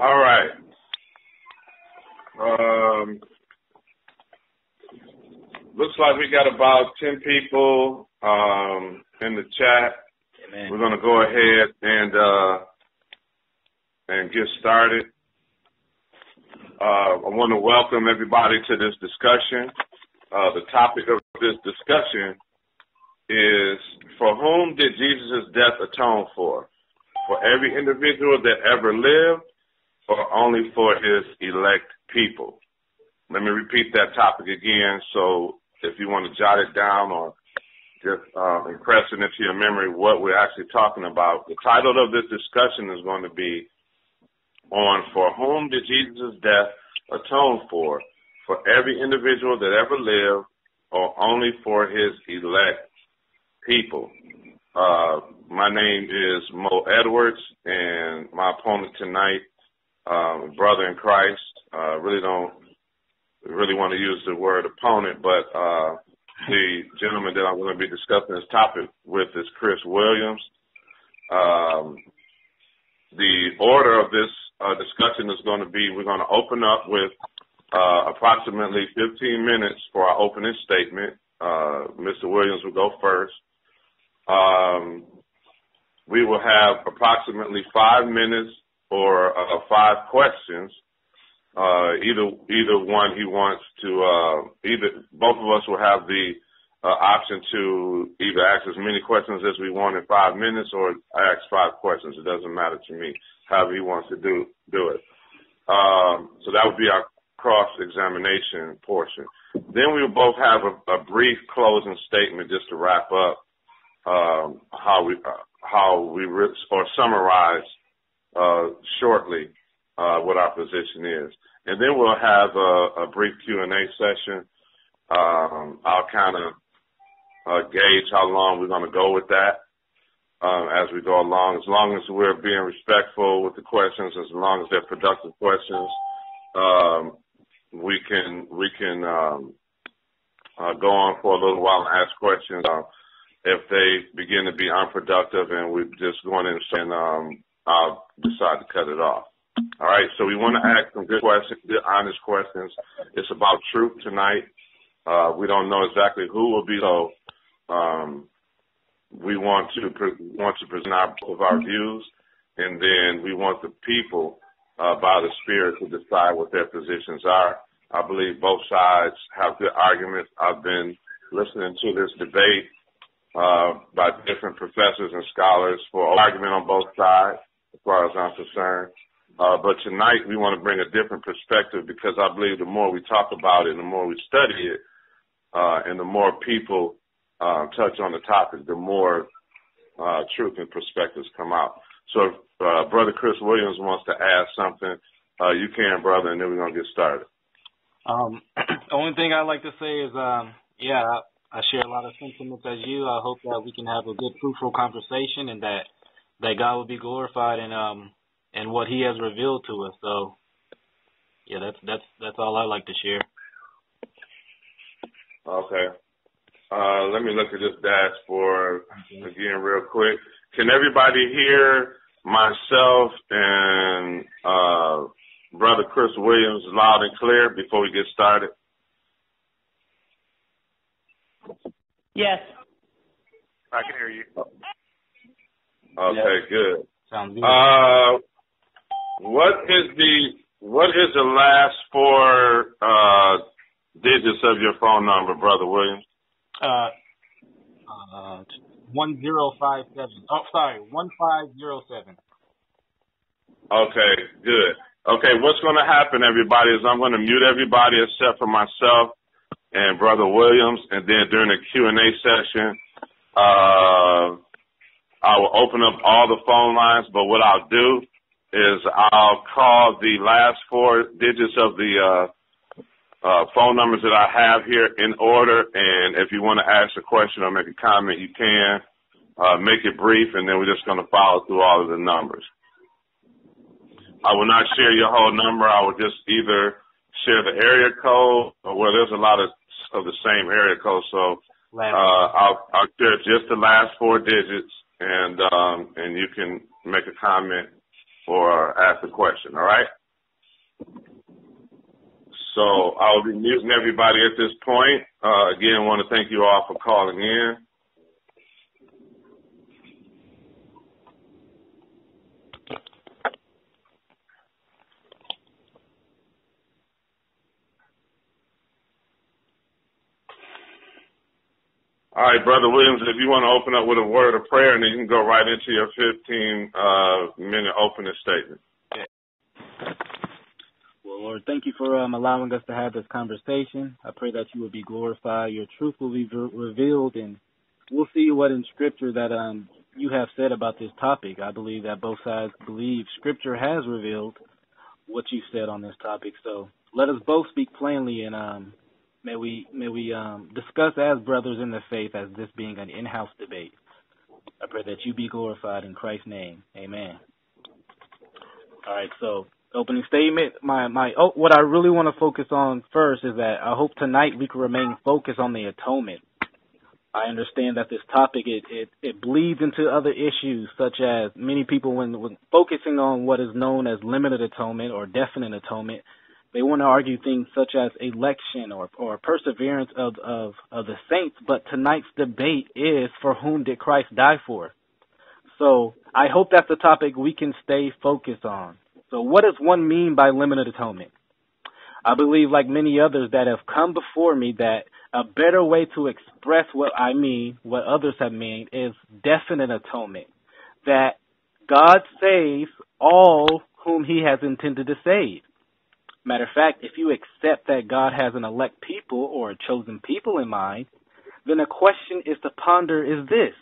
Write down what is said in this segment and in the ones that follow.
All right. Um, looks like we got about 10 people um, in the chat. Amen. We're going to go ahead and uh, and get started. Uh, I want to welcome everybody to this discussion. Uh, the topic of this discussion is for whom did Jesus' death atone for? For every individual that ever lived or only for his elect people? Let me repeat that topic again so if you want to jot it down or just uh, impress it into your memory what we're actually talking about. The title of this discussion is going to be on for whom did Jesus' death atone for? For every individual that ever lived or only for his elect people. Uh, my name is Mo Edwards and my opponent tonight, um, brother in Christ, uh, really don't really want to use the word opponent, but uh, the gentleman that I'm going to be discussing this topic with is Kris Williams. Um, the order of this uh, discussion is going to be we're going to open up with uh, approximately 15 minutes for our opening statement. Uh, Mr. Williams will go first. Um, we will have approximately five minutes or uh, five questions. Uh, either either one he wants to uh, either both of us will have the uh, option to either ask as many questions as we want in five minutes or ask five questions. It doesn't matter to me. However he wants to do do it. Um, so that would be our cross examination portion. Then we will both have a, a brief closing statement just to wrap up um, how we uh, how we or summarize uh, shortly uh, what our position is, and then we'll have a, a brief Q and A session. Um, I'll kind of uh, gauge how long we're going to go with that um, as we go along. As long as we're being respectful with the questions, as long as they're productive questions, um, we can we can um, uh, go on for a little while and ask questions. Uh, if they begin to be unproductive and we're just going in and um, I'll decide to cut it off. All right, so we want to ask some good questions, good honest questions. It's about truth tonight. Uh, we don't know exactly who will be, so um, we want to pre- want to present our, of our views, and then we want the people uh, by the Spirit to decide what their positions are. I believe both sides have good arguments. I've been listening to this debate uh, by different professors and scholars for argument on both sides, as far as I'm concerned. Uh, but tonight we want to bring a different perspective because I believe the more we talk about it, the more we study it, uh, and the more people uh, touch on the topic, the more uh, truth and perspectives come out. So, if uh, Brother Kris Williams wants to add something, uh, you can, brother, and then we're gonna get started. Um, the only thing I'd like to say is, um, yeah, I share a lot of sentiments as you. I hope that we can have a good, fruitful conversation, and that that God will be glorified in um in what He has revealed to us. So, yeah, that's that's that's all I like to share. Okay. Uh, let me look at this dashboard again real quick. Can everybody hear myself and uh, Brother Kris Williams loud and clear before we get started? Yes. I can hear you. Okay, good. Sounds good. Uh, what is the what is the last four uh, digits of your phone number, Brother Williams? Uh, uh, one zero five seven. Oh, sorry, one five zero seven. Okay, good. Okay, what's going to happen, everybody, is I'm going to mute everybody except for myself and Brother Williams, and then during the Q and A session, uh, I will open up all the phone lines. But what I'll do is I'll call the last four digits of the uh, uh, phone numbers that I have here in order. And if you want to ask a question or make a comment, you can. Uh, make it brief, and then we're just going to follow through all of the numbers. I will not share your whole number. I will just either share the area code, or well, there's a lot of of the same area code, so uh, I'll I'll share just the last four digits, and um, and you can make a comment or ask a question. All right. So I'll be muting everybody at this point. Uh, again, want to thank you all for calling in. All right, Brother Williams, if you want to open up with a word of prayer, and then you can go right into your 15 uh, minute opening statement. Well, Lord, thank you for um, allowing us to have this conversation. I pray that you will be glorified, your truth will be re- revealed, and we'll see what in Scripture that um, you have said about this topic. I believe that both sides believe Scripture has revealed what you said on this topic. So let us both speak plainly and um, May we may we um, discuss as brothers in the faith as this being an in-house debate. I pray that you be glorified in Christ's name. Amen. All right, so opening statement. My my oh, what I really want to focus on first is that I hope tonight we can remain focused on the atonement. I understand that this topic it it, it bleeds into other issues such as many people when, when focusing on what is known as limited atonement or definite atonement they want to argue things such as election or, or perseverance of, of, of the saints, but tonight's debate is for whom did Christ die for? So I hope that's the topic we can stay focused on. So what does one mean by limited atonement? I believe, like many others that have come before me, that a better way to express what I mean, what others have meant, is definite atonement. That God saves all whom he has intended to save. Matter of fact, if you accept that God has an elect people or a chosen people in mind, then a question is to ponder is this.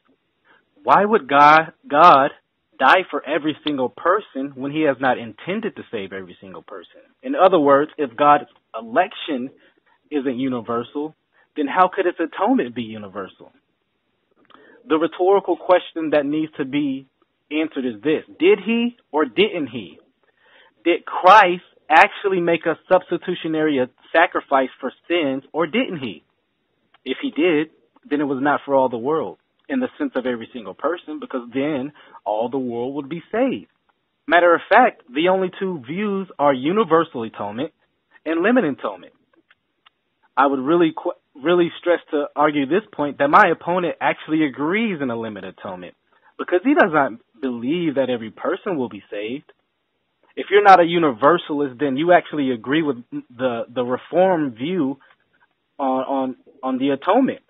Why would God God die for every single person when he has not intended to save every single person? In other words, if God's election isn't universal, then how could his atonement be universal? The rhetorical question that needs to be answered is this. Did he or didn't he? Did Christ actually make a substitutionary sacrifice for sins, or didn't he? If he did, then it was not for all the world in the sense of every single person, because then all the world would be saved. Matter of fact, the only two views are universal atonement and limited atonement. I would really, really stress to argue this point that my opponent actually agrees in a limited atonement because he does not believe that every person will be saved if you're not a universalist, then you actually agree with the the reform view on on on the atonement.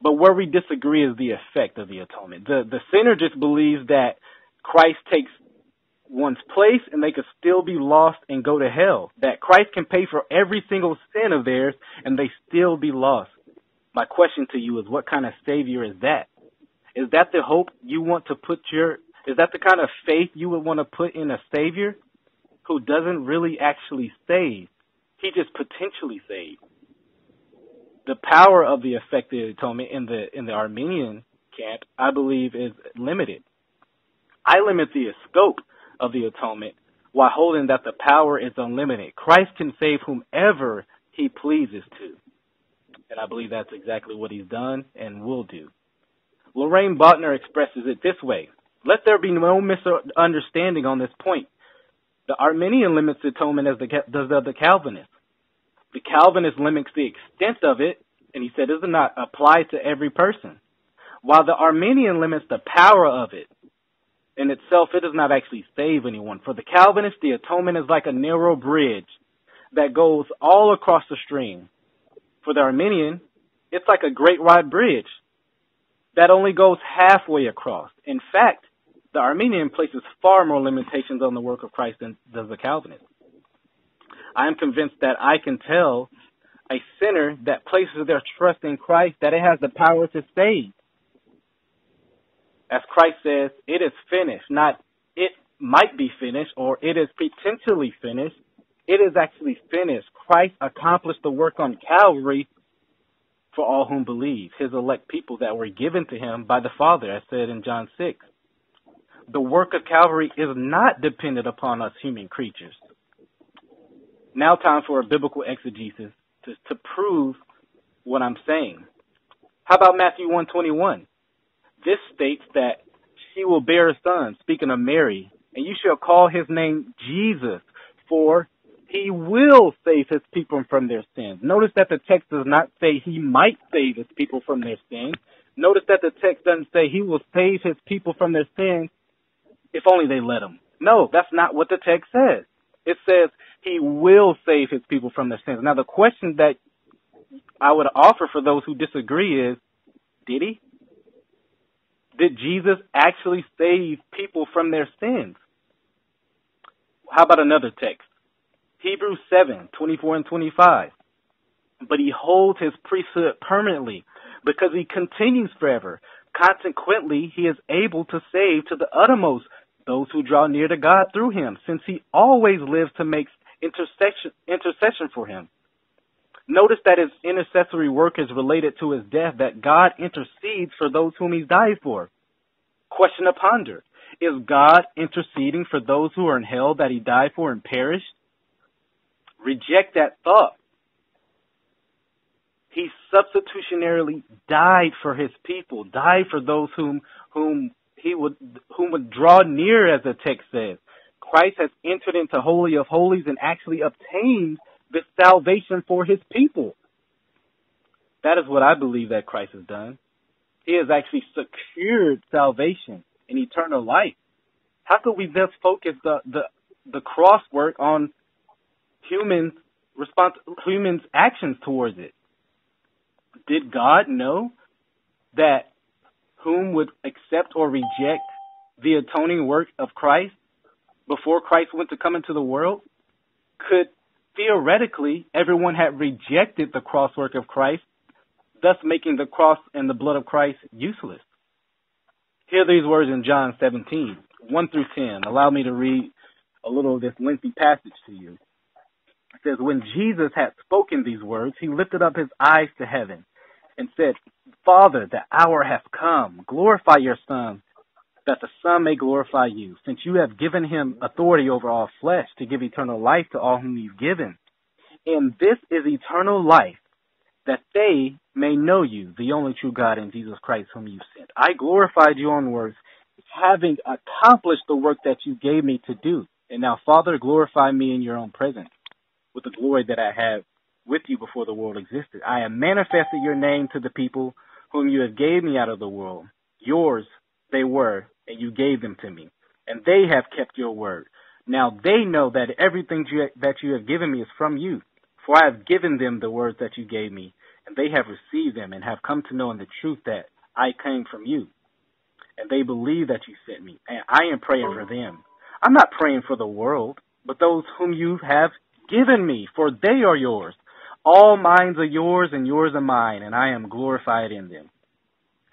But where we disagree is the effect of the atonement. The the just believes that Christ takes one's place and they could still be lost and go to hell. That Christ can pay for every single sin of theirs and they still be lost. My question to you is what kind of savior is that? Is that the hope you want to put your is that the kind of faith you would want to put in a Savior who doesn't really actually save? He just potentially saves. The power of the effective atonement in the in the Arminian camp, I believe, is limited. I limit the scope of the atonement while holding that the power is unlimited. Christ can save whomever he pleases to. And I believe that's exactly what he's done and will do. Loraine Boettner expresses it this way let there be no misunderstanding on this point. The Arminian limits the atonement as the, does the Calvinist. The Calvinist limits the extent of it, and he said it does not apply to every person. While the Arminian limits the power of it, in itself, it does not actually save anyone. For the Calvinist, the atonement is like a narrow bridge that goes all across the stream. For the Arminian, it's like a great wide bridge that only goes halfway across. In fact, the Arminian places far more limitations on the work of Christ than does the Calvinist. I am convinced that I can tell a sinner that places their trust in Christ that it has the power to save. As Christ says, it is finished, not it might be finished or it is potentially finished. It is actually finished. Christ accomplished the work on Calvary for all whom believe, his elect people that were given to him by the Father, as said in John 6 the work of Calvary is not dependent upon us human creatures. Now time for a biblical exegesis to, to prove what I'm saying. How about Matthew 121? This states that she will bear a son, speaking of Mary, and you shall call his name Jesus, for he will save his people from their sins. Notice that the text does not say he might save his people from their sins. Notice that the text doesn't say he will save his people from their sins if only they let him. No, that's not what the text says. It says he will save his people from their sins. Now the question that I would offer for those who disagree is, did he? Did Jesus actually save people from their sins? How about another text? Hebrews 7, 24 and 25. But he holds his priesthood permanently because he continues forever. Consequently, he is able to save to the uttermost those who draw near to God through him, since he always lives to make intercession, intercession for him. Notice that his intercessory work is related to his death, that God intercedes for those whom he died for. Question to ponder. Is God interceding for those who are in hell that he died for and perished? Reject that thought. He substitutionarily died for his people, died for those whom whom he would whom would draw near as the text says. Christ has entered into holy of holies and actually obtained the salvation for his people. That is what I believe that Christ has done. He has actually secured salvation and eternal life. How could we just focus the the, the cross work on humans response humans actions towards it? Did God know that whom would accept or reject the atoning work of Christ before Christ went to come into the world? Could theoretically everyone have rejected the cross work of Christ, thus making the cross and the blood of Christ useless? Hear these words in John 17, 1 through 10. Allow me to read a little of this lengthy passage to you. It says, When Jesus had spoken these words, he lifted up his eyes to heaven and said, Father, the hour hath come. Glorify your Son, that the Son may glorify you, since you have given him authority over all flesh to give eternal life to all whom you've given. And this is eternal life, that they may know you, the only true God, and Jesus Christ, whom you sent. I glorified you on words, having accomplished the work that you gave me to do. And now, Father, glorify me in your own presence with the glory that I had with you before the world existed. I have manifested your name to the people whom you have gave me out of the world. Yours they were, and you gave them to me. And they have kept your word. Now they know that everything that you have given me is from you. For I have given them the words that you gave me, and they have received them and have come to know in the truth that I came from you. And they believe that you sent me, and I am praying for them. I'm not praying for the world, but those whom you have given me, for they are yours. All minds are yours, and yours are mine, and I am glorified in them.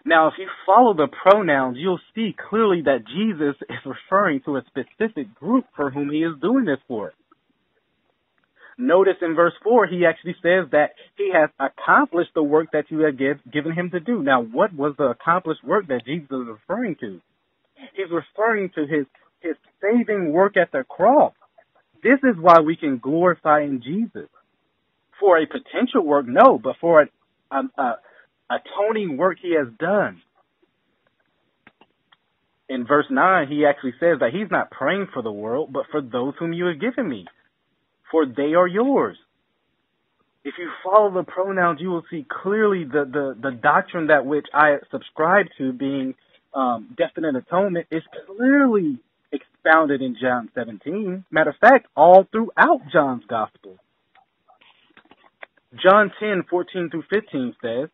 Now, if you follow the pronouns, you'll see clearly that Jesus is referring to a specific group for whom he is doing this for. Notice in verse 4, he actually says that he has accomplished the work that you have give, given him to do. Now, what was the accomplished work that Jesus is referring to? He's referring to his, his saving work at the cross. This is why we can glorify in Jesus. For a potential work, no, but for a, a, a atoning work he has done. In verse 9, he actually says that he's not praying for the world, but for those whom you have given me for they are yours. If you follow the pronouns, you will see clearly the, the, the doctrine that which I subscribe to being um, definite atonement is clearly expounded in John 17. Matter of fact, all throughout John's gospel. John 10, 14 through 15 says,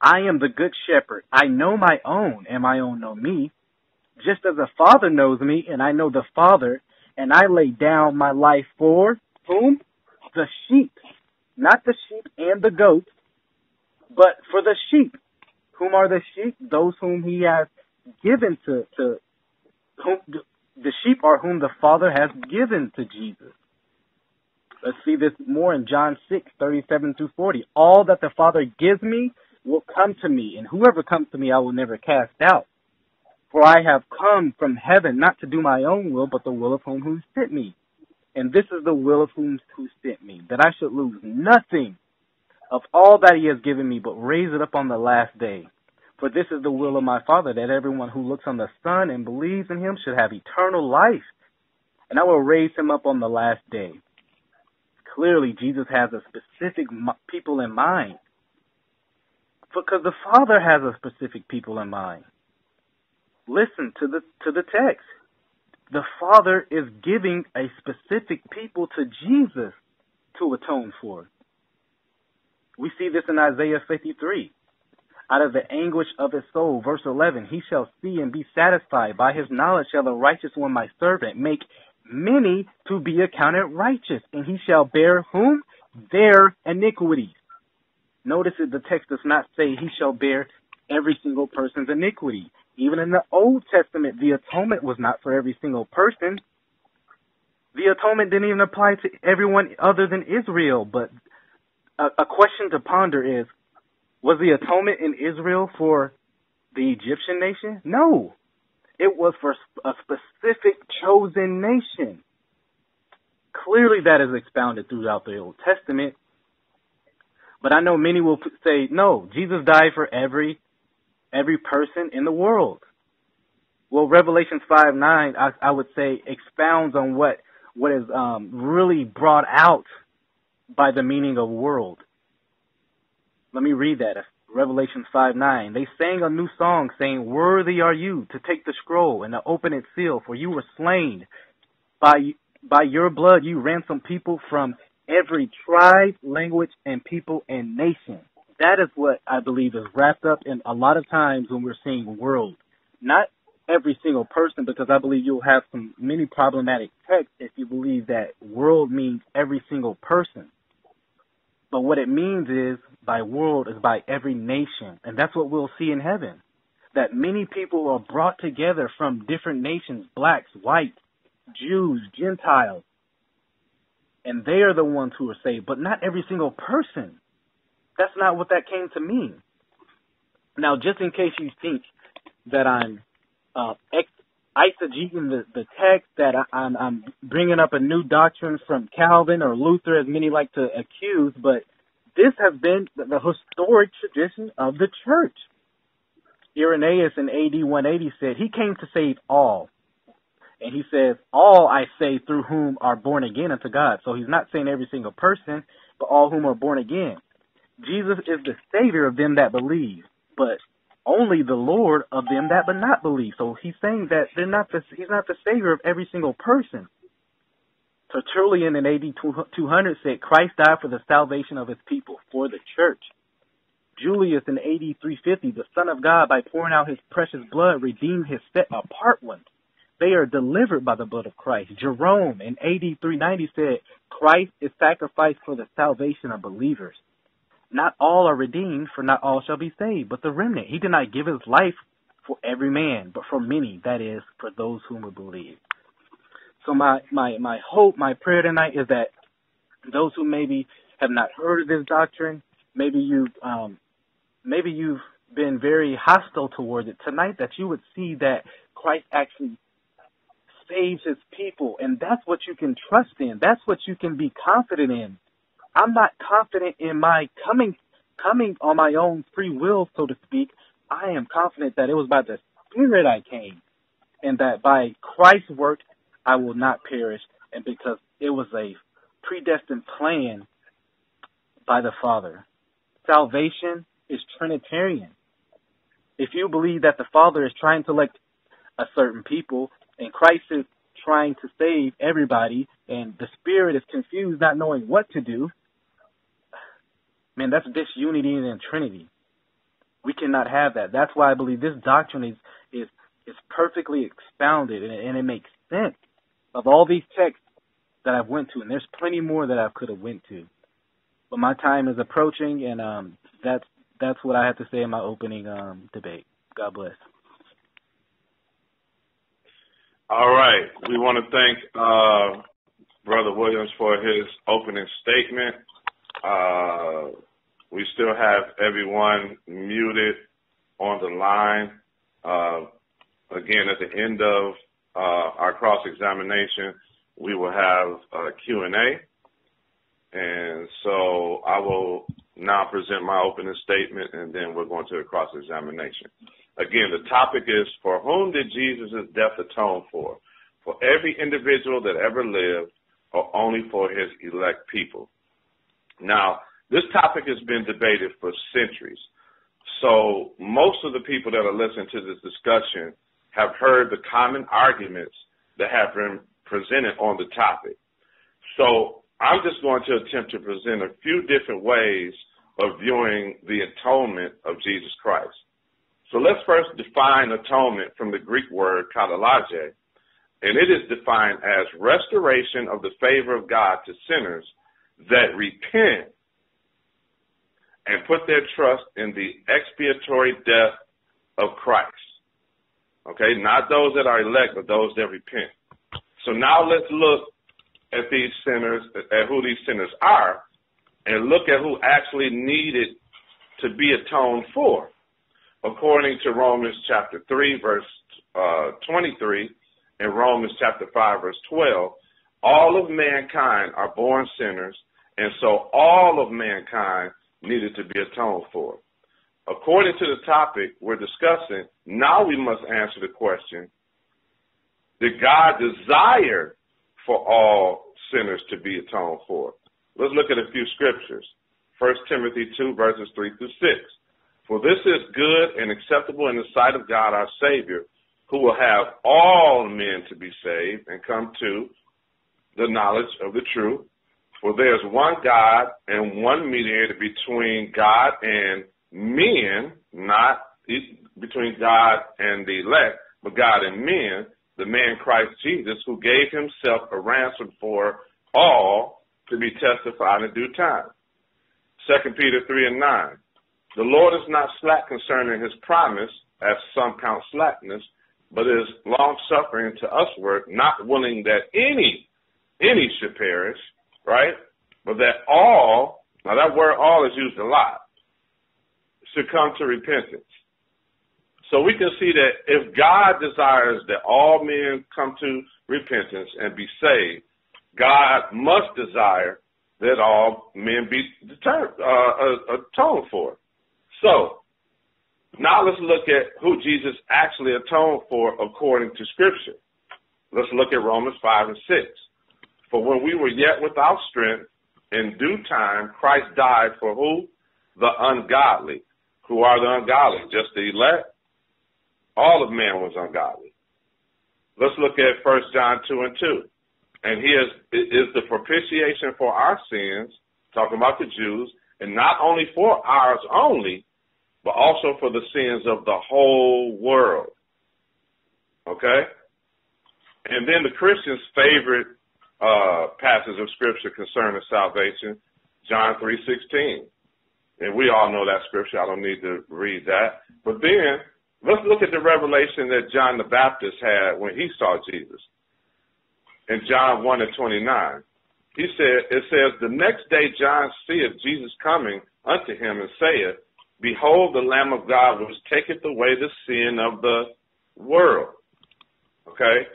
I am the good shepherd. I know my own, and my own know me. Just as the Father knows me, and I know the Father, and I lay down my life for whom? The sheep. Not the sheep and the goats, but for the sheep. Whom are the sheep? Those whom he has given to, to whom the sheep are whom the Father has given to Jesus. Let's see this more in John 6, 37 through 40. All that the Father gives me will come to me, and whoever comes to me I will never cast out. For I have come from heaven not to do my own will, but the will of whom who sent me. And this is the will of whom who sent me, that I should lose nothing of all that he has given me, but raise it up on the last day. For this is the will of my Father, that everyone who looks on the Son and believes in him should have eternal life. And I will raise him up on the last day. Clearly, Jesus has a specific people in mind. Because the Father has a specific people in mind. Listen to the to the text. The Father is giving a specific people to Jesus to atone for. We see this in Isaiah 53. Out of the anguish of his soul, verse 11, he shall see and be satisfied. By his knowledge shall the righteous one, my servant, make many to be accounted righteous, and he shall bear whom? Their iniquities. Notice that the text does not say he shall bear every single person's iniquity. Even in the Old Testament, the atonement was not for every single person. The atonement didn't even apply to everyone other than Israel. But a, a question to ponder is, was the atonement in Israel for the Egyptian nation? No. It was for a specific chosen nation. Clearly that is expounded throughout the Old Testament. But I know many will say, no, Jesus died for every every person in the world. Well, Revelation 5 9, I, I would say, expounds on what, what is um, really brought out by the meaning of world. Let me read that. Revelation 5 9. They sang a new song saying, Worthy are you to take the scroll and to open its seal, for you were slain. By, by your blood you ransomed people from every tribe, language, and people and nation that is what I believe is wrapped up in a lot of times when we're seeing world. Not every single person, because I believe you'll have some many problematic texts if you believe that world means every single person. But what it means is by world is by every nation. And that's what we'll see in heaven. That many people are brought together from different nations, blacks, whites, Jews, Gentiles. And they are the ones who are saved, but not every single person. That's not what that came to mean. Now, just in case you think that I'm uh, ex- eisegeting the, the text, that I, I'm bringing up a new doctrine from Calvin or Luther, as many like to accuse, but this has been the historic tradition of the church. Irenaeus in AD 180 said he came to save all. And he says, all I say through whom are born again unto God. So he's not saying every single person, but all whom are born again. Jesus is the Savior of them that believe, but only the Lord of them that but not believe. So he's saying that they're not the, he's not the Savior of every single person. Tertullian in AD 200 said Christ died for the salvation of his people, for the church. Julius in AD 350, the Son of God, by pouring out his precious blood, redeemed his set apart ones. They are delivered by the blood of Christ. Jerome in AD 390 said, Christ is sacrificed for the salvation of believers. Not all are redeemed, for not all shall be saved, but the remnant. He did not give his life for every man, but for many, that is, for those whom will believe. So my, my, my hope, my prayer tonight is that those who maybe have not heard of this doctrine, maybe you've, um, maybe you've been very hostile towards it tonight, that you would see that Christ actually saves his people, and that's what you can trust in. That's what you can be confident in. I'm not confident in my coming coming on my own free will, so to speak. I am confident that it was by the Spirit I came, and that by Christ's work I will not perish, and because it was a predestined plan by the Father. Salvation is Trinitarian. If you believe that the Father is trying to elect a certain people and Christ is trying to save everybody and the Spirit is confused, not knowing what to do, Man, that's disunity in Trinity. We cannot have that. That's why I believe this doctrine is is is perfectly expounded and, and it makes sense of all these texts that I've went to, and there's plenty more that I could have went to. But my time is approaching, and um, that's that's what I have to say in my opening um, debate. God bless. All right, we want to thank uh, Brother Williams for his opening statement. Uh, we still have everyone muted on the line. Uh, again, at the end of Uh, our cross-examination, we will have a Q&A. And so I will now present my opening statement and then we're going to the cross examination. Again, the topic is for whom did Jesus' death atone for? For every individual that ever lived or only for his elect people? Now, this topic has been debated for centuries. So most of the people that are listening to this discussion have heard the common arguments that have been presented on the topic. So I'm just going to attempt to present a few different ways of viewing the atonement of Jesus Christ. So let's first define atonement from the Greek word katallage, and it is defined as restoration of the favor of God to sinners that repent and put their trust in the expiatory death of Christ. Okay, not those that are elect, but those that repent. So now let's look at these sinners, at who these sinners are, and look at who actually needed to be atoned for. According to Romans chapter 3, verse uh, 23, and Romans chapter 5, verse 12, all of mankind are born sinners, and so all of mankind needed to be atoned for. According to the topic we're discussing, now we must answer the question did God desire for all sinners to be atoned for? Let's look at a few scriptures. 1 Timothy 2, verses 3 through 6. For this is good and acceptable in the sight of God our Savior, who will have all men to be saved and come to the knowledge of the truth. For there is one God and one mediator between God and men, not between God and the elect, but God and men, the man Christ Jesus, who gave himself a ransom for all to be testified in due time. 2 Peter 3 and 9. The Lord is not slack concerning his promise, as some count slackness, but is long suffering to usward, not willing that any, any should perish, right? But that all, now that word all is used a lot, should come to repentance. So we can see that if God desires that all men come to repentance and be saved, God must desire that all men be determined, uh, uh, atoned for. So, now let's look at who Jesus actually atoned for according to Scripture. Let's look at Romans 5 and 6. For when we were yet without strength, in due time, Christ died for who? The ungodly. Who are the ungodly? Just the elect? All of man was ungodly. Let's look at 1 John 2 and 2. And he is, is the propitiation for our sins, talking about the Jews, and not only for ours only, but also for the sins of the whole world. Okay? And then the Christian's favorite uh, passage of scripture concerning salvation, John 3.16. And we all know that scripture. I don't need to read that. But then Let's look at the revelation that John the Baptist had when he saw Jesus. In John 1 and 29, he said, it says, the next day John seeth Jesus coming unto him and saith, Behold the Lamb of God which taketh away the sin of the world. Okay?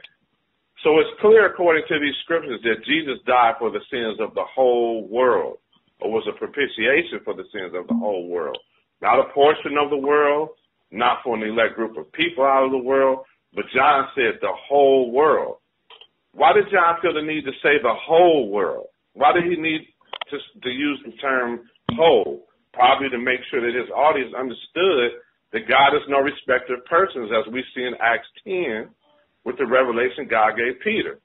So it's clear according to these scriptures that Jesus died for the sins of the whole world, or was a propitiation for the sins of the whole world. Not a portion of the world, not for an elect group of people out of the world, but John said the whole world. Why did John feel the need to say the whole world? Why did he need to, to use the term whole? Probably to make sure that his audience understood that God is no respecter of persons, as we see in Acts 10 with the revelation God gave Peter.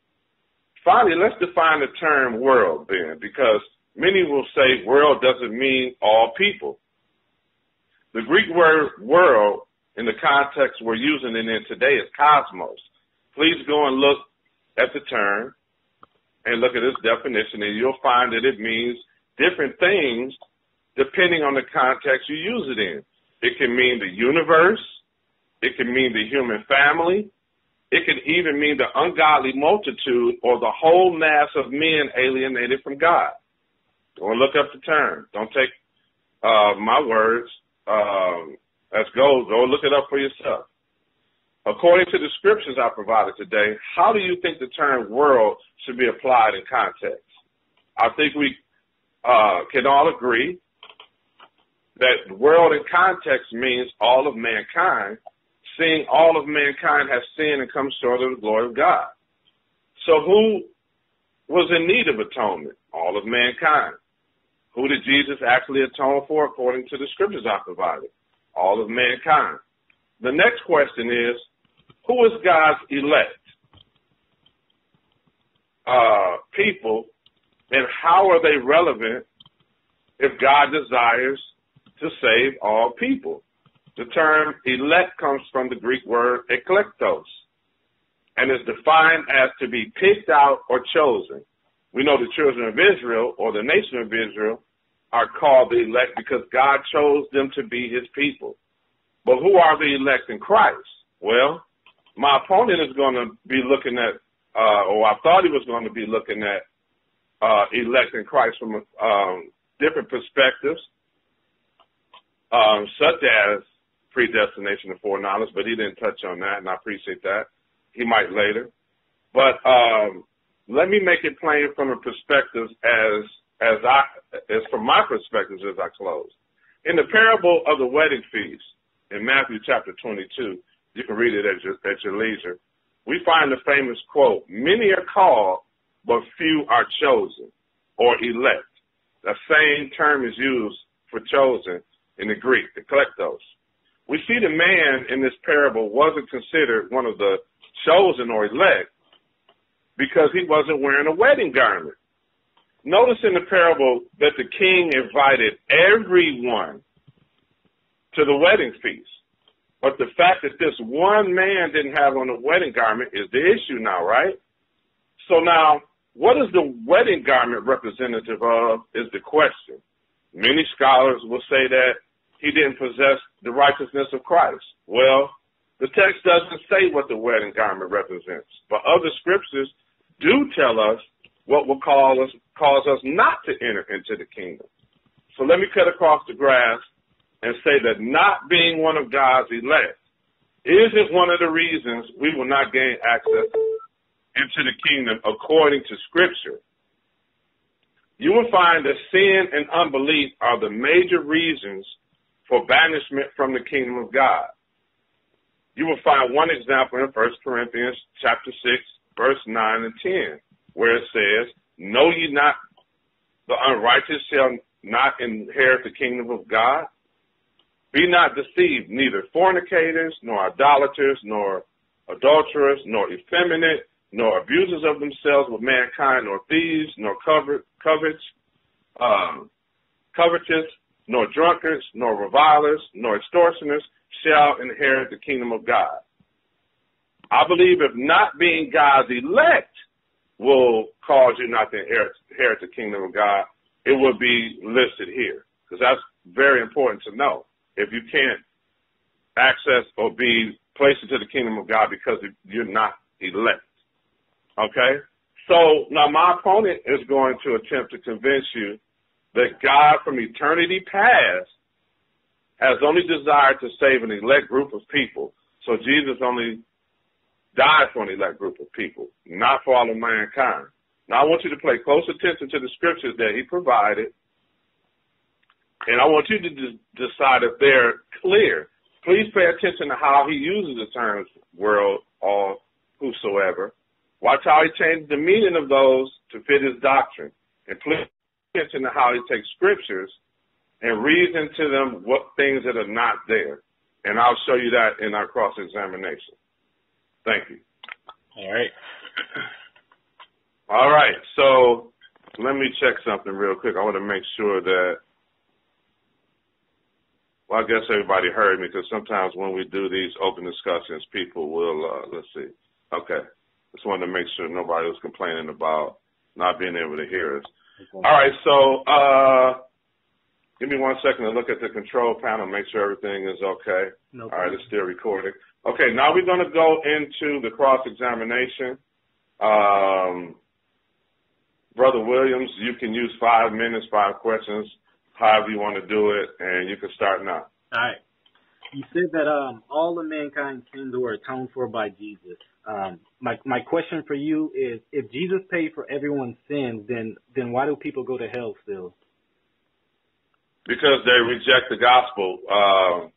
Finally, let's define the term world then, because many will say world doesn't mean all people. The Greek word world in the context we're using it in today is cosmos. Please go and look at the term and look at its definition and you'll find that it means different things depending on the context you use it in. It can mean the universe. It can mean the human family. It can even mean the ungodly multitude or the whole mass of men alienated from God. And look up the term. Don't take uh, my words um, as gold. Go look it up for yourself. According to the scriptures I provided today, how do you think the term world should be applied in context? I think we uh, can all agree that world in context means all of mankind, seeing all of mankind has sinned and come short of the glory of God. So who was in need of atonement? All of mankind. Who did Jesus actually atone for according to the scriptures I provided? All of mankind. The next question is, who is God's elect? Uh, people, and how are they relevant if God desires to save all people? The term elect comes from the Greek word eklektos and is defined as to be picked out or chosen. We know the children of Israel or the nation of Israel are called the elect because God chose them to be his people. But who are the elect in Christ? Well, my opponent is going to be looking at, uh, or I thought he was going to be looking at, uh, elect in Christ from um, different perspectives, um, such as predestination and foreknowledge, but he didn't touch on that, and I appreciate that. He might later. But um, let me make it plain from a perspective as as I as from my perspective as I close. In the parable of the wedding feast in Matthew chapter 22, you can read it at your, at your leisure. We find the famous quote, many are called, but few are chosen or elect. The same term is used for chosen in the Greek, the eklektos. We see the man in this parable wasn't considered one of the chosen or elect because he wasn't wearing a wedding garment. Notice in the parable that the king invited everyone to the wedding feast. But the fact that this one man didn't have on a wedding garment is the issue now, right? So now, what is the wedding garment representative of is the question. Many scholars will say that he didn't possess the righteousness of Christ. Well, the text doesn't say what the wedding garment represents, but other scriptures do tell us what will cause us, cause us not to enter into the kingdom. So let me cut across the grass and say that not being one of God's elect isn't one of the reasons we will not gain access into the kingdom according to scripture. You will find that sin and unbelief are the major reasons for banishment from the kingdom of God. You will find one example in 1 Corinthians chapter 6, verse 9 and 10, where it says, Know ye not the unrighteous shall not inherit the kingdom of God? Be not deceived, neither fornicators, nor idolaters, nor adulterers, nor effeminate, nor abusers of themselves with mankind, nor thieves, nor covet, um, covetous, nor drunkards, nor revilers, nor extortioners shall inherit the kingdom of God. I believe if not being God's elect will cause you not to inherit, inherit the kingdom of God, it will be listed here because that's very important to know. If you can't access or be placed into the kingdom of God because you're not elect. Okay? So now my opponent is going to attempt to convince you that God from eternity past has only desired to save an elect group of people. So Jesus only died for an elect group of people, not for all of mankind. Now I want you to pay close attention to the scriptures that he provided, and I want you to decide if they're clear. Please pay attention to how he uses the terms world, or whosoever. Watch how he changes the meaning of those to fit his doctrine. And please pay attention to how he takes scriptures and reason to them what things that are not there. And I'll show you that in our cross examination. Thank you. All right. All right. So let me check something real quick. I want to make sure that. Well, I guess everybody heard me because sometimes when we do these open discussions, people will. Uh, let's see. Okay. Just wanted to make sure nobody was complaining about not being able to hear us. All right. So uh, give me one second to look at the control panel, make sure everything is okay. No All right. It's still recording. Okay, now we're going to go into the cross-examination. Um, Brother Williams, you can use five minutes, five questions, however you want to do it, and you can start now. All right. You said that um, all of mankind sins were atoned for by Jesus. Um, my my question for you is: If Jesus paid for everyone's sins, then then why do people go to hell still? because they reject the gospel. Um,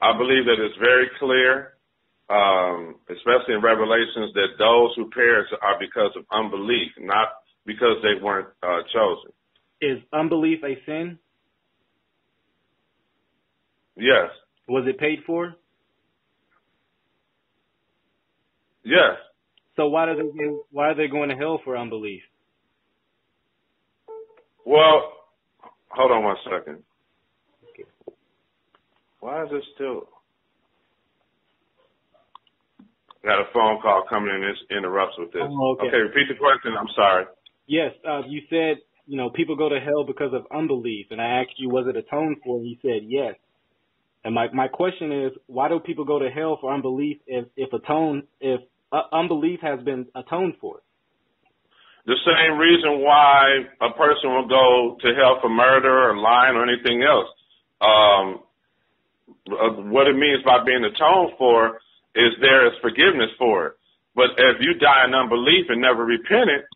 I believe that it's very clear, um, especially in Revelations, that those who perish are because of unbelief, not because they weren't uh, chosen. Is unbelief a sin? Yes. Was it paid for? Yes. So why do they why are they going to hell for unbelief? Well, hold on one second. Why is it still? Got a phone call coming in. This interrupts with this. Oh, okay. repeat the question. I'm sorry. Yes, uh, you said you know people go to hell because of unbelief, and I asked you was it atoned for, and you said yes. And my my question is, why do people go to hell for unbelief if if atone if uh, unbelief has been atoned for? The same reason why a person will go to hell for murder or lying or anything else. Um, uh, what it means by being atoned for is there is forgiveness for it. But if you die in unbelief and never repented,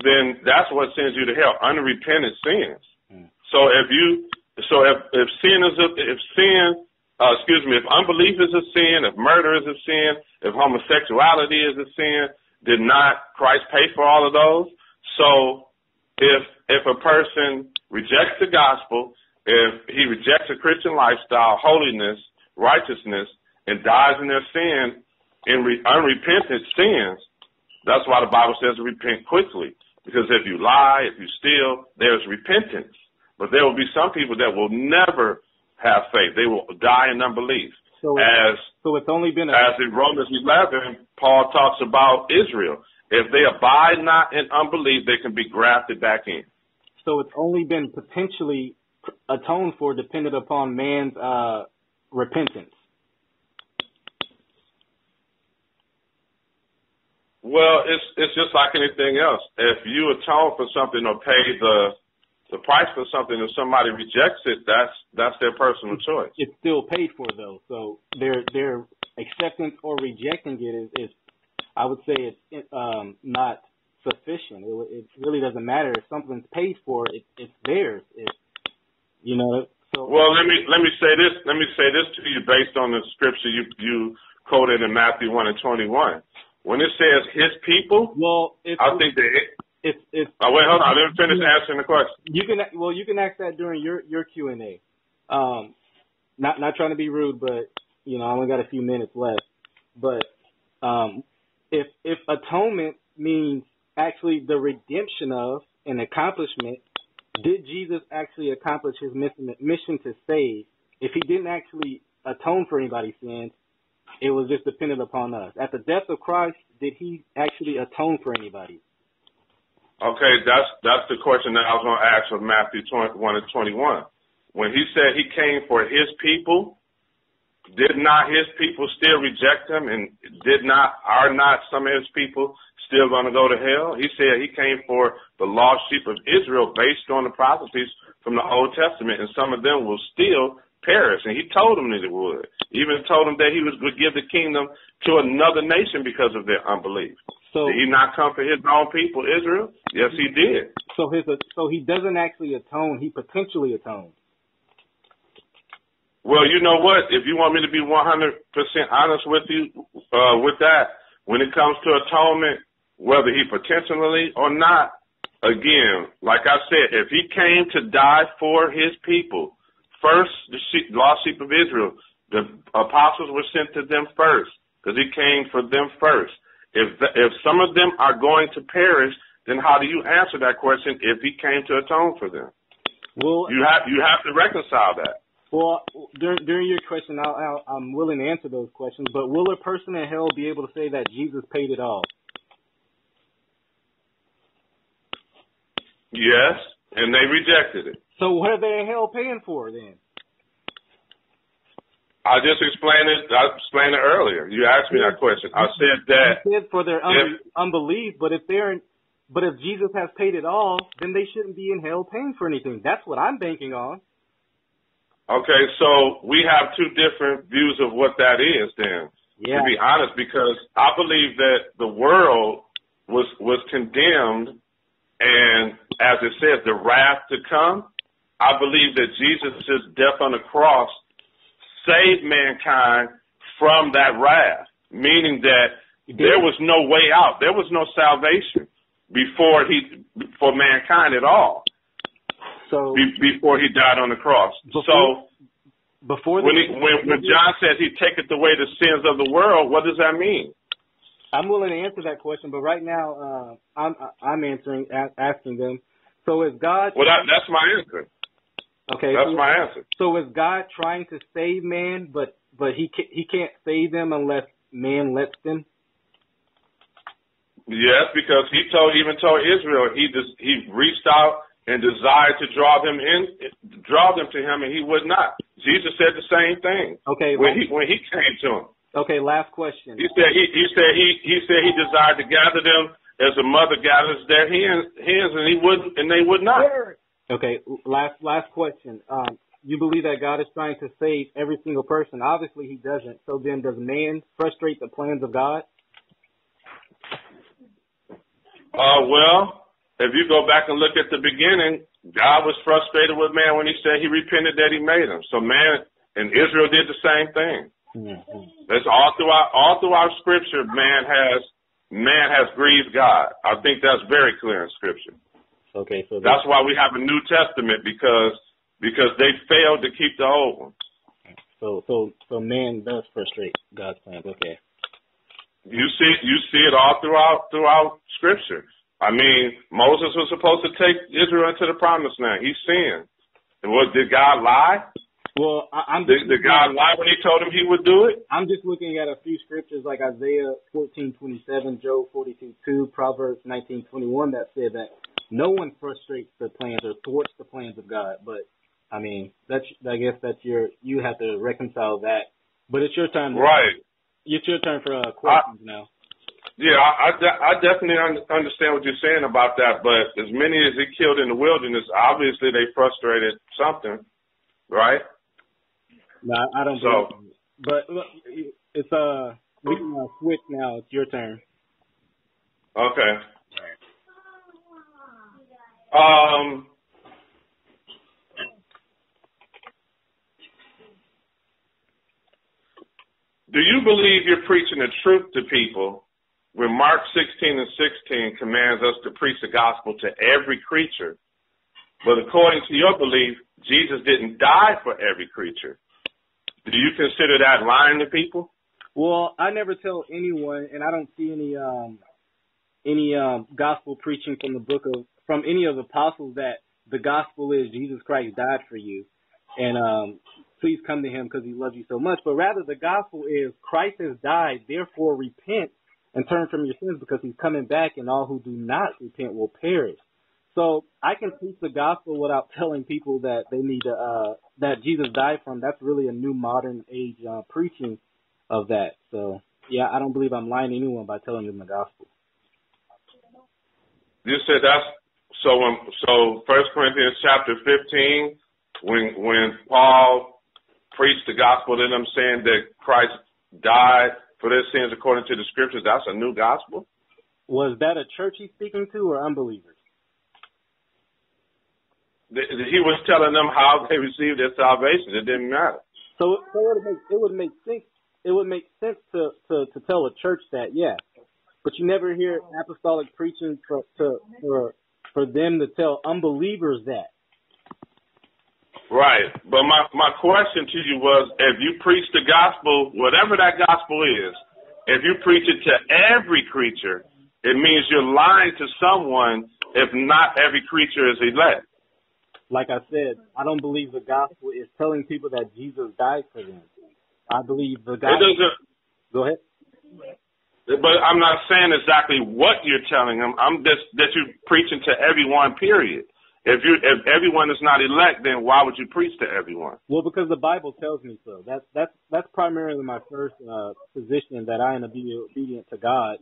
then that's what sends you to hell. Unrepentant sins. Mm. So if you, so if if sin is a, if sin, uh, excuse me, if unbelief is a sin, if murder is a sin, if homosexuality is a sin, did not Christ pay for all of those? So if if a person rejects the gospel if he rejects a Christian lifestyle, holiness, righteousness, and dies in their sin, in re- unrepentant sins, that's why the Bible says to repent quickly. Because if you lie, if you steal, there's repentance. But there will be some people that will never have faith. They will die in unbelief. So, as so it's only been a- as in Romans 11, Paul talks about Israel. If they abide not in unbelief, they can be grafted back in. So it's only been potentially atoned for dependent upon man's uh, repentance? Well, it's it's just like anything else. If you atone for something or pay the the price for something, if somebody rejects it, that's that's their personal choice. It's still paid for though, so their their acceptance or rejecting it is, is I would say it's um, not sufficient. It, it really doesn't matter if something's paid for. It, it's theirs. It, you know. So well, let me let me say this. Let me say this to you based on the scripture you you quoted in Matthew one and twenty one. When it says His people, well, it's, I think that it, it's it's. Oh wait, hold on. I didn't finish answering the question. You can well, you can ask that during your your Q and A. Um, not not trying to be rude, but you know I only got a few minutes left. But um, if if atonement means actually the redemption of an accomplishment did Jesus actually accomplish his mission to save? If he didn't actually atone for anybody's sins, it was just dependent upon us. At the death of Christ, did he actually atone for anybody? Okay, that's that's the question that I was going to ask of Matthew 21 and 21. When he said he came for his people, did not his people still reject him, and did not are not some of his people still going to go to hell? He said he came for the lost sheep of Israel based on the prophecies from the Old Testament, and some of them will still perish. And he told them that it would. He even told them that he was going to give the kingdom to another nation because of their unbelief. So, did he not come for his own people, Israel? Yes, he did. So his so he doesn't actually atone. He potentially atones. Well, you know what? If you want me to be 100% honest with you uh, with that, when it comes to atonement, whether he potentially or not, again, like I said, if he came to die for his people, first the sheep, lost sheep of Israel, the apostles were sent to them first because he came for them first. If the, if some of them are going to perish, then how do you answer that question if he came to atone for them? Well, you have you have to reconcile that. Well, during, during your question, I'll, I'll, I'm willing to answer those questions. But will a person in hell be able to say that Jesus paid it all? Yes, and they rejected it. So what are they in hell paying for then? I just explained it. I explained it earlier. You asked me that question. I said that. You said for their if, unbelief, but if they're, but if Jesus has paid it all, then they shouldn't be in hell paying for anything. That's what I'm banking on. Okay, so we have two different views of what that is. Then, yeah. to be honest, because I believe that the world was was condemned and as it says, the wrath to come I believe that Jesus' death on the cross saved mankind from that wrath, meaning that there was no way out. There was no salvation before he for mankind at all. So be, before he died on the cross. Before- so before the, when he, when when John says he taketh away the sins of the world, what does that mean? I'm willing to answer that question, but right now uh, I'm I'm answering a- asking them. So is God Well, that, that's my answer. Okay? That's so, my answer. so is God trying to save man, but but he ca- he can't save them unless man lets them? Yes, because he told even told Israel he just he reached out and desired to draw them in, draw them to him, and he would not. Jesus said the same thing Okay. when he when he came to him. okay. Last question. He said he he said he he said he desired to gather them as a mother gathers their hens, hens, and he would and they would not. Okay. Last last question. Um, you believe that God is trying to save every single person? Obviously, He doesn't. So then, does man frustrate the plans of God? Uh, well, if you go back and look at the beginning, God was frustrated with man when he said he repented that he made him. So man and Israel did the same thing. That's all throughout all throughout scripture, man has man has grieved God. I think that's very clear in scripture. Okay. So That's why we have a New Testament because because they failed to keep the old one. so so so man does frustrate God's plans. Okay. You see you see it all throughout throughout scripture. I mean, Moses was supposed to take Israel into the promised land. He sinned. And what did God lie? Well, I, I'm Did, did God lie when he told him he would do it? I'm just looking at a few scriptures like Isaiah 14:27, Job 42:2, Proverbs 19:21 that said that no one frustrates the plans or thwarts the plans of God. But I mean, that's I guess that's your you have to reconcile that. But it's your time. Right. It's your turn for uh, questions now. Yeah, I, I, I definitely un- understand what you're saying about that, but as many as he killed in the wilderness, obviously they frustrated something, right? No, I don't. So- believe it. but look, it's uh we can uh, switch now. It's your turn. Okay. Um, do you believe you're preaching the truth to people when Mark 16 and 16 commands us to preach the gospel to every creature? But according to your belief, Jesus didn't die for every creature. Do you consider that lying to people? Well, I never tell anyone, and I don't see any um any um gospel preaching from the book of from any of the apostles that the gospel is Jesus Christ died for you, and um please come to Him because He loves you so much. But rather, the gospel is Christ has died, therefore repent and turn from your sins because He's coming back, and all who do not repent will perish. So I can preach the gospel without telling people that they need to uh that Jesus died from. That's really a new modern age uh, preaching of that. So yeah, I don't believe I'm lying to anyone by telling them the gospel. You said that's so. When, so First Corinthians chapter fifteen, when when Paul preached the gospel to them, saying that Christ died for their sins according to the scriptures, that's a new gospel. Was that a church he's speaking to or unbelievers? Th- He was telling them how they received their salvation. It didn't matter. So, so it would make it would make sense. It would make sense to to to tell a church that, yeah. But you never hear apostolic preaching for to for for them to tell unbelievers that. Right. But my my question to you was, if you preach the gospel, whatever that gospel is, if you preach it to every creature, it means you're lying to someone. If not every creature is elect. Like I said, I don't believe the gospel is telling people that Jesus died for them. I believe the It gospel. doesn't. Go ahead. But I'm not saying exactly what you're telling them. I'm just that you're preaching to everyone. Period. If you if everyone is not elect, then why would you preach to everyone? Well, because the Bible tells me so. That's that's that's primarily my first uh, position that I am obedient, obedient to God.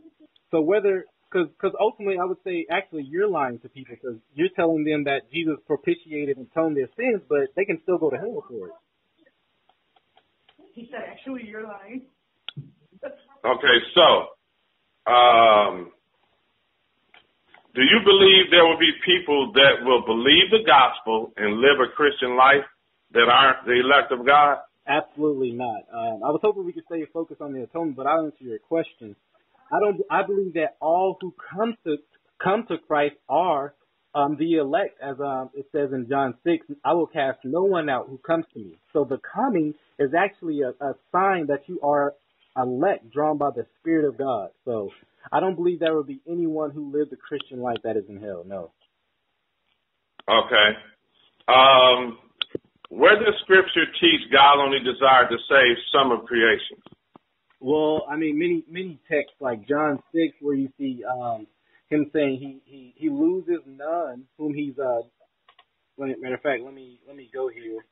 So whether because because ultimately I would say actually you're lying to people because you're telling them that Jesus propitiated and atoned their sins, but they can still go to hell for it. He said, actually, you're lying. Okay, so um, do you believe there will be people that will believe the gospel and live a Christian life that aren't the elect of God? Absolutely not. Um, I was hoping we could stay focused on the atonement, but I'll answer your question. I don't. I believe that all who come to come to Christ are um, the elect, as um, it says in John six. I will cast no one out who comes to me. So the coming is actually a, a sign that you are elect, drawn by the Spirit of God. So I don't believe there will be anyone who lived a Christian life that is in hell. No. Okay. Um, where does Scripture teach God only desired to save some of creation? Well, I mean, many many texts like John six, where you see um, him saying he he he loses none whom he's uh. Matter of fact, let me let me go here.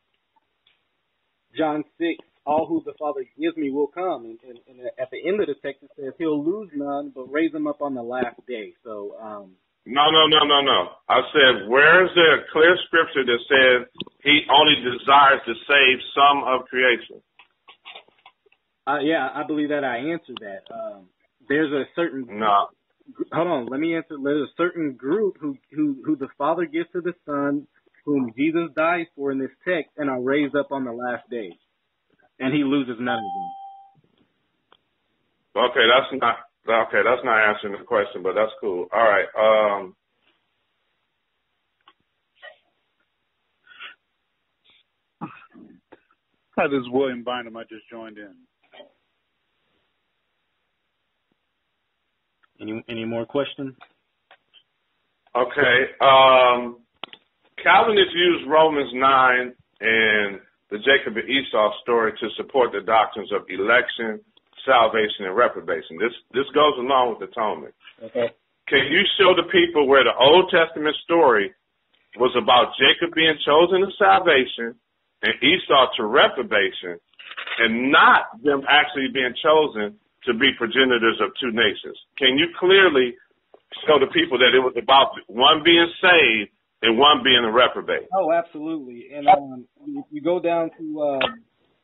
John six, all who the Father gives me will come, and, and, and at the end of the text it says he'll lose none, but raise them up on the last day. So um, no, no, no, no, no. I said, where is there a clear scripture that says he only desires to save some of creation? Uh, yeah, I believe that I answered that. Um, there's a certain no. Hold on, let me answer. There's a certain group who who who the Father gives to the Son, whom Jesus dies for in this text, and are raised up on the last day, and he loses none of them. Okay, that's not Okay, that's not answering the question, but that's cool. All right. Um, Hi, this is William Bynum. I just joined in. Any any more questions? Okay. Um, Calvinists use Romans nine and the Jacob and Esau story to support the doctrines of election, salvation and reprobation. This this goes along with atonement. Okay. Can you show the people where the Old Testament story was about Jacob being chosen to salvation and Esau to reprobation, and not them actually being chosen to be progenitors of two nations? Can you clearly show the people that it was about one being saved and one being a reprobate? Oh, absolutely. And um, if you go down to uh,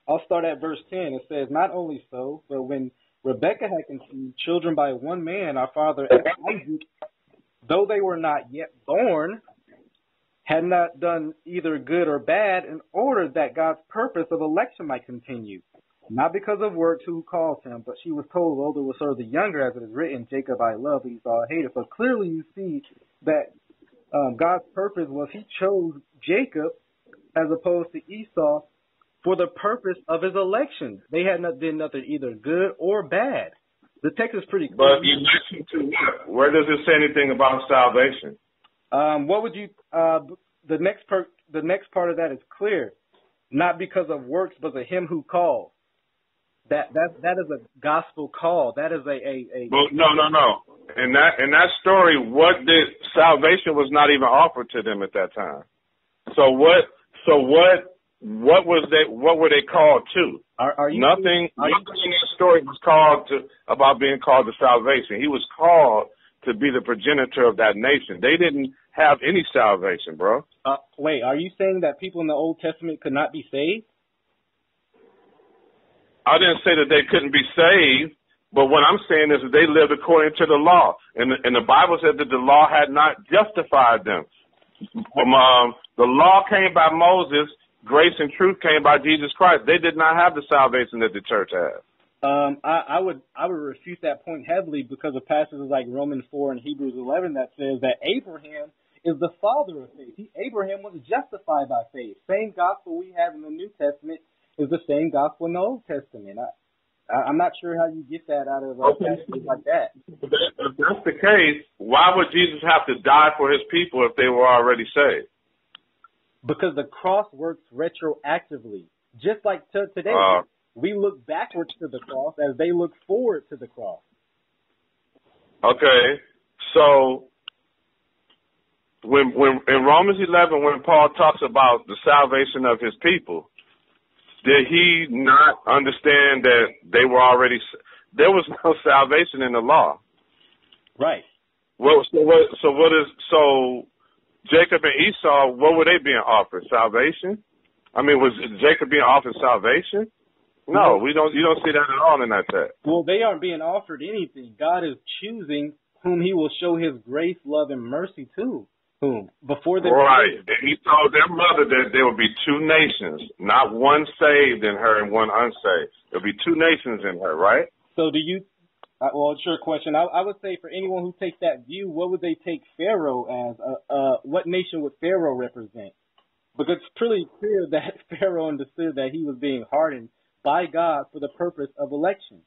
I'll start at verse 10. It says, Not only so, but when Rebekah had conceived children by one man, our father Isaac, though they were not yet born, had not done either good or bad, in order that God's purpose of election might continue. Not because of works who calls him, but she was told, older will serve the younger, as it is written, Jacob I love, Esau I hated. So clearly you see that um, God's purpose was he chose Jacob as opposed to Esau for the purpose of his election. They had not did nothing either good or bad. The text is pretty clear. But election to what? Where does it say anything about salvation? Um, what would you? Uh, the next part. The next part of that is clear, not because of works, but of him who calls. That that that is a gospel call. That is a a. a well, no, no, no. In that in that story, what did salvation was not even offered to them at that time. So what? So what what was they what were they called to? Are, are you, nothing are nothing in the story was called to about being called to salvation. He was called to be the progenitor of that nation. They didn't have any salvation, bro. Uh, wait, are you saying that people in the Old Testament could not be saved? I didn't say that they couldn't be saved, but what I'm saying is that they lived according to the law, and the, and the Bible said that the law had not justified them. Um, um, the law came by Moses, grace and truth came by Jesus Christ. They did not have the salvation that the church has. Um, I, I would I would refute that point heavily because of passages like Romans four and Hebrews eleven that says that Abraham is the father of faith. He, Abraham was justified by faith. Same gospel we have in the New Testament is the same gospel in the Old Testament. I, I, I'm not sure how you get that out of uh, okay. passages like that. If that's the case, why would Jesus have to die for his people if they were already saved? because the cross works retroactively. Just like to today, uh, we look backwards to the cross as they look forward to the cross. Okay, so when when in Romans 11, when Paul talks about the salvation of his people, did he not understand that they were already there was no salvation in the law? Right. Well, so what? So what is so? Jacob and Esau, what were they being offered? Salvation? I mean, was Jacob being offered salvation? No, we don't. You don't see that at all in that text. Well, they aren't being offered anything. God is choosing whom he will show his grace, love, and mercy to. Before the Right. And he told their mother that there would be two nations, not one saved in her and one unsaved. There'll be two nations in her, right? So do you? Well, it's your Question. I, I would say for anyone who takes that view, what would they take Pharaoh as? Uh, uh, what nation would Pharaoh represent? Because it's pretty clear that Pharaoh understood that he was being hardened by God for the purpose of election.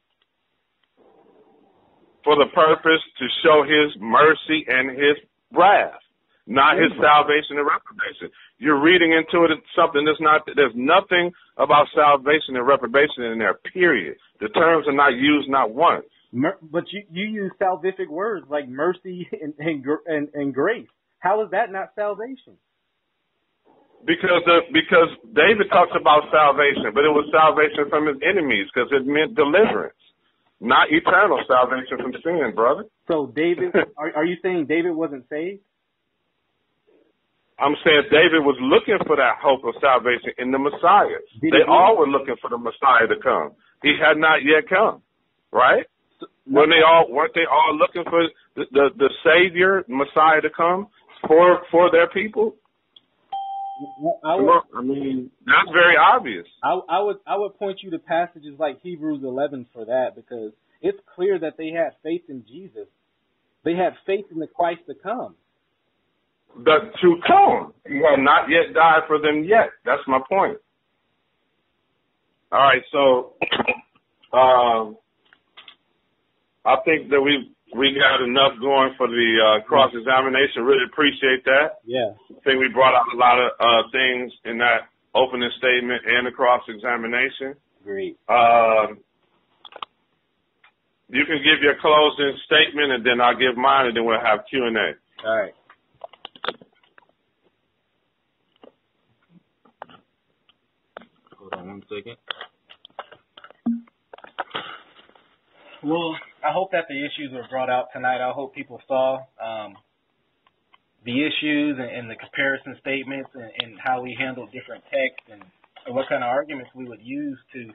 For the purpose to show his mercy and his wrath, not his salvation and reprobation. You're reading into it something that's not, there's nothing about salvation and reprobation in there, period. The terms are not used not once. Mer- but you you use salvific words like mercy and and, gr- and and grace. How is that not salvation? Because the, because David talks about salvation, but it was salvation from his enemies because it meant deliverance, not eternal salvation from sin, brother. So David, are are you saying David wasn't saved? I'm saying David was looking for that hope of salvation in the Messiah. Did they all were looking for the Messiah to come. He had not yet come, right? When they all weren't they all looking for the, the the Savior Messiah to come for for their people? I would, I mean, that's very obvious. I, I would I would point you to passages like Hebrews 11 for that because it's clear that they had faith in Jesus. They had faith in the Christ to come. But to come, he had not yet died for them yet. That's my point. All right, so um, I think that we we got enough going for the uh, cross examination. Really appreciate that. Yeah. I think we brought out a lot of uh, things in that opening statement and the cross examination. Great. Um, you can give your closing statement, and then I'll give mine, and then we'll have Q and A. All right. Hold on one second. Well, I hope that the issues were brought out tonight. I hope people saw um, the issues and, and the comparison statements and, and how we handle different texts and, and what kind of arguments we would use to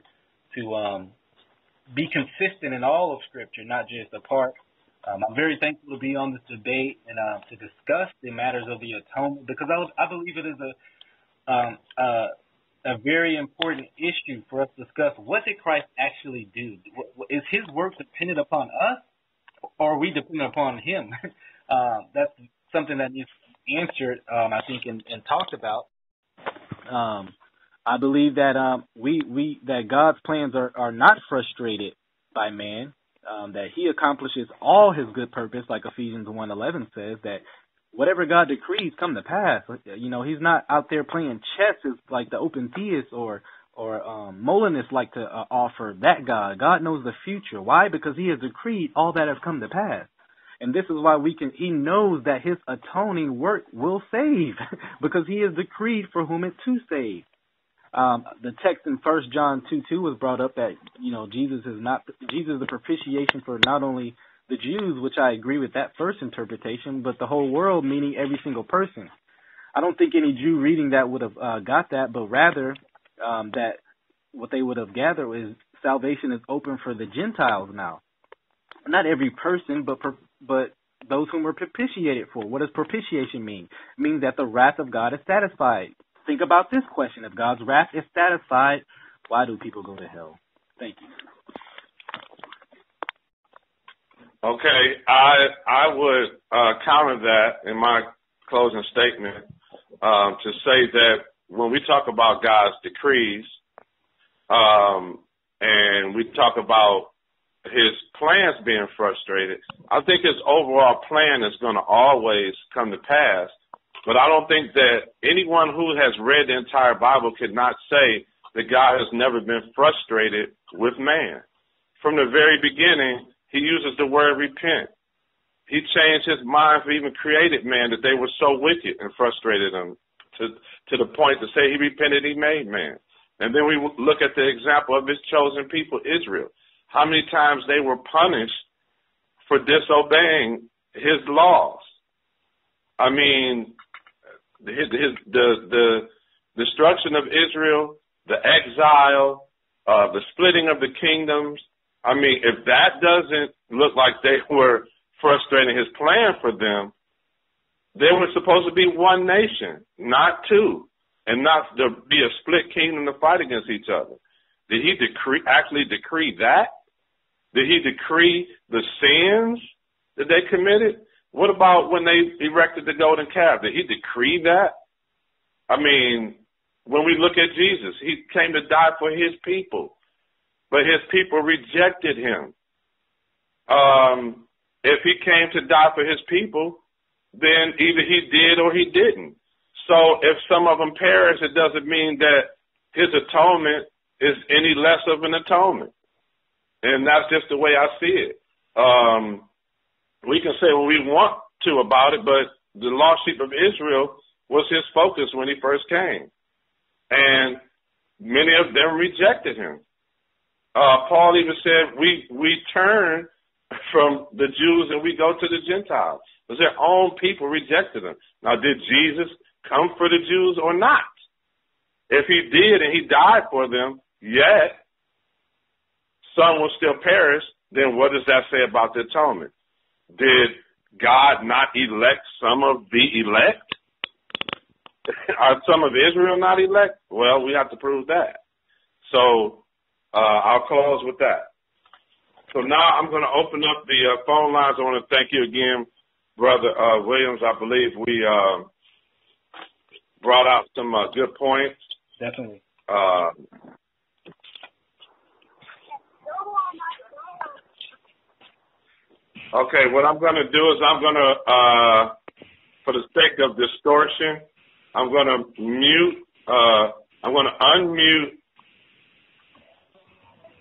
to um, be consistent in all of Scripture, not just a part. Um, I'm very thankful to be on this debate and uh, to discuss the matters of the atonement because I, I believe it is a um, uh, a very important issue for us to discuss. What did Christ actually do? Is his work dependent upon us, or are we dependent upon him? uh, that's something that needs answered, um, I think, and, and talked about. Um, I believe that um, we we that God's plans are, are not frustrated by man. Um, that He accomplishes all His good purpose, like Ephesians one eleven says. That whatever God decrees come to pass. You know, He's not out there playing chess as like the open theists or or um, Molinists like to uh, offer. That God, God knows the future. Why? Because He has decreed all that has come to pass. And this is why we can, he knows that his atoning work will save because he has decreed for whom it to save. Um, the text in First John two two was brought up that you know Jesus is not Jesus is the propitiation for not only the Jews, which I agree with that first interpretation, but the whole world, meaning every single person. I don't think any Jew reading that would have uh, got that, but rather um, that what they would have gathered is salvation is open for the Gentiles now. Not every person, but per, but those whom were propitiated for. What does propitiation mean? It means that the wrath of God is satisfied. Think about this question. If God's wrath is satisfied, why do people go to hell? Thank you. Okay, I I would uh, counter that in my closing statement um, to say that when we talk about God's decrees um, and we talk about His plans being frustrated, I think His overall plan is going to always come to pass. But I don't think that anyone who has read the entire Bible could not say that God has never been frustrated with man. From the very beginning, he uses the word repent. He changed his mind for even created man that they were so wicked and frustrated him to, to the point to say he repented, he made man. And then we look at the example of his chosen people, Israel. How many times they were punished for disobeying his laws. I mean, his, his, the, the destruction of Israel, the exile, uh, the splitting of the kingdoms, I mean, if that doesn't look like they were frustrating his plan for them, they were supposed to be one nation, not two, and not to be a split kingdom to fight against each other. Did he decree actually decree that? Did he decree the sins that they committed? What about when they erected the golden calf? Did he decree that? I mean, when we look at Jesus, he came to die for his people, but his people rejected him. Um, if he came to die for his people, then either he did or he didn't. So if some of them perish, it doesn't mean that his atonement is any less of an atonement. And that's just the way I see it. Um, we can say what we want to about it, but the lost sheep of Israel was his focus when he first came. And many of them rejected him. Uh, Paul even said, we, we turn from the Jews and we go to the Gentiles. Because their own people rejected him. Now, did Jesus come for the Jews or not? If he did and he died for them, yet some will still perish, then what does that say about the atonement? Did God not elect some of the elect? Are some of Israel not elect? Well, we have to prove that. So uh, I'll close with that. So now I'm going to open up the uh, phone lines. I want to thank you again, Brother uh, Williams. I believe we uh, brought out some uh, good points. Definitely. Uh, okay, what I'm going to do is I'm going to, uh, for the sake of distortion, I'm going to mute, uh, I'm going to unmute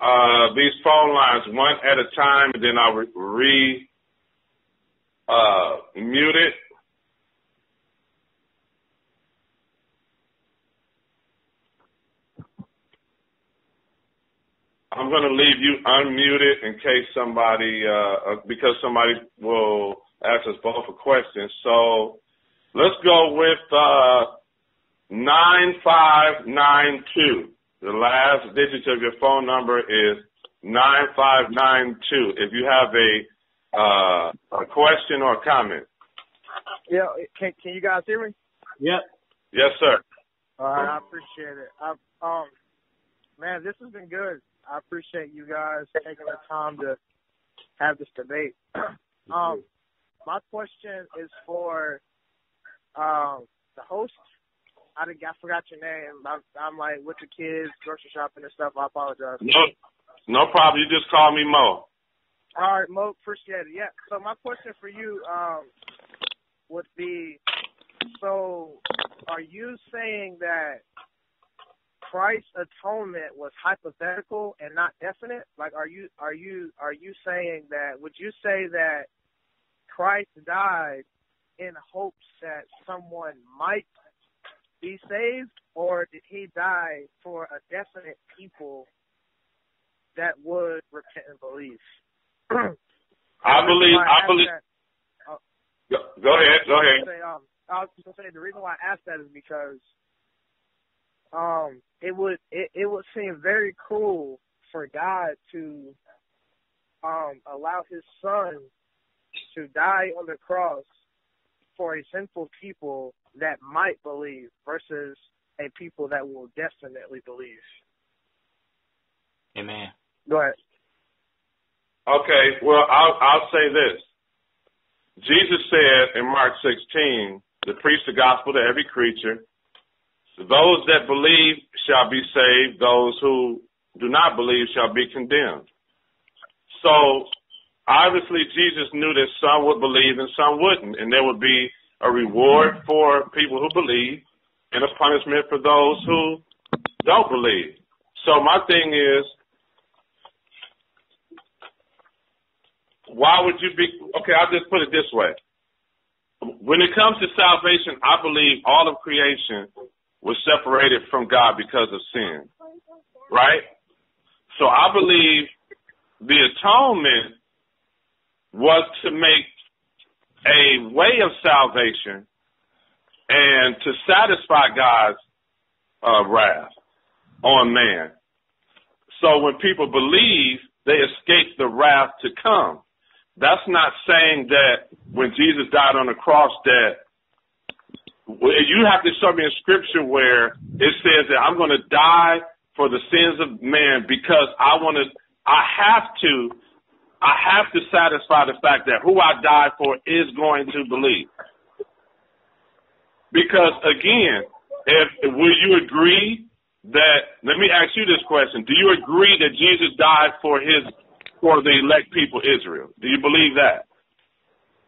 uh, these phone lines one at a time, and then I'll re, uh, mute it. I'm going to leave you unmuted in case somebody, uh, uh, because somebody will ask us both a question. So let's go with uh, 9592. The last digit of your phone number is 9592. If you have a, uh, a question or a comment. Yeah, can can you guys hear me? Yep. Yes, sir. All right, I appreciate it. I, um, man, this has been good. I appreciate you guys taking the time to have this debate. um, my question is for um, the host. I I forgot your name. I'm, I'm like with the kids, grocery shopping and stuff. I apologize. No, no problem. You just call me Mo. All right, Mo, appreciate it. Yeah. So my question for you um, would be: So, are you saying that Christ's atonement was hypothetical and not definite? Like, are you are you are you saying that? Would you say that Christ died in hopes that someone might be saved, or did he die for a definite people that would repent and believe? I believe. I believe. That, uh, go, go ahead. Go ahead. Say, um, I was going to say the reason why I asked that is because um, it would it, it would seem very cruel for God to um, allow His Son to die on the cross for a sinful people that might believe versus a people that will definitely believe. Amen. Go ahead. Okay, well, I'll, I'll say this. Jesus said in Mark 16 to preach the gospel to every creature. Those that believe shall be saved. Those who do not believe shall be condemned. So obviously Jesus knew that some would believe and some wouldn't, and there would be a reward for people who believe and a punishment for those who don't believe. So my thing is, why would you be okay i'll just put it this way when it comes to salvation i believe all of creation was separated from god because of sin right so i believe the atonement was to make a way of salvation and to satisfy god's uh, wrath on man. So when people believe they escape the wrath to come. That's not saying that when Jesus died on the cross that you have to show me in scripture where it says that I'm going to die for the sins of man because I want to, I have to, I have to satisfy the fact that who I die for is going to believe. Because again, if will you agree that let me ask you this question. Do you agree that Jesus died for his for the elect people Israel? Do you believe that?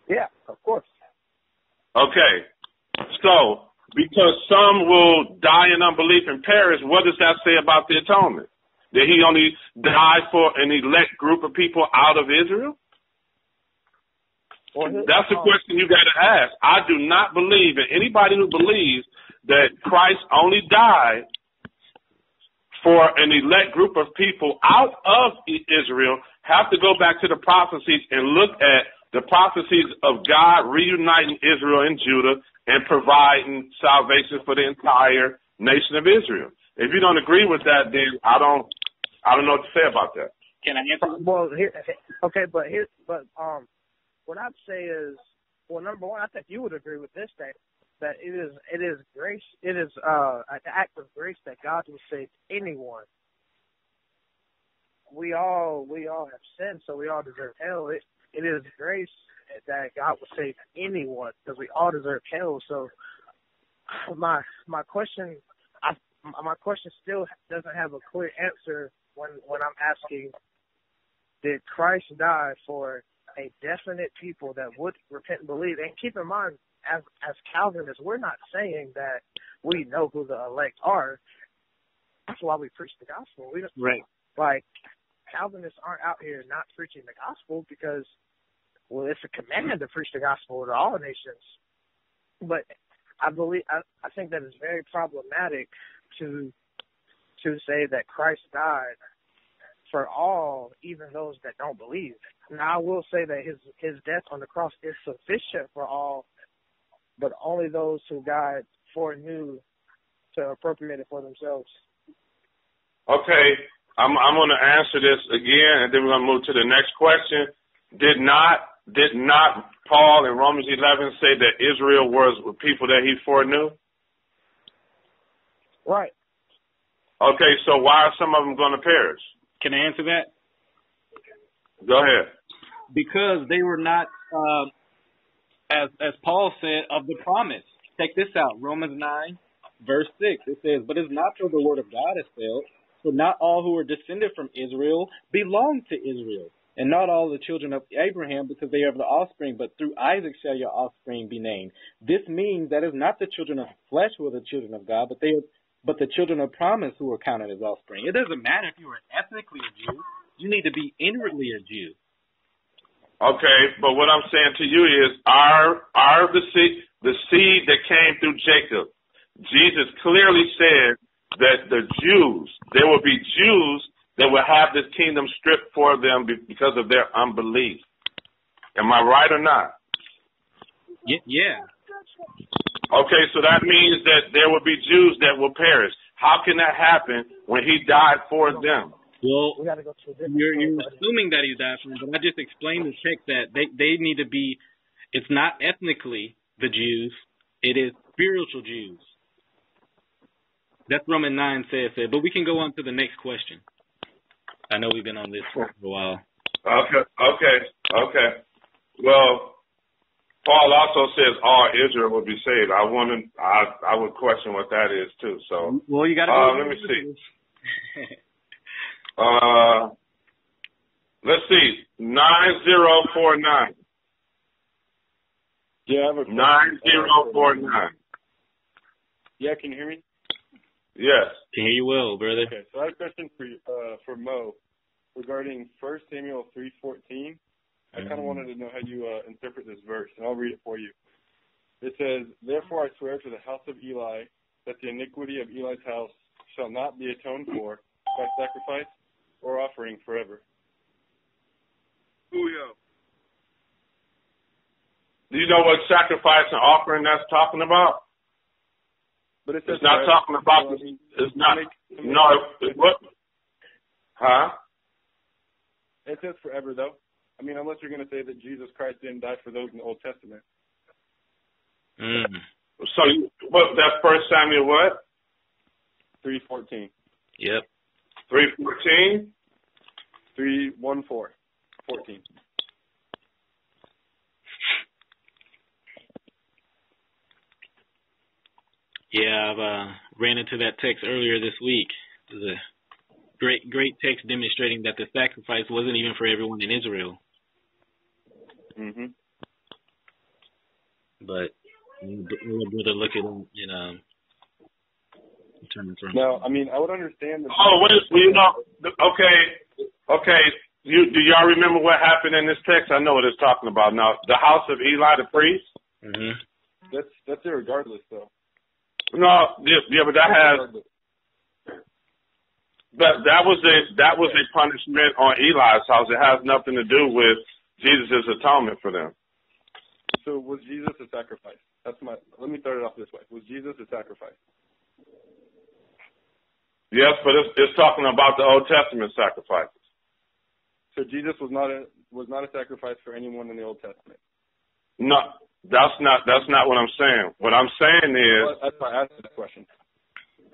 Yeah, of course. Okay. So, because some will die in unbelief and perish, what does that say about the atonement? That he only died for an elect group of people out of Israel? That's the um, question you got to ask. I do not believe, and anybody who believes that Christ only died for an elect group of people out of Israel have to go back to the prophecies and look at the prophecies of God reuniting Israel and Judah and providing salvation for the entire nation of Israel. If you don't agree with that, then I don't, I don't know what to say about that. Can I answer? Well, here, okay, but here, but um, what I'd say is, well, number one, I think you would agree with this thing that it is, it is grace, it is uh an act of grace that God will save anyone. We all, we all have sinned, so we all deserve hell. It, it is grace that God will save anyone because we all deserve hell. So, my my question, I my question still doesn't have a clear answer when when I'm asking did Christ die for a definite people that would repent and believe? And keep in mind, as as Calvinists, we're not saying that we know who the elect are. That's why we preach the gospel. We just Right. like Calvinists aren't out here not preaching the gospel because well, it's a command to preach the gospel to all nations. But I believe I, I think that is very problematic to to say that Christ died for all, even those that don't believe. Now, I will say that his his death on the cross is sufficient for all, but only those who God foreknew to appropriate it for themselves. Okay, I'm I'm going to answer this again, and then we're going to move to the next question. Did not did not Paul in Romans 11 say that Israel was with people that he foreknew? Right. Okay, so why are some of them going to perish? Can I answer that? Go ahead. Because they were not, um, as as Paul said, of the promise. Check this out, Romans nine, verse six. It says, "But it's not till the word of God is filled, for not all who are descended from Israel belong to Israel, and not all the children of Abraham, because they are of the offspring. But through Isaac shall your offspring be named." This means that it's not the children of flesh who are the children of God, but they are, but the children of promise who are counted as offspring. It doesn't matter if you are ethnically a Jew; you need to be inwardly a Jew. Okay, but what I'm saying to you is, are are the seed the seed that came through Jacob? Jesus clearly said that the Jews, there will be Jews that will have this kingdom stripped for them because of their unbelief. Am I right or not? Yeah, yeah. Okay, so that means that there will be Jews that will perish. How can that happen when he died for them? Well, We got to go to a you're, you're assuming that he died for them, but I just explained the text that they they need to be. It's not ethnically the Jews; it is spiritual Jews. That's Roman nine says it. But we can go on to the next question. I know we've been on this for a while. Okay, okay, okay. Well, Paul also says all Israel will be saved. I want to, I, I would question what that is too. So, Well, you got to. Uh, let me see. uh, let's see, nine zero four nine, Yeah, I have a nine zero four nine. Yeah, can you hear me? Yes. Can hear you well, brother. Okay, so I have a question for you, uh, for Mo regarding First Samuel three fourteen. I kind of wanted to know how you uh, interpret this verse, and I'll read it for you. It says, "Therefore I swear to the house of Eli that the iniquity of Eli's house shall not be atoned for by sacrifice or offering forever." Julio. Do you know what sacrifice and offering that's talking about? But it says It's not forever. talking about. I It's not. make- No. It, what? Huh? It says forever though. I mean, unless you're going to say that Jesus Christ didn't die for those in the Old Testament. Mm. So, you- what? That First Samuel what? Three fourteen. Yep. Three fourteen. Three one four. Fourteen. Yeah, I've uh, ran into that text earlier this week. It was a great, great text demonstrating that the sacrifice wasn't even for everyone in Israel, Mhm. but we'll we'll brother look at them and um, turn it from. Now, I mean, I would understand the. Oh, what is? Well, you know. Okay. Okay. You do y'all remember what happened in this text? I know what it's talking about now. The house of Eli the priest. hmm That's that's irregardless, though. No, yeah, yeah, but that has Regardless. that that was a that was a punishment on Eli's house. It has nothing to do with Jesus' is atonement for them. So was Jesus a sacrifice? That's my. Let me start it off this way. Was Jesus a sacrifice? Yes, but it's, it's talking about the Old Testament sacrifices. So Jesus was not a was not a sacrifice for anyone in the Old Testament. No, that's not that's not what I'm saying. What I'm saying is Well, that's why I asked that question.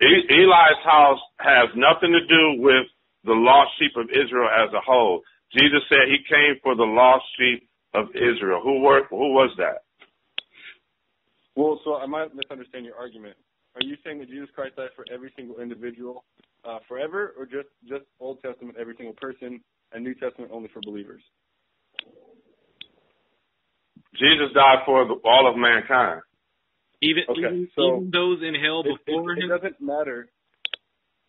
Eli's house has nothing to do with the lost sheep of Israel as a whole. Jesus said he came for the lost sheep of Israel. Who were who was that? Well, so I might misunderstand your argument. Are you saying that Jesus Christ died for every single individual uh, forever, or just just Old Testament every single person, and New Testament only for believers? Jesus died for the, all of mankind. Even Okay, even, so- even those in hell before it, it him. doesn't matter.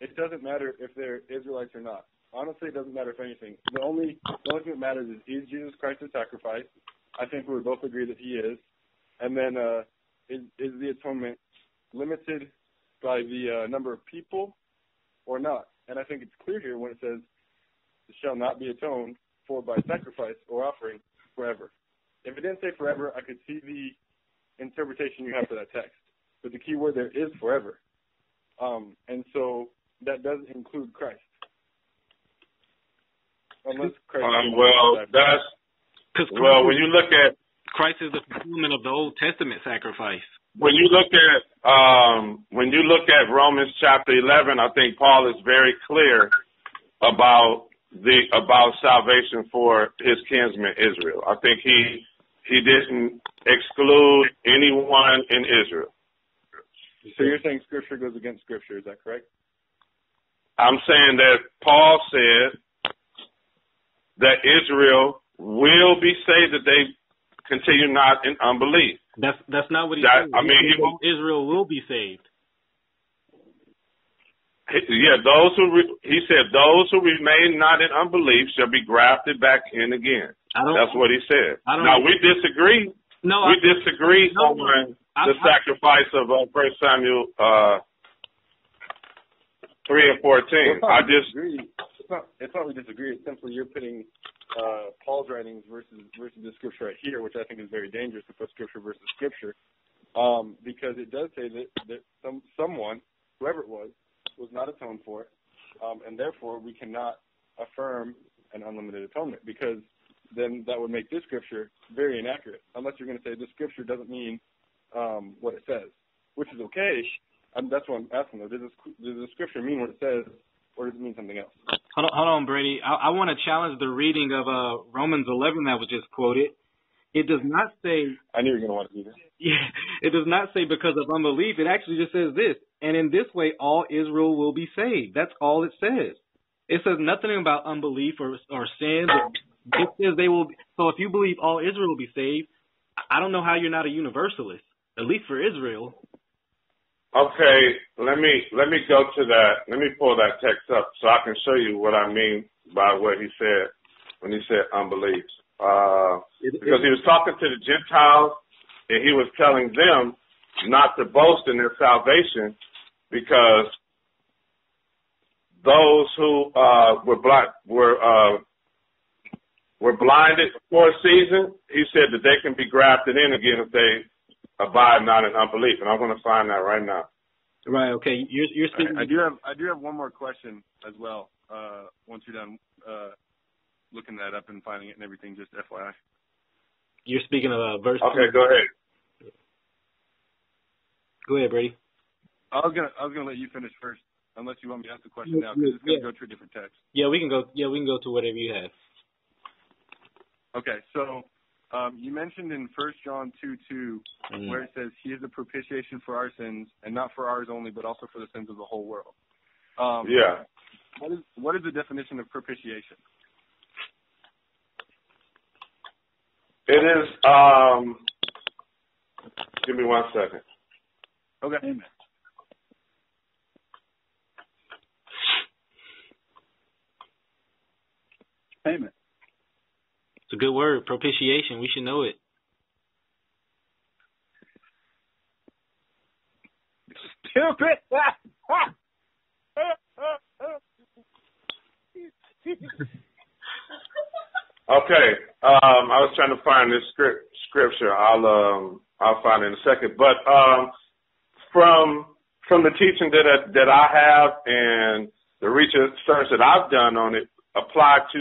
It doesn't matter if they're Israelites or not. Honestly, it doesn't matter if anything. The only the only thing that matters is is Jesus Christ a sacrifice? I think we would both agree that he is. And then uh, is is the atonement limited by the uh, number of people or not? And I think it's clear here when it says it shall not be atoned for by sacrifice or offering forever. If it didn't say forever, I could see the interpretation you have for that text. But the key word there is forever. Um, and so that does include Christ. Unless Christ Um, well, that's Because well when you look at Christ is the fulfillment of the Old Testament sacrifice. when you look at um, when you look at Romans chapter eleven, I think Paul is very clear about the about salvation for his kinsman Israel. I think he he didn't exclude anyone in Israel. So you're saying Scripture goes against Scripture, is that correct? I'm saying that Paul said that Israel will be saved that they continue not in unbelief. That's that's not what he That- said. I mean, He said he- Israel will be saved. Yeah, those who re- he said those who remain not in unbelief shall be grafted back in again. I don't. That's what he said. I don't- Now we disagree. No, we I, disagree No, on I- the I- sacrifice of uh, First Samuel uh, three and fourteen. Well, it's not I just disagree. It's not. It's not we disagree. It's simply you're putting uh, Paul's writings versus versus the Scripture right here, which I think is very dangerous to put Scripture versus Scripture, um, because it does say that that some someone, whoever it was, was not atoned for, um, and therefore we cannot affirm an unlimited atonement because then that would make this Scripture very inaccurate. Unless you're going to say this Scripture doesn't mean um, what it says, which is okay. Um, that's what I'm asking though. Does, this, does the Scripture mean what it says, or does it mean something else? hold on, hold on, Brady. I, I want to challenge the reading of uh, Romans 11 that was just quoted. It does not say I knew you were going to want to do this. Yeah, it does not say because of unbelief. It actually just says this, and in this way all Israel will be saved. That's all it says. It says nothing about unbelief or or sin. It says they will. Be, so if you believe all Israel will be saved, I don't know how you're not a universalist. At least for Israel. Okay. Let me let me go to that. Let me pull that text up so I can show you what I mean by what he said when he said unbelief. Uh, because he was talking to the Gentiles and he was telling them not to boast in their salvation because those who uh, were blind were uh, were blinded for a season. He said that they can be grafted in again if they abide not in unbelief, and I'm going to find that right now. right. Okay. You're you're speaking. I do have I do have one more question as well. Uh, once you're done, uh, looking that up and finding it and everything. Just FYI. You're speaking of uh, verse. Okay, two. go ahead. Go ahead, Brady. I was gonna I was gonna let you finish first, unless you want me to ask the question Yeah, now, because it's gonna yeah. go to a different text. Yeah, we can go. Yeah, we can go to whatever you have. Okay, so um, you mentioned in First John two two Mhm. where it says He is the propitiation for our sins, and not for ours only, but also for the sins of the whole world. Um, Yeah. What is what is the definition of propitiation? It is um give me one second. Okay. Amen. Payment. It's a good word, propitiation. We should know it. Stupid. Okay. Um I was trying to find this script scripture. I'll um I'll find it in a second. But um from from the teaching that I, that I have and the research that I've done on it applied to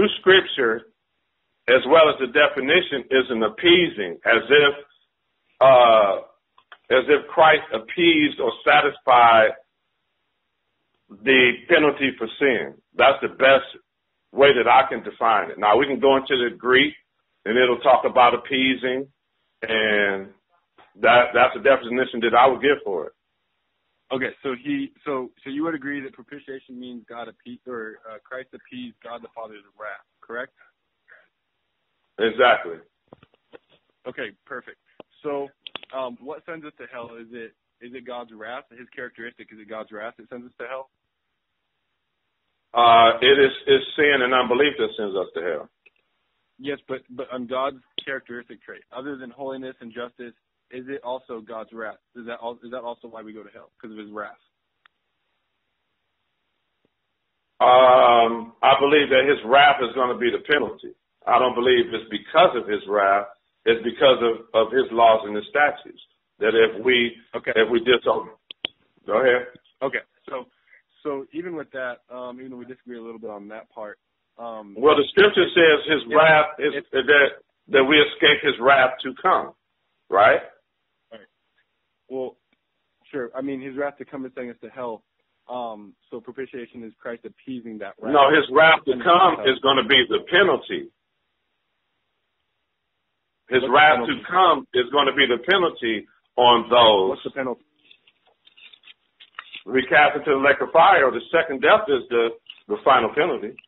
to scripture as well as the definition is an appeasing as if uh as if Christ appeased or satisfied the penalty for sin. That's the best way that I can define it. Now we can go into the Greek and it'll talk about appeasing and that that's the definition that I would give for it. Okay, so he, so so you would agree that propitiation means God appeased or uh, Christ appeased God the Father's wrath, correct? Exactly. Okay, perfect. So, um, what sends us to hell? Is it is it God's wrath? His characteristic is it God's wrath that sends us to hell? Uh it is is sin and unbelief that sends us to hell. Yes, but but on God's characteristic trait, other than holiness and justice, is it also God's wrath? Is that al- is that also why we go to hell because of His wrath? Um I believe that his wrath is going to be the penalty. I don't believe it's because of his wrath, it's because of, of his laws and his statutes. That if we Okay. if we disobey go ahead. Okay. So so even with that, um, even though we disagree a little bit on that part, um, Well, the scripture says his wrath is that that we escape his wrath to come, right? Right. Well, sure. I mean, his wrath to come is send us to hell. Um, so propitiation is Christ appeasing that wrath. No, his wrath to come is going to be the penalty. His What's wrath to come is going to be the penalty on those What's the penalty? we cast into the lake of fire. The second death is the the final penalty.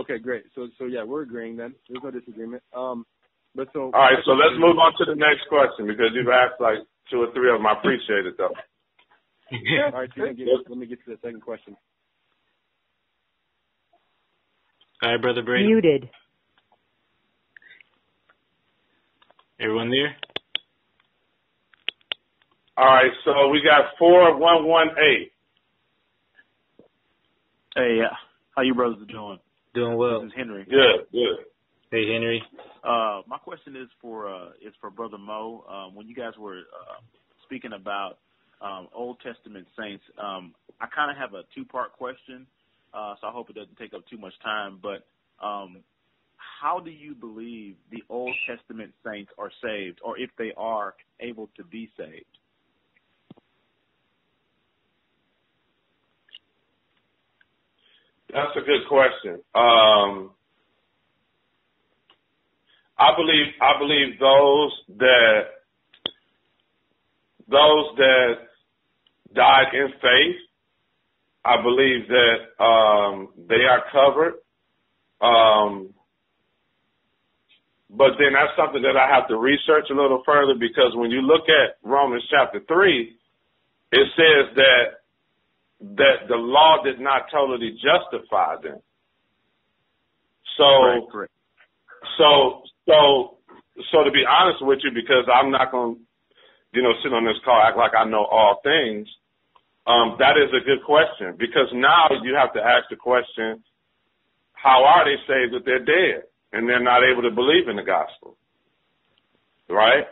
Okay, great. So so yeah, we're agreeing then. There's no disagreement. Um, but so All right, so let's move on to the next question because you've asked like two or three of them. I appreciate it though. All right, so let, me get, let me get to the second question. All right, brother Brady. Muted. Everyone there? All right, so we got four one one eight. Hey, uh, how you brothers doing? Doing well. This is Henry. Good, good. Hey, Henry. Uh, my question is for uh, is for Brother Mo. Um, when you guys were uh, speaking about um, Old Testament saints, um, I kind of have a two part question, uh, so I hope it doesn't take up too much time. But um, how do you believe the Old Testament saints are saved, or if they are able to be saved? That's a good question. Um, I believe I believe those that those that died in faith. I believe that um, they are covered. Um, but then that's something that I have to research a little further because when you look at Romans chapter three, it says that that the law did not totally justify them. So correct. so so so to be honest with you, because I'm not going to, you know, sit on this call act like I know all things. Um, that is a good question because now you have to ask the question: How are they saved if they're dead and they're not able to believe in the gospel? Right.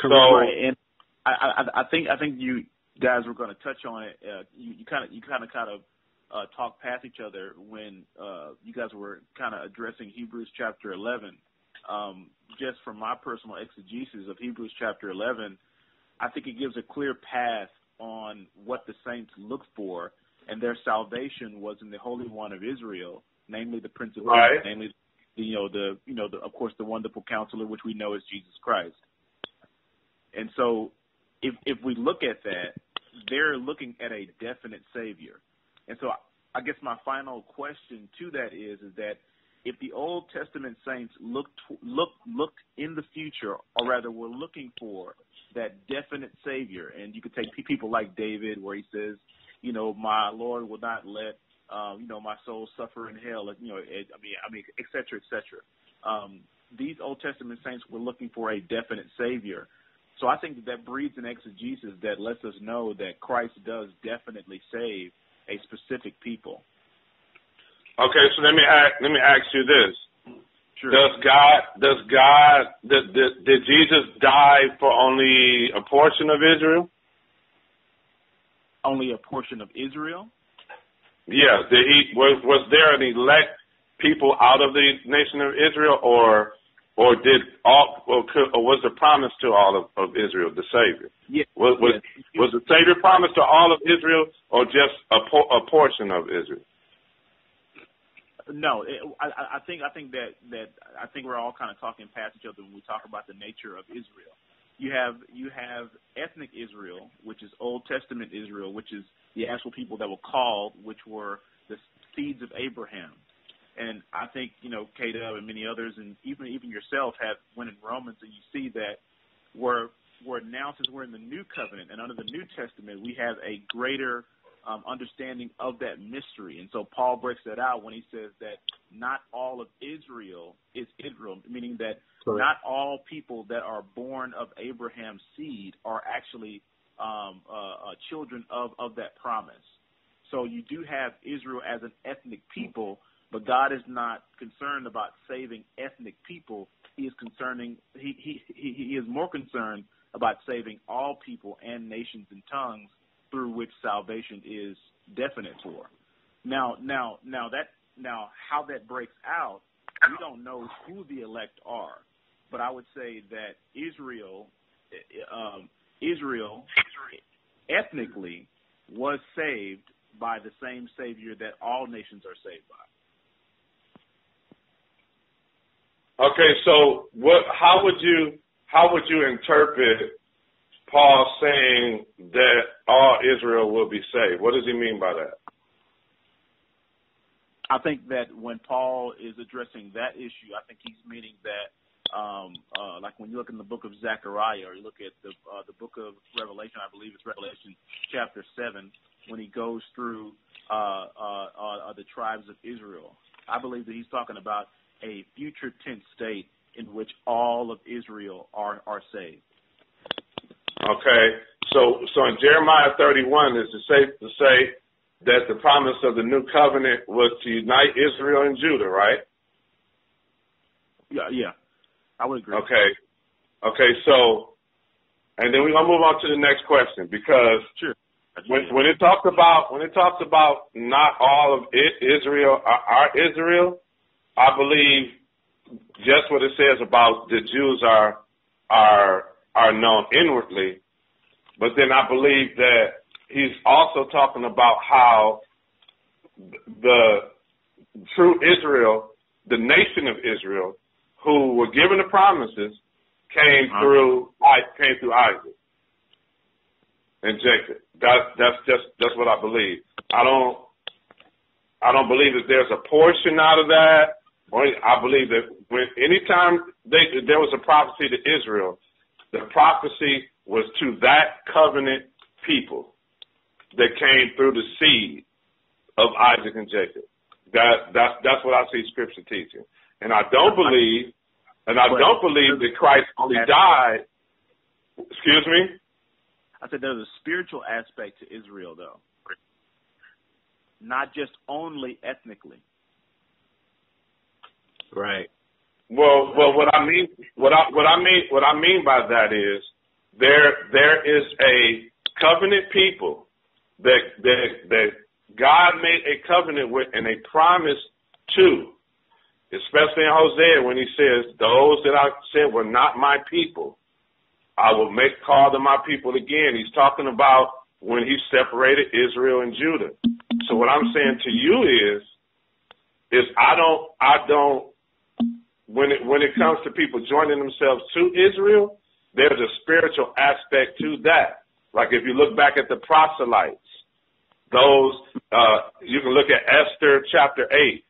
Correct. So- And I, I, I think I think you guys were going to touch on it. Uh, you kind of you kind of kind of uh, talk past each other when uh, you guys were kind of addressing Hebrews chapter 11. Um, just from my personal exegesis of Hebrews chapter 11, I think it gives a clear path on what the saints look for, and their salvation was in the Holy One of Israel, namely the Prince of right. Peace, namely you know the you know the, of course the wonderful Counselor, which we know is Jesus Christ. And so, if if we look at that, they're looking at a definite Savior. And so, I guess my final question to that is is that if the Old Testament saints looked look looked in the future, or rather were looking for that definite Savior, and you could take people like David, where he says, you know, my Lord will not let um, you know my soul suffer in hell, you know, it, I mean, I mean, et cetera, et cetera. Um, these Old Testament saints were looking for a definite Savior. So I think that, that breeds an exegesis that lets us know that Christ does definitely save a specific people. Okay, so let me ask, let me ask you this: Sure. Does God does God did, did, did Jesus die for only a portion of Israel? Only a portion of Israel? Yeah. Did he was was there an elect people out of the nation of Israel, or or did all or, could, or was the promise to all of, of Israel the Savior? Yeah. Was was, yes. was the Savior promised to all of Israel, or just a po- a portion of Israel? No, it, I, I think I think that that I think we're all kind of talking past each other when we talk about the nature of Israel. You have you have ethnic Israel, which is Old Testament Israel, which is the actual people that were called, which were the seeds of Abraham. And I think you know Dub and many others, and even even yourself have went in Romans, and you see that we're we're now since we're in the New Covenant and under the New Testament, we have a greater um, understanding of that mystery. And so Paul breaks that out when he says that not all of Israel is Israel, meaning that Correct. not all people that are born of Abraham's seed are actually um, uh, uh, children of, of that promise. So you do have Israel as an ethnic people, but God is not concerned about saving ethnic people. He is concerning he, he, he, he is more concerned about saving all people and nations and tongues through which salvation is definite for. Now, now, now that now how that breaks out, we don't know who the elect are, but I would say that Israel, um, Israel, ethnically was saved by the same Savior that all nations are saved by. Okay, so what? How would you how would you interpret Paul saying that all Israel will be saved? What does he mean by that? I think that when Paul is addressing that issue, I think he's meaning that, um, uh, like when you look in the book of Zechariah or you look at the uh, the book of Revelation, I believe it's Revelation chapter seven, when he goes through uh, uh, uh, the tribes of Israel. I believe that he's talking about a future tense state in which all of Israel are are saved. Okay, so so in Jeremiah 31, is it safe to say that the promise of the new covenant was to unite Israel and Judah, right? Yeah, yeah, I would agree. Okay, okay, so and then we're gonna move on to the next question because Sure. when when it talks about when it talks about not all of it, Israel are, are Israel, I believe just what it says about the Jews are are are known inwardly, but then I believe that he's also talking about how the true Israel, the nation of Israel, who were given the promises, came Uh-huh. through I came through Isaac and Jacob. That's that's just that's what I believe. I don't I don't believe that there's a portion out of that. I believe that when anytime they, there was a prophecy to Israel, the prophecy was to that covenant people that came through the seed of Isaac and Jacob. That that's that's what I see Scripture teaching, and I don't believe, and I don't believe that Christ only died. Excuse me. I said there's a spiritual aspect to Israel, though, not just only ethnically. Right. Well, well, what I mean, what I what I mean, what I mean by that is there there is a covenant people that that that God made a covenant with and a promise to, especially in Hosea when he says, Those that I said were not my people, I will make call them my people again. He's talking about when he separated Israel and Judah. So what I'm saying to you is, is I don't, I don't, when it, when it comes to people joining themselves to Israel, there's a spiritual aspect to that. Like if you look back at the proselytes, those, uh, you can look at Esther chapter 8.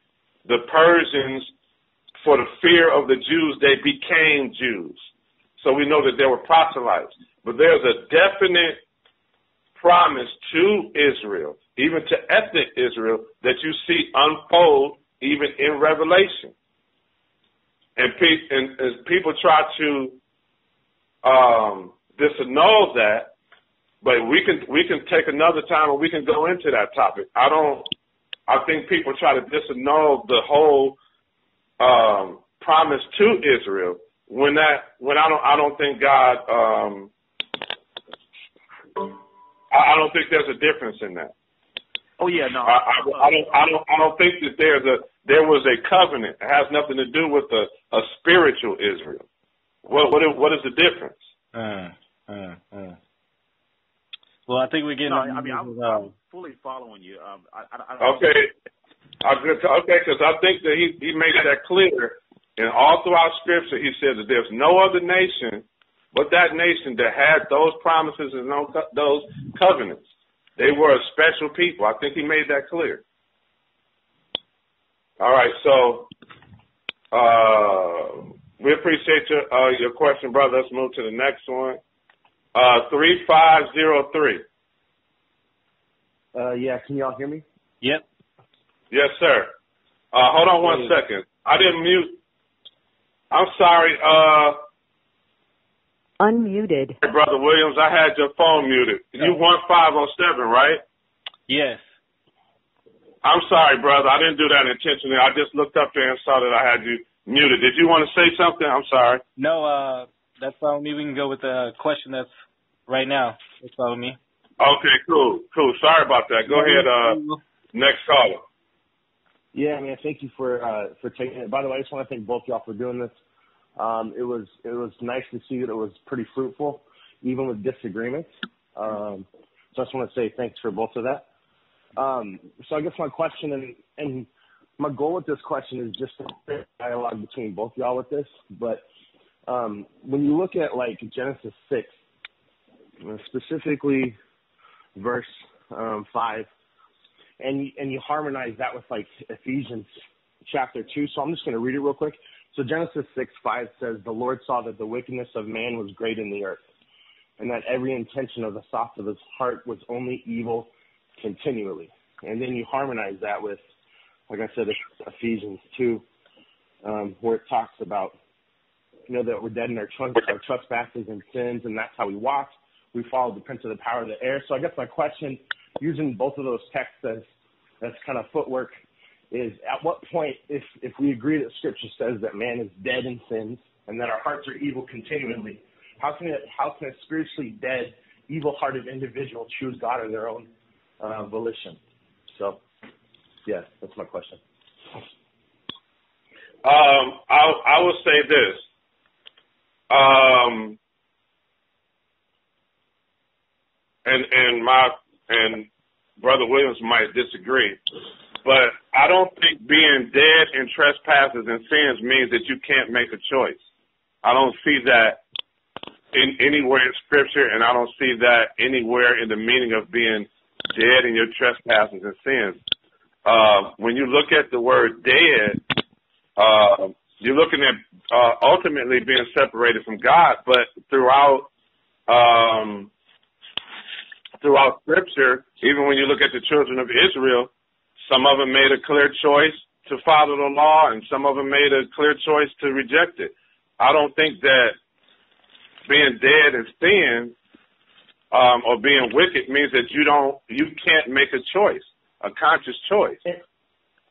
The Persians, for the fear of the Jews, they became Jews. So we know that there were proselytes. But there's a definite promise to Israel, even to ethnic Israel, that you see unfold even in Revelation. And, pe- and, and people try to um, disannul that, but we can we can take another time and we can go into that topic. I don't. I think people try to disannul the whole um, promise to Israel when that when I don't I don't think God um, I, I don't think there's a difference in that. Oh yeah, no. I, I, I don't I don't I don't think that there's a there was a covenant. It has nothing to do with a, a spiritual Israel. What what is, what is the difference? Uh, uh, uh. Well, I think we're getting. No, I mean, I'm, I'm fully following you. Um, I, I, I don't Okay. I, okay, because I think that he he makes that clear, and all throughout Scripture he says that there's no other nation but that nation that had those promises and those covenants. They were a special people. I think he made that clear. All right, so uh, we appreciate your uh, your question, brother. Let's move to the next one. Uh, three five zero three. Uh, yeah, can y'all hear me? Yep. Yes, sir. Uh, hold on one second. I didn't mute. I'm sorry. Uh, Unmuted. Brother Williams, I had your phone muted. You one five oh seven, right? Yes. I'm sorry, brother. I didn't do that intentionally. I just looked up there and saw that I had you muted. Did you want to say something? I'm sorry. No, uh, that's fine with me. We can go with the question that's right now. That's fine with me. Okay, cool, cool. Sorry about that. Go ahead, uh, next caller. Yeah, man. Thank you for uh, for taking it. By the way, I just want to thank both y'all for doing this. Um, it was it was nice to see that it was pretty fruitful, even with disagreements. Um, so I just want to say thanks for both of that. Um, so I guess my question and and my goal with this question is just to dialogue between both y'all with this. But um, when you look at like Genesis six, uh, specifically verse um, five, and and you harmonize that with like Ephesians chapter two. So I'm just going to read it real quick. So Genesis 6, 5 says, The Lord saw that the wickedness of man was great in the earth, and that every intention of the thoughts of his heart was only evil continually. And then you harmonize that with, like I said, Ephesians 2, um, where it talks about, you know, that we're dead in our, tr- our trespasses and sins, and that's how we walk. We follow the prince of the power of the air. So I guess my question, using both of those texts as, as kind of footwork, is at what point, if if we agree that Scripture says that man is dead in sins and that our hearts are evil continually, how can it how can a spiritually dead, evil-hearted individual choose God of their own uh, volition? So, yeah, that's my question. Um, I I will say this. Um, and and my and brother Williams might disagree, but I don't think being dead in trespasses and sins means that you can't make a choice. I don't see that in anywhere in scripture and I don't see that anywhere in the meaning of being dead in your trespasses and sins. Uh, when you look at the word dead, uh, you're looking at uh, ultimately being separated from God, but throughout um, throughout Scripture, even when you look at the children of Israel, some of them made a clear choice to follow the law, and some of them made a clear choice to reject it. I don't think that being dead in sin um, or being wicked means that you don't, you can't make a choice, a conscious choice.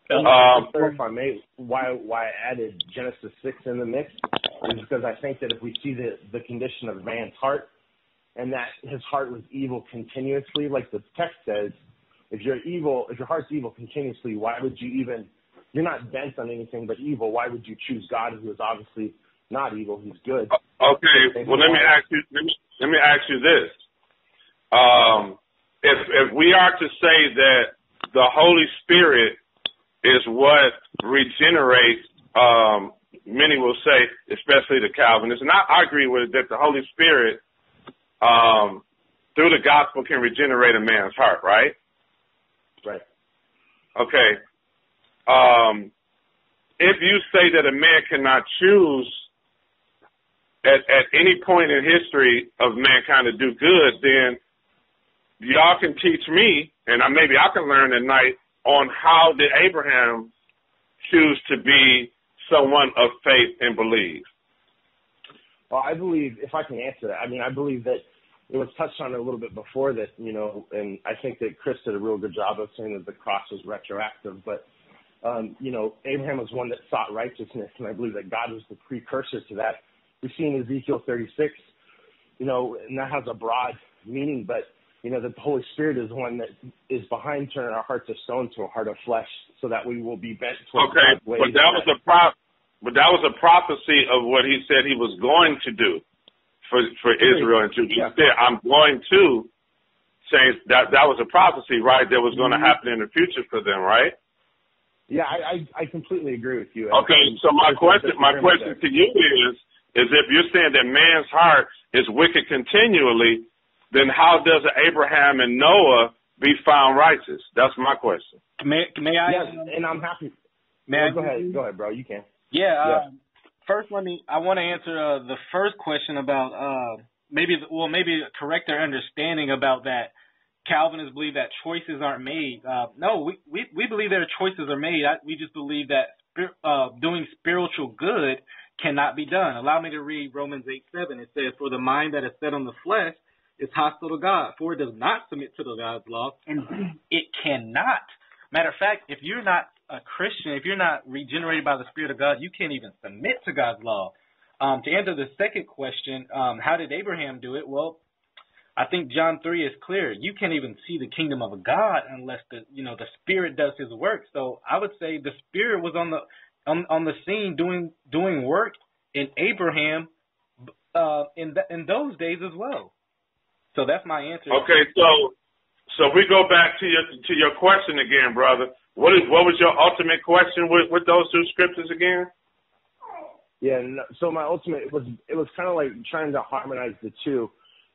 And Um, if I may, why why I added Genesis six in the mix is because I think that if we see the the condition of man's heart, and that his heart was evil continuously, like the text says, if you're evil, if your heart's evil continuously, why would you even? You're not bent on anything but evil. Why would you choose God, who is obviously not evil? He's good. Okay. Well, let me ask you. Let me, let me ask you this. Um, if if we are to say that the Holy Spirit is what regenerates, um, many will say, especially the Calvinists, and I, I agree with it, that the Holy Spirit, um, through the gospel, can regenerate a man's heart, right? Right. Okay. Um, if you say that a man cannot choose at, at any point in history of mankind to do good, then y'all can teach me, and I, maybe I can learn tonight on how did Abraham choose to be someone of faith and believe. Well, I believe if I can answer that, I mean, I believe that it was touched on a little bit before this, you know, and I think that Kris did a real good job of saying that the cross was retroactive, but um, you know, Abraham was one that sought righteousness, and I believe that God was the precursor to that. We see in Ezekiel 36, you know, and that has a broad meaning, but you know, that the Holy Spirit is one that is behind turning our hearts of stone to a heart of flesh, so that we will be bent towards okay, God's ways. but that was a prop, but that was a prophecy of what he said he was going to do for for Israel and Judah. He Yeah. said, "I'm going to." Saying that that was a prophecy, right? That was going to Mhm. happen in the future for them, right? Yeah, I, I, I completely agree with you. Okay, And so my question, my question there. to you is, is if you're saying that man's heart is wicked continually, then how does Abraham and Noah be found righteous? That's my question. May may I? Yes, and I'm happy. May Well, I go ahead, go ahead, bro. You can. Yeah. Yeah. Um, first, let me. I want to answer uh, the first question about uh, maybe. Well, maybe correct their understanding about that. Calvinists believe that choices aren't made. Uh, no, we, we we believe their choices are made. I, we just believe that uh, doing spiritual good cannot be done. Allow me to read Romans eight seven. It says, "For the mind that is set on the flesh is hostile to God, for it does not submit to the God's law, and it cannot." Matter of fact, if you're not a Christian, if you're not regenerated by the Spirit of God, you can't even submit to God's law. Um, to answer the second question, um, how did Abraham do it? Well, I think John three is clear. You can't even see the kingdom of God unless the you know the Spirit does His work. So I would say the Spirit was on the on, on the scene doing doing work in Abraham uh, in th- in those days as well. So that's my answer. Okay, so so we go back to your to your question again, brother. What is what was your ultimate question with with those two scriptures again? Yeah. No, so my ultimate it was it was kind of like trying to harmonize the two,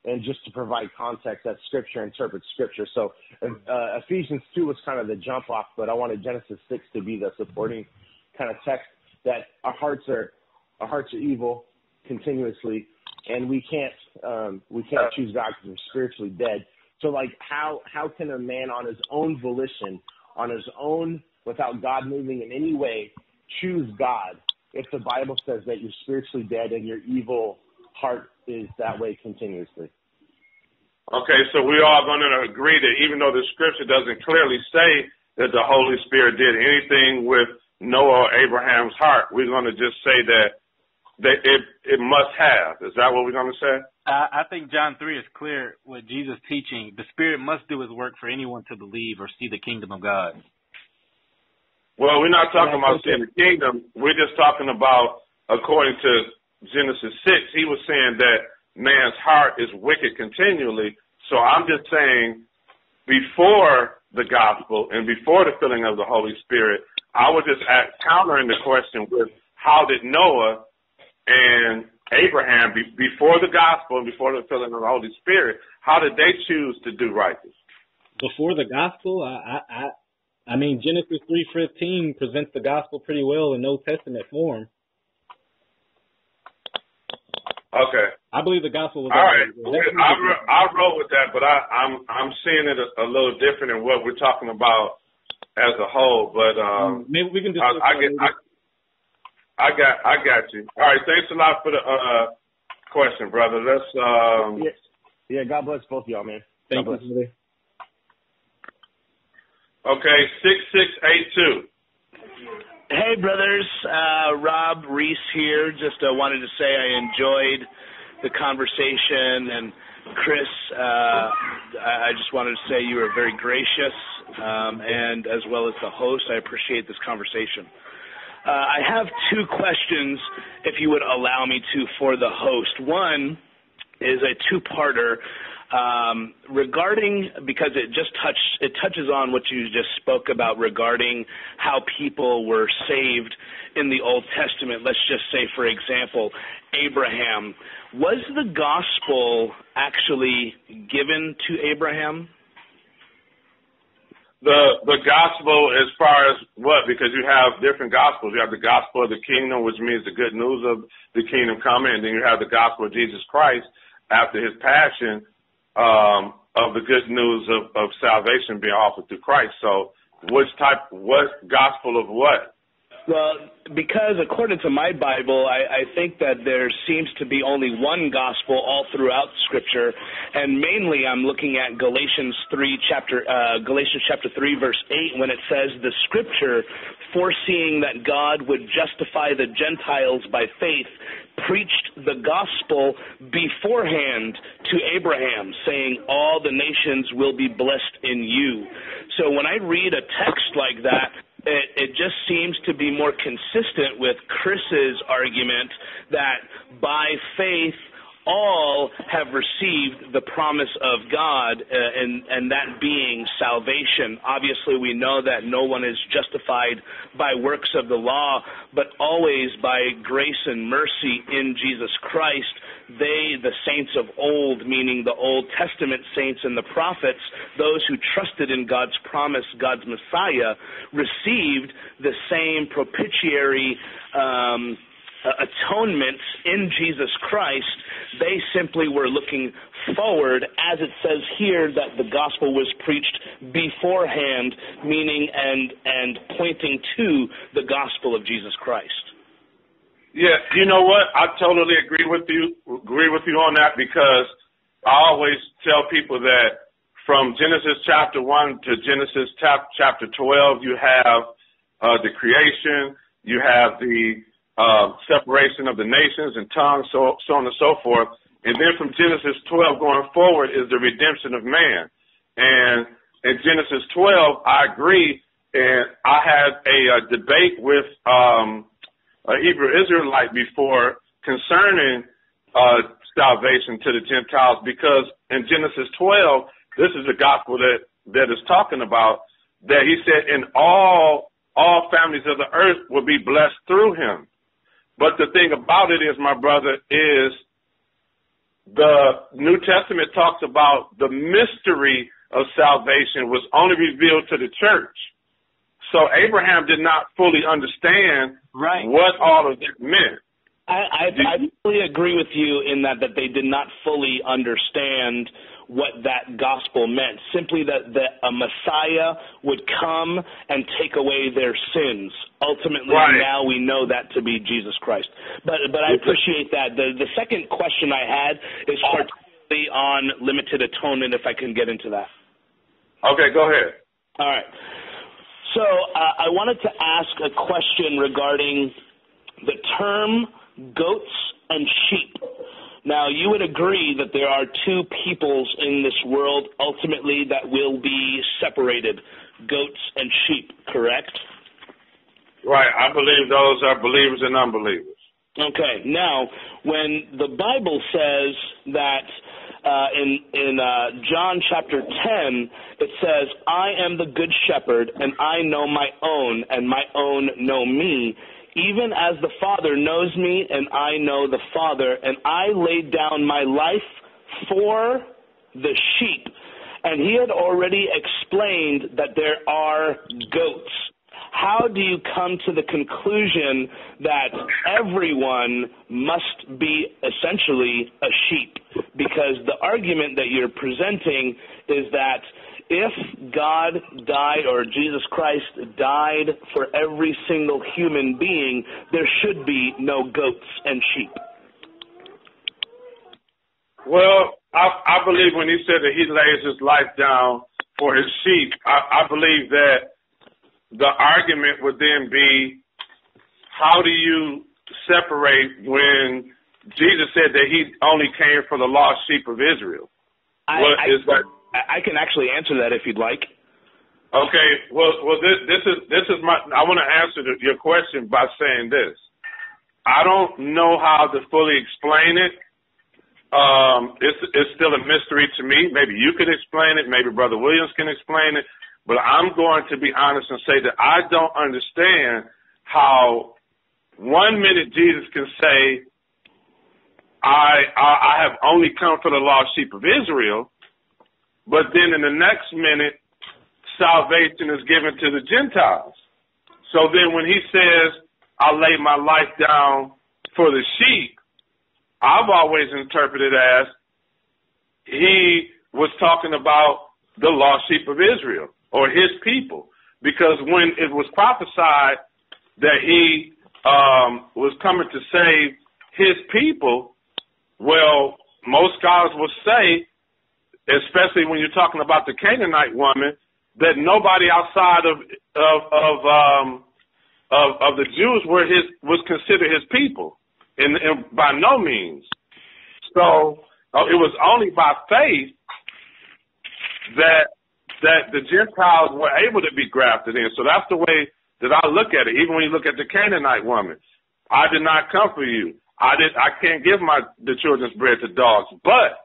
and just to provide context that Scripture interprets Scripture. So uh, Ephesians two was kind of the jump off, but I wanted Genesis six to be the supporting kind of text that our hearts are our hearts are evil continuously, and we can't um, we can't choose God because we're spiritually dead. So like how how can a man on his own volition, on his own without God moving in any way, choose God if the Bible says that you're spiritually dead and your evil heart is that way continuously? Okay, so we are going to agree that even though the scripture doesn't clearly say that the Holy Spirit did anything with Noah or Abraham's heart, we're going to just say that that it it must have. Is that what we're going to say? I, I think John three is clear with Jesus teaching. The Spirit must do His work for anyone to believe or see the kingdom of God. Well, we're not talking about seeing the kingdom. We're just talking about, according to Genesis 6, he was saying that man's heart is wicked continually. So I'm just saying, before the gospel and before the filling of the Holy Spirit, I was just at, countering the question with how did Noah and Abraham, be, before the gospel and before the filling of the Holy Spirit, how did they choose to do righteous? Before the gospel, I I I, I mean Genesis three fifteen presents the gospel pretty well in Old Testament form. Okay. I believe the gospel was All right. I I roll with that, but I, I'm I'm seeing it a, a little different than what we're talking about as a whole. But um, Maybe we can just. I, I get. I, I got I got you. All right, thanks a lot for the uh, question, brother. Let's um, Yeah, yeah. God bless both of y'all, man. Thank God bless. you, brother. okay six six eight two. Hey, brothers. Uh, Rob Reese here. Just uh, wanted to say I enjoyed the conversation and Kris, uh, I just wanted to say you were very gracious, um, and as well as the host, I appreciate this conversation. Uh, I have two questions, if you would allow me to, for the host. One is a two-parter um, regarding because it just touch it touches on what you just spoke about regarding how people were saved in the Old Testament. Let's just say, for example, Abraham. Was the gospel actually given to Abraham? The the gospel as far as what? Because you have different gospels. You have the gospel of the kingdom, which means the good news of the kingdom coming, and then you have the gospel of Jesus Christ after his passion, um, of the good news of, of salvation being offered through Christ. So which type what gospel of what? Well, because according to my Bible, I, I think that there seems to be only one gospel all throughout Scripture, and mainly I'm looking at Galatians three chapter uh, Galatians chapter three verse eight when it says the Scripture, foreseeing that God would justify the Gentiles by faith, preached the gospel beforehand to Abraham, saying, All the nations will be blessed in you. So when I read a text like that, it, it just seems to be more consistent with Kris's argument that by faith, all have received the promise of God, uh, and, and that being salvation. Obviously, we know that no one is justified by works of the law, but always by grace and mercy in Jesus Christ. They, the saints of old, meaning the Old Testament saints and the prophets, those who trusted in God's promise, God's Messiah, received the same propitiatory um, atonement in Jesus Christ they simply were looking forward, as it says here that the gospel was preached beforehand, meaning and and pointing to the gospel of Jesus Christ. Yeah, you know what? I totally agree with you. Agree with you on that because I always tell people that from Genesis chapter one to Genesis chapter twelve, you have uh, the creation, you have the uh, separation of the nations and tongues, so, so on and so forth. And then from Genesis 12 going forward is the redemption of man. And in Genesis 12, I agree. And I had a, a debate with um, a Hebrew Israelite before concerning uh, salvation to the Gentiles because in Genesis 12, this is the gospel that, that is talking about that he said, in all all families of the earth will be blessed through him. But the thing about it is, my brother, is the New Testament talks about the mystery of salvation was only revealed to the church. So Abraham did not fully understand right. what all of it meant. I, I, I fully agree with you in that that they did not fully understand what that gospel meant. Simply that, that a Messiah would come and take away their sins. Ultimately, right. now we know that to be Jesus Christ. But but I appreciate that. The the second question I had is particularly on limited atonement. If I can get into that. Okay, go ahead. All right. So uh, I wanted to ask a question regarding the term goats and sheep. Now, you would agree that there are two peoples in this world ultimately that will be separated goats and sheep, correct? Right. I believe those are believers and unbelievers. Okay. Now, when the Bible says that uh, in in uh, John chapter 10, it says, "I am the good shepherd, and I know my own, and my own know me." even as the Father knows me and I know the Father, and I laid down my life for the sheep. And he had already explained that there are goats. How do you come to the conclusion that everyone must be essentially a sheep? Because the argument that you're presenting is that if God died or Jesus Christ died for every single human being, there should be no goats and sheep. Well, I, I believe when he said that he lays his life down for his sheep, I, I believe that the argument would then be how do you separate when Jesus said that he only came for the lost sheep of Israel? I, what I, is that? I can actually answer that if you'd like. Okay, well, well, this, this is this is my. I want to answer the, your question by saying this. I don't know how to fully explain it. Um, it's it's still a mystery to me. Maybe you can explain it. Maybe Brother Williams can explain it. But I'm going to be honest and say that I don't understand how one minute Jesus can say, I, I, I have only come for the lost sheep of Israel, but then in the next minute, salvation is given to the Gentiles. So then when he says, I lay my life down for the sheep, I've always interpreted as he was talking about the lost sheep of Israel or his people. Because when it was prophesied that he um, was coming to save his people, well, most scholars will say, especially when you're talking about the Canaanite woman, that nobody outside of of of um, of, of the Jews were his was considered his people, and, and by no means. So uh, it was only by faith that that the Gentiles were able to be grafted in. So that's the way that I look at it. Even when you look at the Canaanite woman, I did not come for you. I did. I can't give my the children's bread to dogs. But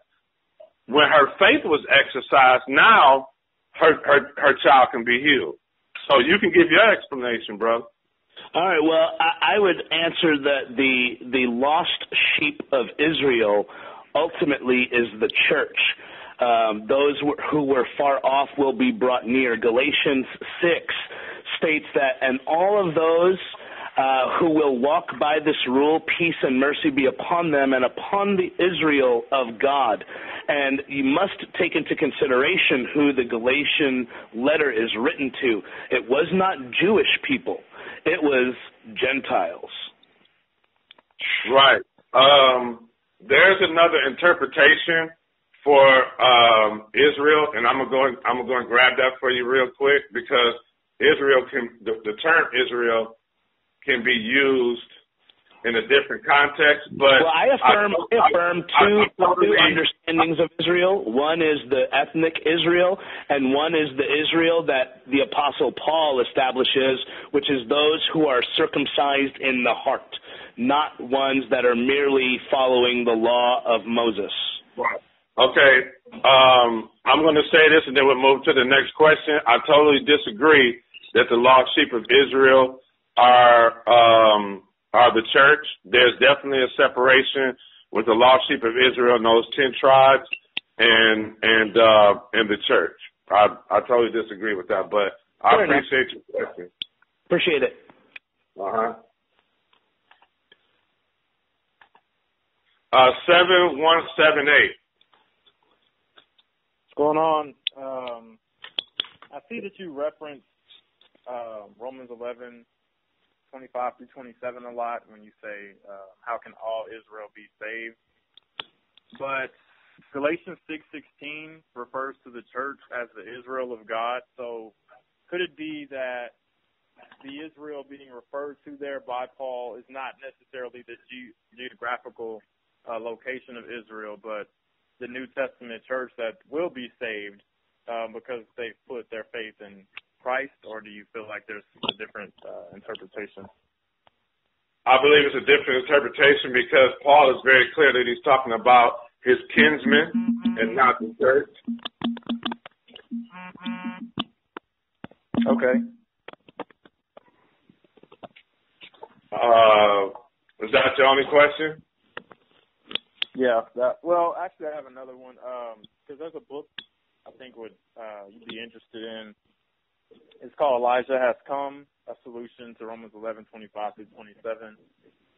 when her faith was exercised, now her her her child can be healed. So you can give your explanation, bro. All right. Well, I, I would answer that the the lost sheep of Israel ultimately is the church. Um, those who were far off will be brought near. Galatians 6 states that, and all of those uh, who will walk by this rule, peace and mercy be upon them and upon the Israel of God. And you must take into consideration who the Galatian letter is written to. It was not Jewish people, it was Gentiles. Right. Um, there's another interpretation for um, Israel, and I'm gonna go. I'm gonna go and grab that for you real quick because Israel can the, the term Israel can be used in a different context. But well, I affirm, I, I affirm two, I, I, two understandings of Israel. One is the ethnic Israel, and one is the Israel that the Apostle Paul establishes, which is those who are circumcised in the heart, not ones that are merely following the law of Moses. Right. Okay. Um, I'm going to say this and then we'll move to the next question. I totally disagree that the lost sheep of Israel are um, are the church. There's definitely a separation with the lost sheep of Israel and those ten tribes and and uh, and the church. I I totally disagree with that, but I Fair appreciate enough. your question. Appreciate it. Uh huh. Uh, seven one seven eight. What's going on? Um, I see that you reference uh, Romans 11, 25 through 27 a lot when you say, uh, how can all Israel be saved? But Galatians 6.16 refers to the church as the Israel of God. So could it be that the Israel being referred to there by Paul is not necessarily the ge- geographical uh, location of Israel, but the New Testament church that will be saved um, because they put their faith in Christ, or do you feel like there's a different uh, interpretation? I believe it's a different interpretation because Paul is very clear that he's talking about his kinsmen and not the church. Okay. Uh, is that your only question? Yeah. That, well, actually, I have another one because there's a book I think would uh, you'd be interested in. It's called Elijah Has Come: A Solution to Romans 11, 25 through 27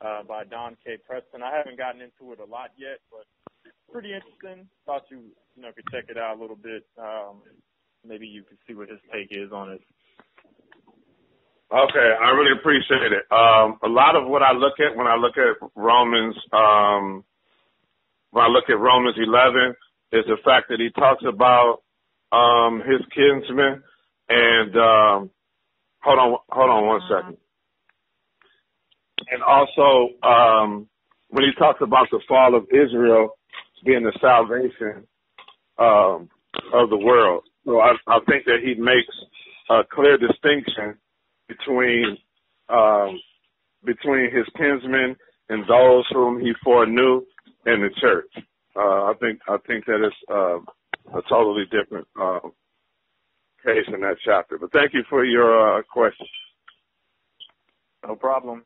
uh, by Don K. Preston. I haven't gotten into it a lot yet, but pretty interesting. Thought you you know could check it out a little bit. Um, maybe you could see what his take is on it. Okay, I really appreciate it. Um, a lot of what I look at when I look at Romans, um, when I look at Romans 11, is the fact that he talks about um, his kinsmen. And um, hold on, hold on one second. And also, um, when he talks about the fall of Israel being the salvation um, of the world. So I, I think that he makes a clear distinction between um, between his kinsmen and those whom he foreknew in the church. Uh, I think I think that is uh, a totally different uh, case in that chapter. But thank you for your uh, question. No problem.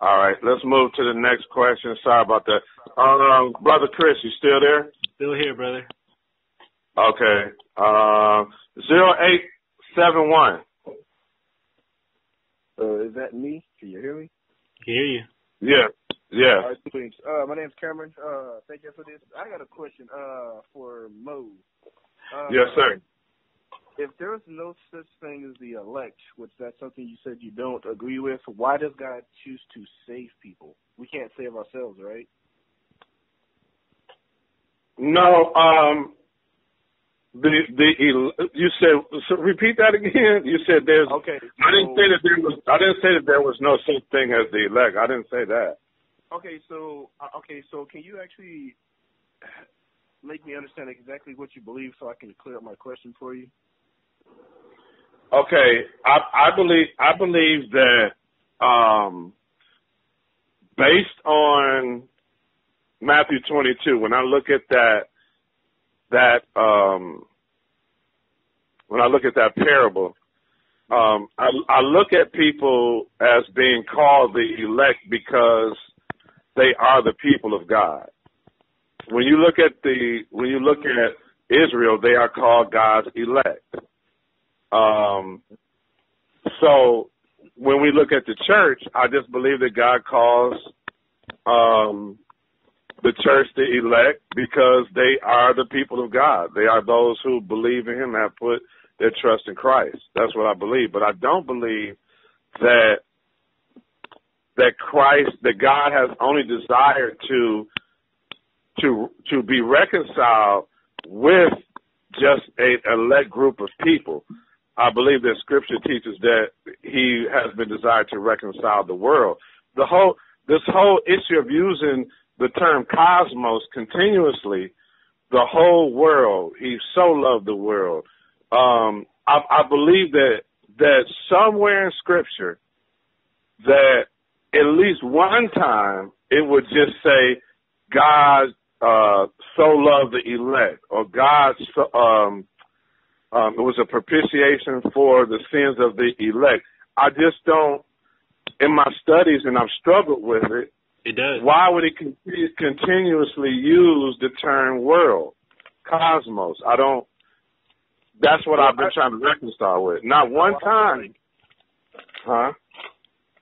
All right, let's move to the next question. Sorry about that. Um, brother Kris, you still there? Still here, brother. Okay. Uh, zero eight seven one. Uh, is that me? Can you hear me? Hear you. Yeah. Yeah. All right, thanks. Uh, my name's Cameron. Uh, thank you for this. I got a question uh, for Mo. Uh, Yes, sir. If there is no such thing as the elect, which that's something you said you don't agree with, why does God choose to save people? We can't save ourselves, right? No. Um. The the you said so repeat that again. You said there's. Okay. I didn't say that there was. I didn't say that there was no such thing as the elect. I didn't say that. Okay, so uh, okay, so can you actually make me understand exactly what you believe so I can clear up my question for you? Okay, I, I believe I believe that um, based on Matthew 22, when I look at that that um, when I look at that parable, um, I, I look at people as being called the elect because they are the people of God. When you look at the when you look at Israel, they are called God's elect. Um, so when we look at the church, I just believe that God calls um, the church the elect because they are the people of God. They are those who believe in Him, have put their trust in Christ. That's what I believe. But I don't believe that that Christ, that God has only desired to to to be reconciled with just a elect group of people. I believe that Scripture teaches that He has been desired to reconcile the world. The whole this whole issue of using the term cosmos continuously, the whole world. He so loved the world. Um, I, I believe that that somewhere in Scripture that at least one time it would just say God uh, so loved the elect, or God so, um, um, it was a propitiation for the sins of the elect. I just don't, in my studies, and I've struggled with it. It does. Why would it con- continuously use the term world, cosmos? I don't. That's what I've been trying to reconcile with. Not one time. Huh?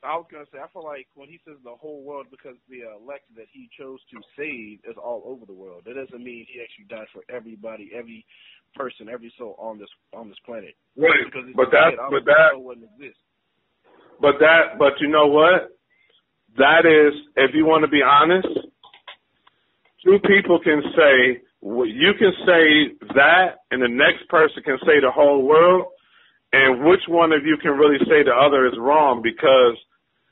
I was gonna say I feel like when he says the whole world because the uh, elect that he chose to save is all over the world. That doesn't mean he actually died for everybody, every person, every soul on this on this planet. Right. Because But that- but that- wouldn't exist. But that, but you know what? That is, if you want to be honest, two people can say, well, you can say that, and the next person can say the whole world, and which one of you can really say the other is wrong because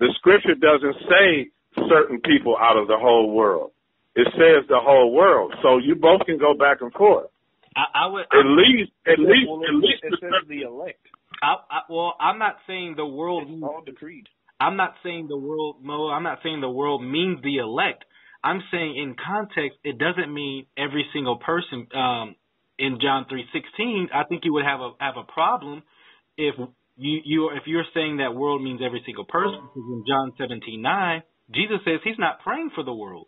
the scripture doesn't say certain people out of the whole world. It says the whole world. So you both can go back and forth. I, I would. At least, at least, well, at least. it the- says the elect. I, I, well, I'm not saying the world. It's all decreed. I'm not saying the world, Mo. I'm not saying the world means the elect. I'm saying in context, it doesn't mean every single person. Um, in John three sixteen, I think you would have a have a problem if you you if you're saying that world means every single person. Because in John seventeen nine, Jesus says He's not praying for the world.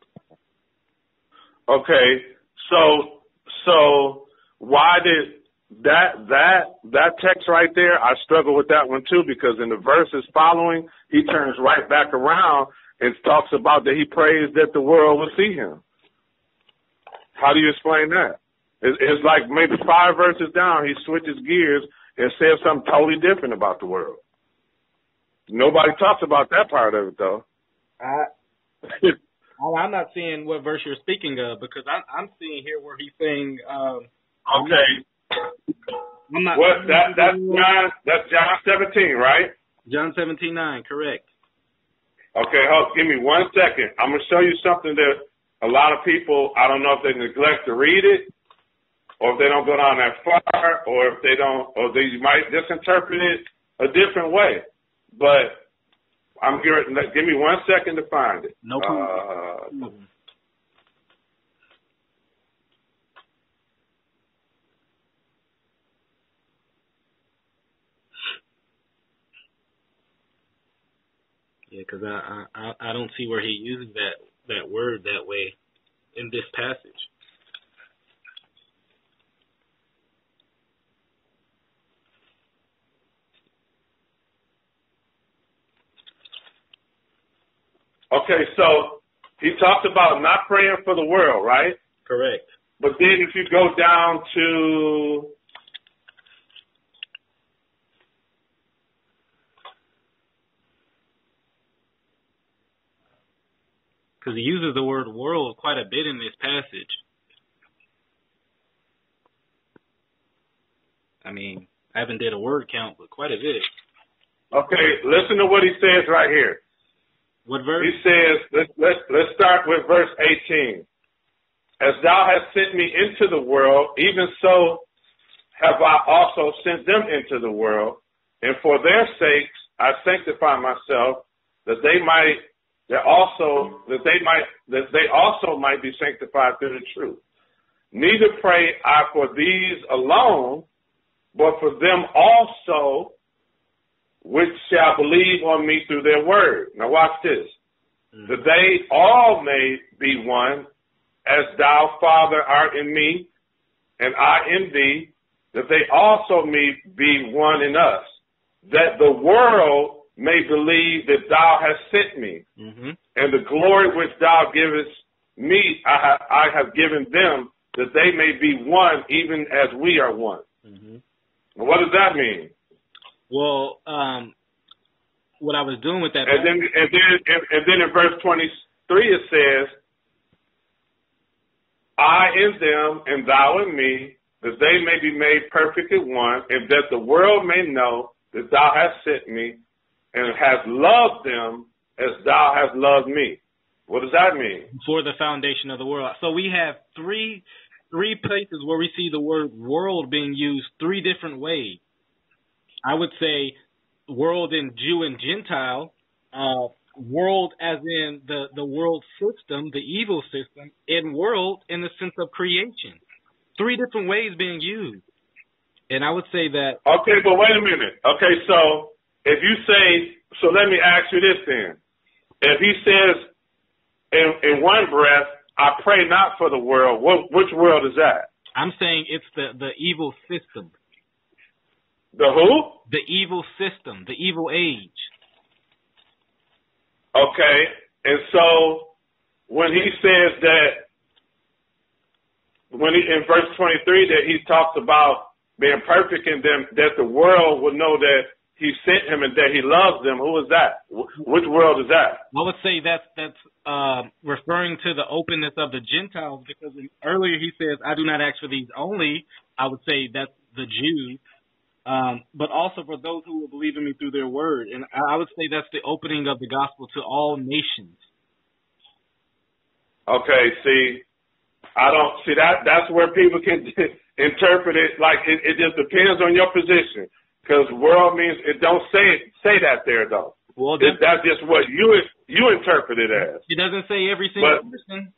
Okay, so so why did that that that text right there? I struggle with that one too because in the verses following, he turns right back around and talks about that he prays that the world will see him. How do you explain that? It's, it's like maybe five verses down, he switches gears and says something totally different about the world. Nobody talks about that part of it though. I, I'm not seeing what verse you're speaking of because I'm I'm seeing here where he's saying. Um, okay. I'm not. What that that's John that's John seventeen, right? John seventeen nine, correct. Okay, hold give me one second. I'm gonna show you something that a lot of people I don't know if they neglect to read it, or if they don't go down that far, or if they don't, or they might just interpret it a different way. But I'm here. Give me one second to find it. No problem. Uh, Yeah, because I, I I don't see where he uses that that word that way in this passage. Okay, so he talked about not praying for the world, right? Correct. But then if you go down to Because he uses the word world quite a bit in this passage. I mean, I haven't did a word count, but quite a bit. okay, listen to what he says right here. What verse? He says, let's, let's, let's start with verse 18. As thou hast sent me into the world, even so have I also sent them into the world. And for their sakes I sanctify myself, that they might, that also, that they might, that they also might be sanctified through the truth. Neither pray I for these alone, but for them also which shall believe on me through their word. Now watch this. That they all may be one, as thou, Father, art in me, and I in thee, that they also may be one in us, that the world may believe that thou hast sent me, Mm-hmm. and the glory which thou givest me, I have, I have given them, that they may be one, even as we are one. Mm-hmm. What does that mean? Well, um, what I was doing with that. And then, and then, and, and then in verse 23 it says, I in them and thou in me, that they may be made perfect in one, and that the world may know that thou hast sent me and hast loved them as thou hast loved me. What does that mean? for the foundation of the world. So we have three three places where we see the word world being used three different ways. I would say world in Jew and Gentile, uh, world as in the, the world system, the evil system, and world in the sense of creation. Three different ways being used. And I would say that Okay, but wait a minute. Okay, so if you say, so let me ask you this then. If he says in, in one breath, I pray not for the world, what, which world is that? I'm saying it's the, the evil system. The who? The evil system, the evil age. Okay, and so when he says that, when he, in verse 23 that he talks about being perfect in them, that the world would know that he sent him and that he loves them, who is that? Which world is that? I would say that's that's uh, referring to the openness of the Gentiles because earlier he says, "I do not ask for these only." I would say that's the Jews, um, but also for those who will believe in me through their word, and I would say that's the opening of the gospel to all nations. Okay, see, I don't see that. That's where people can interpret it. Like it, it just depends on your position. Because world means it don't say say that there though. Well, It, that's just what you you interpret it as. It doesn't say every single But- person.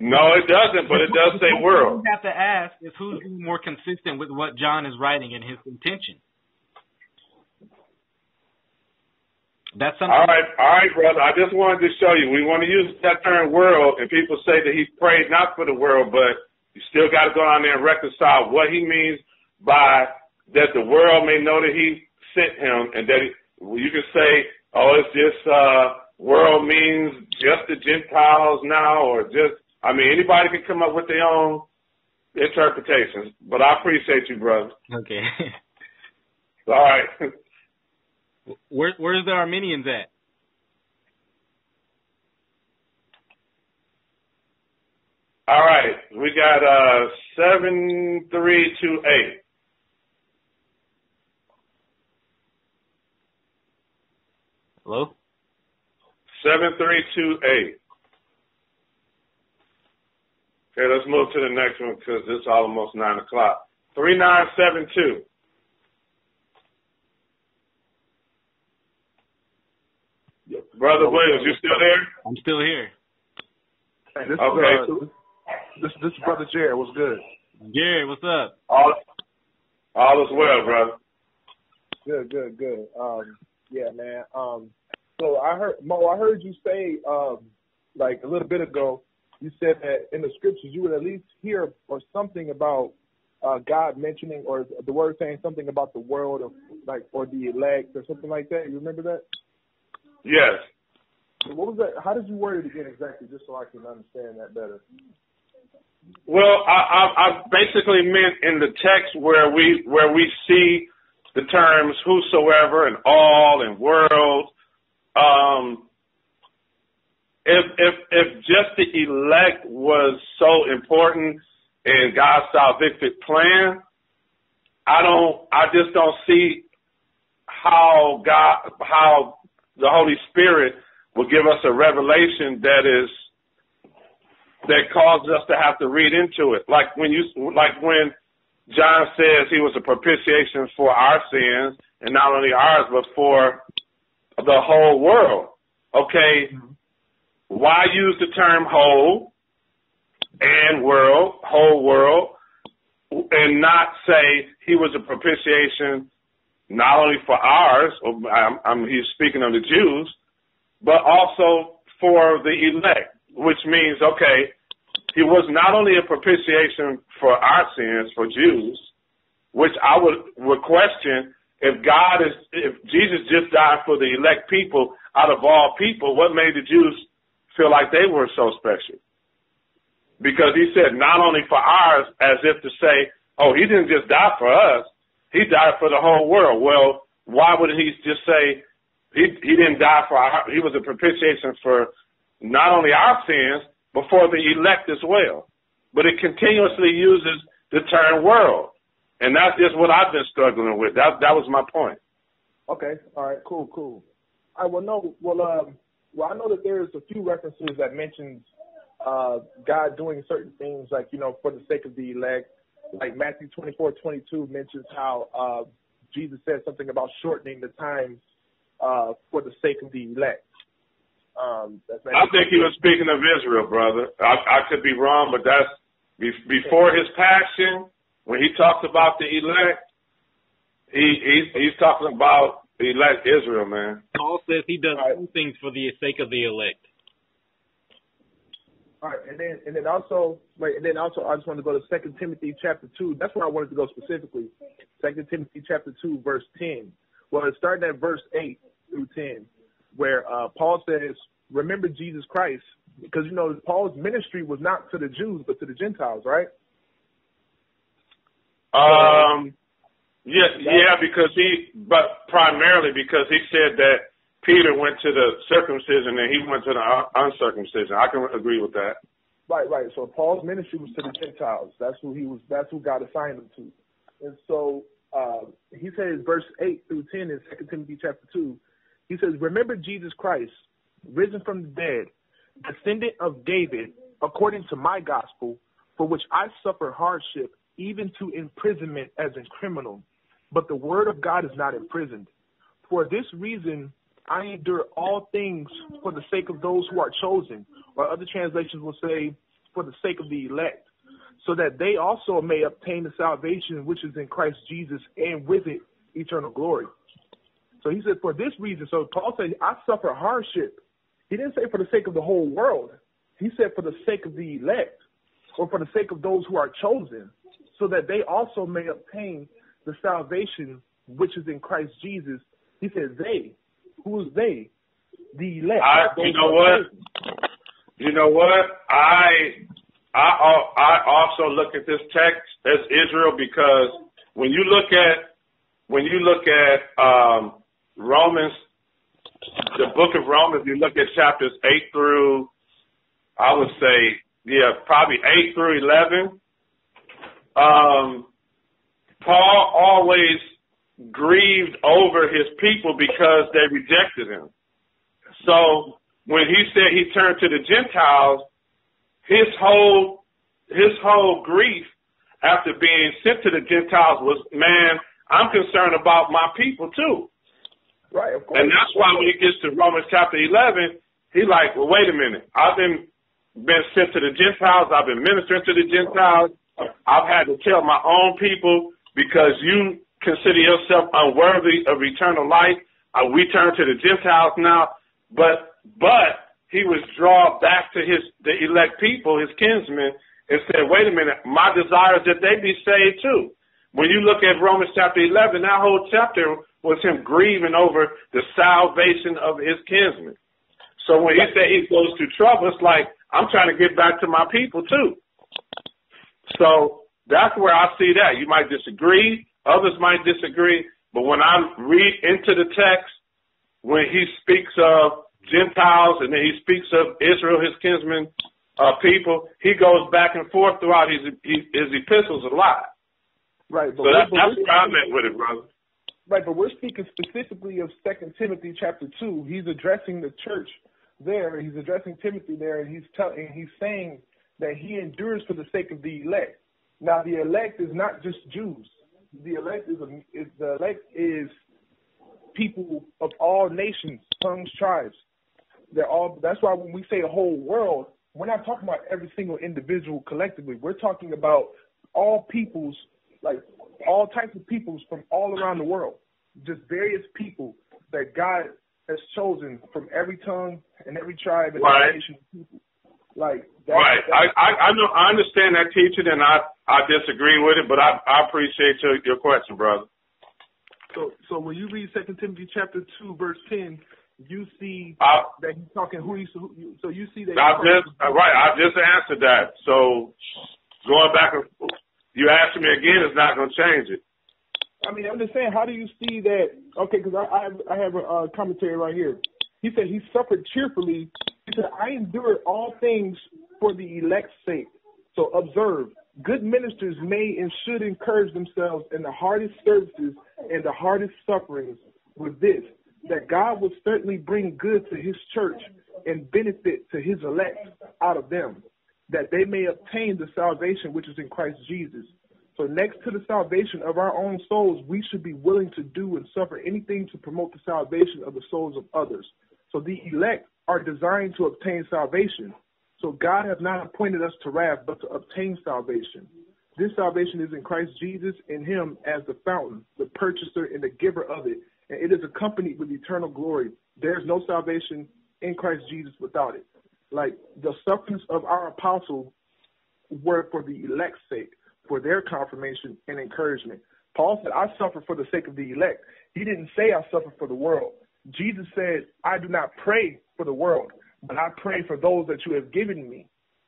No, it doesn't, but it does say What world. you have to ask is who's more consistent with what John is writing and his intention. That's something. All right, all right, brother. I just wanted to show you. We want to use that term world, and people say that he prayed not for the world, but you still got to go on there and reconcile what he means by that the world may know that he sent him, and that he, you can say, oh, it's just uh, world means just the Gentiles now, or just. I mean, anybody can come up with their own interpretations, but I appreciate you, brother. Okay. All right. Where where's the Arminians at? All right, we got uh seven three two eight. Hello. Seven three two eight. Okay, let's move to the next one because it's almost nine o'clock. Three nine seven two. Brother Williams, you still there? I'm still here. Hey, this Okay. is uh, this this is brother Jared. What's good? Jared, what's up? All, all is well, brother. Good, good, good. Um, yeah, man. Um, so I heard Mo. I heard you say um, like a little bit ago. You said that in the scriptures you would at least hear or something about uh, God mentioning or the word saying something about the world or like or the elect or something like that. You remember that? Yes. So what was that? How did you word it again exactly, just so I can understand that better? Well, I, I, I basically meant in the text where we where we see the terms whosoever and all and world. Um, if if if just the elect was so important in God's salvific plan, I don't. I just don't see how God how the Holy Spirit will give us a revelation that is that causes us to have to read into it. Like when you like when John says he was a propitiation for our sins, and not only ours, but for the whole world. Okay, mm-hmm. Why use the term whole and world, whole world, and not say he was a propitiation not only for ours, or I'm, I'm, he's speaking of the Jews, but also for the elect, which means, okay, he was not only a propitiation for our sins, for Jews, which I would, would question if God is, if Jesus just died for the elect people out of all people, what made the Jews feel like they were so special? Because he said not only for ours, as if to say, oh, he didn't just die for us, he died for the whole world. Well, why wouldn't he just say he he didn't die for our, he was a propitiation for not only our sins, but for the elect as well. But it continuously uses the term world. And that's just what I've been struggling with. That that was my point. Okay. All right. Cool. Cool. I will know. Well, um, well, I know that there's a few references that mentions uh, God doing certain things, like you know, for the sake of the elect. Like Matthew 24, 22 mentions how uh, Jesus said something about shortening the times uh, for the sake of the elect. Um, that's I think he was speaking of Israel, brother. I, I could be wrong, but that's be, before his passion when he talks about the elect. He he's, he's talking about the elect Israel, man. Paul says he does all things for the sake of the elect. All right, and then and then also wait, and then also I just want to go to Second Timothy chapter two. That's where I wanted to go specifically. Second Timothy chapter two, verse ten. Well, it's starting at verse eight through ten, where uh, Paul says, "Remember Jesus Christ," because you know Paul's ministry was not to the Jews but to the Gentiles, right? Um, yeah, yeah, because he, but primarily because he said that Peter went to the circumcision and he went to the uncircumcision. I can agree with that. Right, right. So Paul's ministry was to the Gentiles. That's who he was. That's who God assigned him to. And so uh, he says, verse eight through ten in Second Timothy chapter two. He says, "Remember Jesus Christ, risen from the dead, descendant of David, according to my gospel, for which I suffer hardship, even to imprisonment as a criminal. But the word of God is not imprisoned. For this reason, I endure all things for the sake of those who are chosen, or other translations will say, for the sake of the elect, so that they also may obtain the salvation which is in Christ Jesus and with it eternal glory. So he said, for this reason, so Paul said, I suffer hardship. He didn't say for the sake of the whole world. He said for the sake of the elect, or for the sake of those who are chosen, so that they also may obtain the salvation which is in Christ Jesus. He said they. Who is they? The elect. I, you know what? You know what? I I I also look at this text as Israel because when you look at when you look at um, Romans, the book of Romans, you look at chapters eight through, I would say, yeah, probably eight through eleven. Um, Paul always grieved over his people because they rejected him. So when he said he turned to the Gentiles, his whole his whole grief after being sent to the Gentiles was, man, I'm concerned about my people too. Right, of course. And that's why when he gets to Romans chapter 11, he like, well, wait a minute. I've been been sent to the Gentiles. I've been ministering to the Gentiles. I've had to tell my own people because you consider yourself unworthy of eternal life. Uh, we turn to the Gentiles now, but but he was drawn back to his the elect people, his kinsmen, and said, "Wait a minute, my desire is that they be saved too." When you look at Romans chapter 11, that whole chapter was him grieving over the salvation of his kinsmen. So when he said he goes through trouble, it's like I'm trying to get back to my people too. So that's where I see that. You might disagree, others might disagree, but when I read into the text, when he speaks of Gentiles and then he speaks of Israel, his kinsmen uh, people, he goes back and forth throughout his his epistles a lot. Right. so that, that's where I'm at with it, brother. Right, but we're speaking specifically of Second Timothy chapter two. He's addressing the church there. He's addressing Timothy there, and he's telling, he's saying that he endures for the sake of the elect. Now, the elect is not just Jews. The elect is, a, is the elect is people of all nations, tongues, tribes. They're all. That's why when we say a whole world, we're not talking about every single individual collectively. We're talking about all peoples, like all types of peoples from all around the world. Just various people that God has chosen from every tongue and every tribe and right. every nation of people. Like that, right, I, I I know I understand that teaching, and I I disagree with it, but I I appreciate your your question, brother. So so when you read Second Timothy chapter two verse ten, you see I, that he's talking who he's so you see that. I just right, I just answered that. So going back and you asking me again is not going to change it. I mean, I'm just saying, how do you see that? Okay, because I, I have, I have a uh, commentary right here. He said he suffered cheerfully. Said, I endure all things for the elect's sake. So observe, good ministers may and should encourage themselves in the hardest services and the hardest sufferings with this, that God will certainly bring good to his church and benefit to his elect out of them, that they may obtain the salvation which is in Christ Jesus. So next to the salvation of our own souls, we should be willing to do and suffer anything to promote the salvation of the souls of others. So the elect are designed to obtain salvation. So God has not appointed us to wrath, but to obtain salvation. This salvation is in Christ Jesus, in Him as the fountain, the purchaser, and the giver of it. And it is accompanied with eternal glory. There's no salvation in Christ Jesus without it. Like the sufferings of our apostle were for the elect's sake, for their confirmation and encouragement. Paul said, I suffer for the sake of the elect. He didn't say I suffer for the world. Jesus said, I do not pray for the world, but I pray for those that you have given me.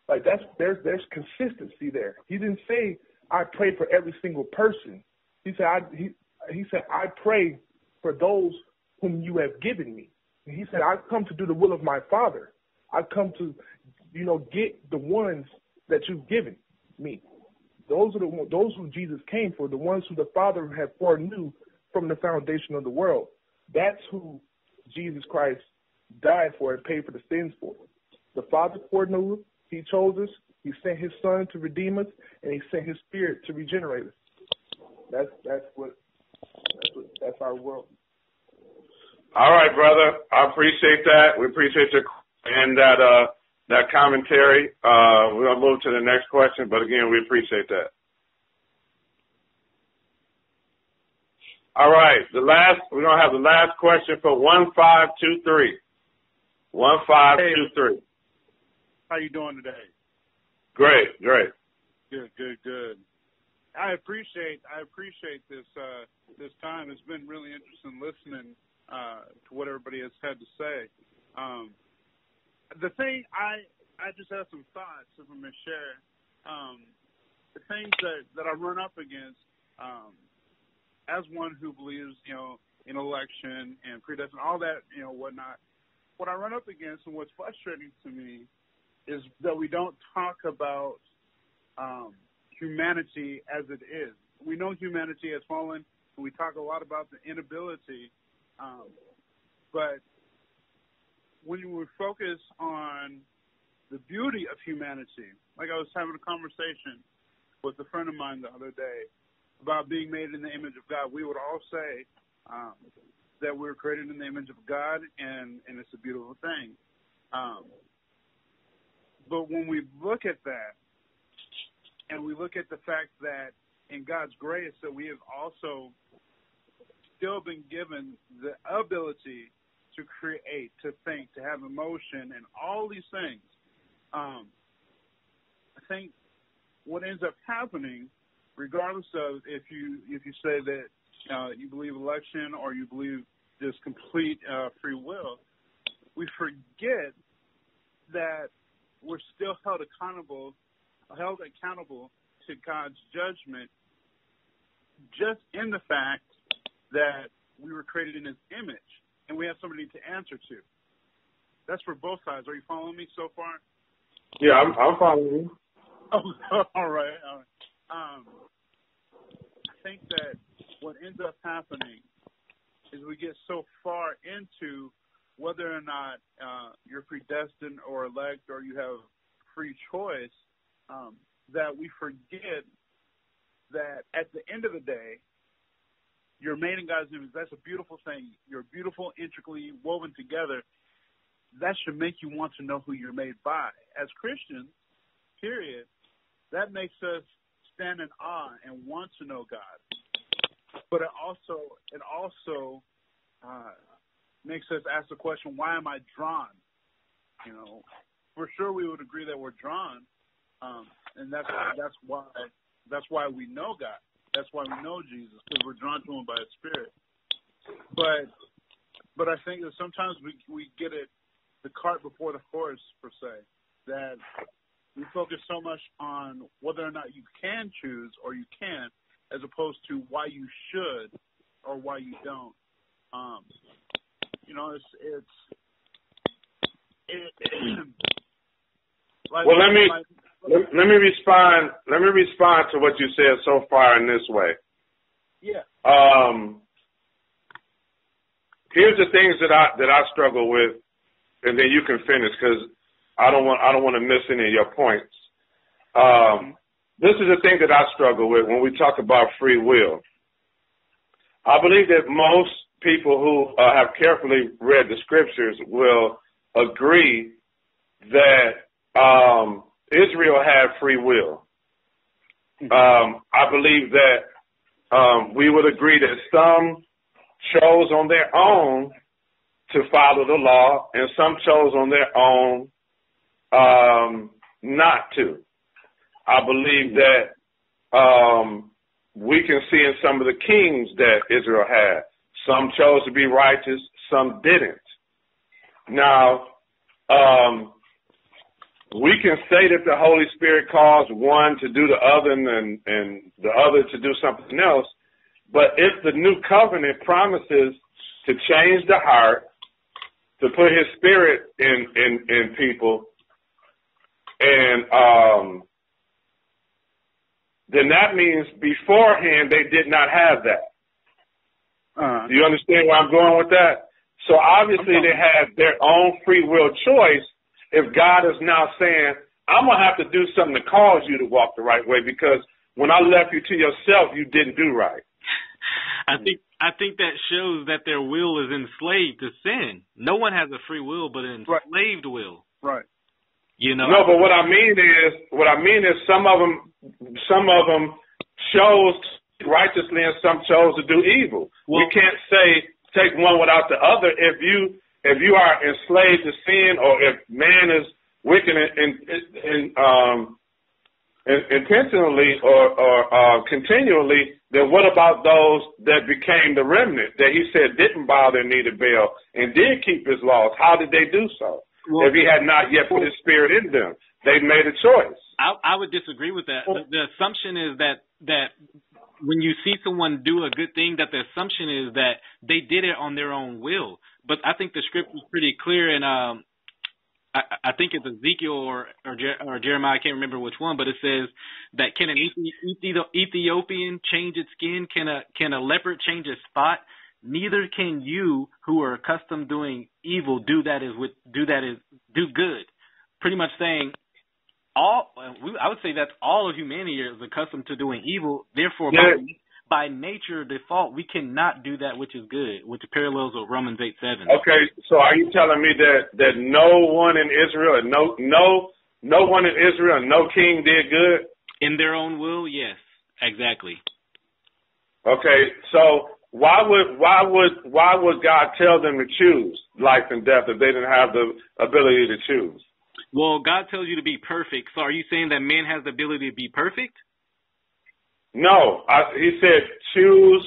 Like that's there's there's consistency there. He didn't say I pray for every single person. He said I he he said I pray for those whom you have given me. And he said I've come to do the will of my Father. I've come to you know get the ones that you've given me. Those are the those who Jesus came for, the ones who the Father had foreknew from the foundation of the world. That's who Jesus Christ died for and paid for the sins for. The Father foreknew, He chose us, He sent His Son to redeem us, and He sent His Spirit to regenerate us. That's that's what that's what that's our world. All right, brother. I appreciate that. We appreciate your and that uh that commentary. Uh we're gonna move to the next question, but again we appreciate that. All right, the last we're gonna have the last question for one five two three. One five two three. How you doing today? Great, great. Good, good, good. I appreciate I appreciate this uh this time. It's been really interesting listening uh to what everybody has had to say. Um the thing I I just have some thoughts if I'm gonna share. Um the things that, that I run up against um as one who believes, you know, in election and predestination, all that, you know, whatnot, what I run up against and what's frustrating to me is that we don't talk about um, humanity as it is. We know humanity has fallen, and we talk a lot about the inability, um, but when we focus on the beauty of humanity. Like I was having a conversation with a friend of mine the other day about being made in the image of God. We would all say um, that we're created in the image of God, and and it's a beautiful thing. Um, but when we look at that, and we look at the fact that in God's grace that we have also still been given the ability to create, to think, to have emotion, and all these things. Um, I think what ends up happening, regardless of if you if you say that uh, you believe election or you believe this complete uh, free will, we forget that we're still held accountable, held accountable to God's judgment, just in the fact that we were created in His image, and we have somebody to answer to. That's for both sides. Are you following me so far? Yeah, I'm, I'm following you. Oh, all right. All right. Um, I think that what ends up happening is we get so far into whether or not uh, you're predestined or elect or you have free choice um, that we forget that at the end of the day, you're made in God's image. That's a beautiful thing. You're beautiful, intricately woven together. That should make you want to know who you're made by. As Christians, period, that makes us stand in awe and want to know God. But it also it also uh, makes us ask the question, why am I drawn? You know, for sure we would agree that we're drawn, um, and that's that's why that's why we know God. That's why we know Jesus because we're drawn to Him by His Spirit. But but I think that sometimes we we get it the cart before the horse per se that we focus so much on whether or not you can choose or you can't as opposed to why you should or why you don't. Um, you know, it's it's it, like, well, let me like, let, let me respond. Let me respond to what you said so far in this way. Yeah. Um, here's the things that I that I struggle with, and then you can finish because I don't want I don't want to miss any of your points. Um, this is the thing that I struggle with when we talk about free will. I believe that most people who uh, have carefully read the scriptures will agree that um, Israel had free will. Um, I believe that um, we would agree that some chose on their own to follow the law, and some chose on their own um, not to. I believe that um, we can see in some of the kings that Israel had. Some chose to be righteous, some didn't. Now, um, we can say that the Holy Spirit caused one to do the other and, and the other to do something else, but if the new covenant promises to change the heart, to put His Spirit in in, in people, and um, then that means beforehand they did not have that. Uh, Do you understand where I'm going with that? So obviously they had their own free will choice. If God is now saying, I'm gonna have to do something to cause you to walk the right way because when I left you to yourself, you didn't do right. I think I think that shows that their will is enslaved to sin. No one has a free will, but an enslaved will. Right. You know. No, but what I mean is, what I mean is, some of them, some of them chose righteously, and some chose to do evil. we can't say take one without the other. If you if you are enslaved to sin, or if man is wicked and, and, and um intentionally or, or uh, continually, then what about those that became the remnant that he said didn't bow their knee to Baal and did keep his laws? How did they do so? Well, if he had not yet put his spirit in them, they made a choice. I, I would disagree with that. The, the assumption is that that when you see someone do a good thing, that the assumption is that they did it on their own will. But I think the script is pretty clear, and um, I, I think it's Ezekiel or or, Jer- or Jeremiah. I can't remember which one, but it says that can an Ethi- Ethiopian change its skin? Can a can a leopard change its spot? Neither can you, who are accustomed doing evil, do that is with do that is do good. pretty much saying all. I would say that all of humanity is accustomed to doing evil. Therefore, Yeah. by, by nature, default, we cannot do that which is good, which parallels with Romans eight seven. Okay, so are you telling me that that no one in Israel, and no no no one in Israel, and no king did good? In their own will, yes, exactly. Okay, so why would why would why would God tell them to choose life and death if they didn't have the ability to choose? Well, God tells you to be perfect. So are you saying that man has the ability to be perfect? No, I, he said choose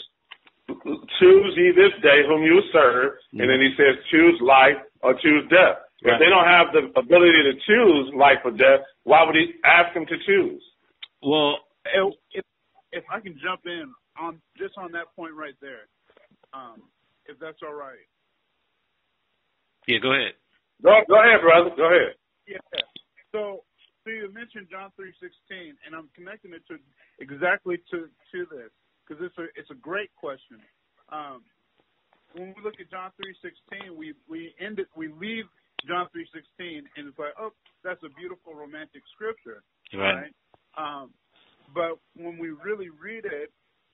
choose ye this day whom you serve, and then he says choose life or choose death. If they don't have the ability to choose life or death, why would he ask them to choose? Well, if, if I can jump in on just on that point right there, um, if that's all right. yeah, go ahead. Go go ahead, brother. Go ahead. Yeah. So, so you mentioned John three sixteen, and I'm connecting it to exactly to to this because it's a it's a great question. Um, when we look at John three sixteen, we we end it we leave John three sixteen, and it's like, oh, that's a beautiful romantic scripture, Right. Um, but when we really read it,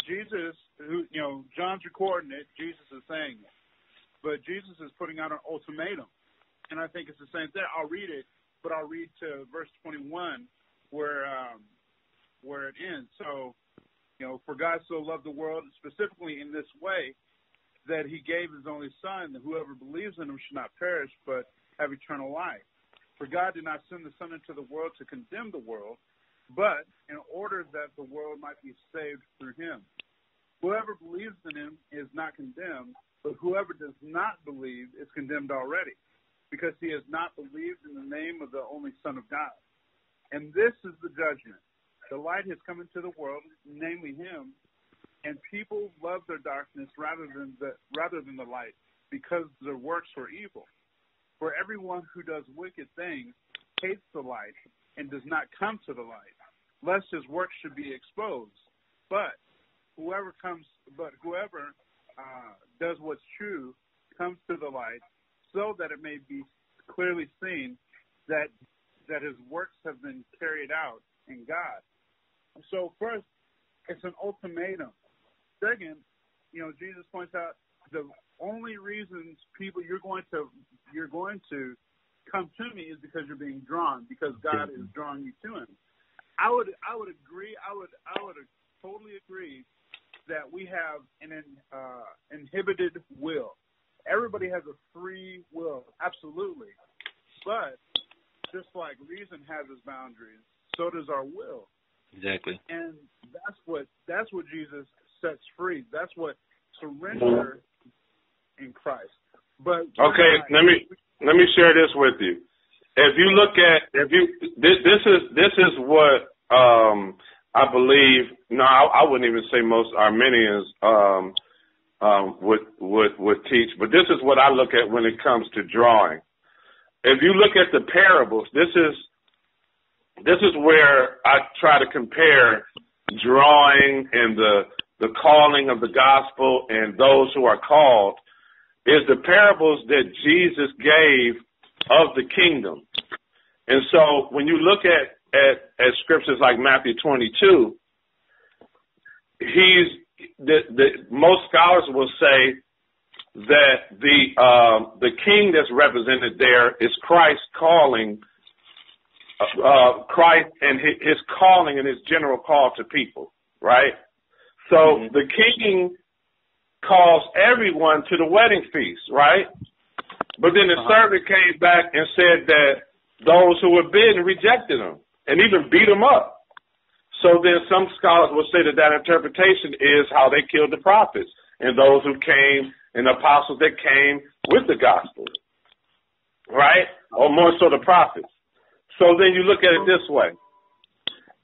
Jesus, who you know, John's recording it, Jesus is saying it, but Jesus is putting out an ultimatum, and I think it's the same thing. I'll read it, but I'll read to verse 21 where um, where it ends. So, you know, for God so loved the world, specifically in this way, that He gave His only Son, that whoever believes in Him should not perish, but have eternal life. For God did not send the Son into the world to condemn the world, but in order that the world might be saved through Him. Whoever believes in Him is not condemned, but whoever does not believe is condemned already, because he has not believed in the name of the only Son of God. And this is the judgment. The light has come into the world, namely Him, and people love their darkness rather than the rather than the light, because their works were evil. For everyone who does wicked things hates the light and does not come to the light, lest his work should be exposed. But whoever comes, but whoever uh, does what's true comes to the light, so that it may be clearly seen that that his works have been carried out in God. So first, it's an ultimatum. Second, you know, Jesus points out the only reasons people you're going to you're going to come to me is because you're being drawn, because God is drawing you to Him. I would I would agree. I would I would totally agree that we have an uh, inhibited will. Everybody has a free will, absolutely. But just like reason has its boundaries, so does our will. Exactly. And that's what that's what Jesus sets free. That's what surrender in Christ. But Okay, let me let me share this with you. If you look at if you this, this is this is what um I believe. No, I, I wouldn't even say most Arminians um um would would would teach, but this is what I look at when it comes to drawing. If you look at the parables, this is this is where I try to compare drawing and the the calling of the gospel and those who are called is the parables that Jesus gave of the kingdom. And so when you look at, at, at scriptures like Matthew 22, he's, the, the, most scholars will say that the, um, the king that's represented there is Christ calling, uh, Christ and his, his calling and his general call to people, right? So the king calls everyone to the wedding feast, right? But then the uh-huh. servant came back and said that those who were bidden rejected him and even beat him up. So then some scholars will say that that interpretation is how they killed the prophets and those who came and the apostles that came with the gospel, right? Or more so the prophets. So then you look at it this way.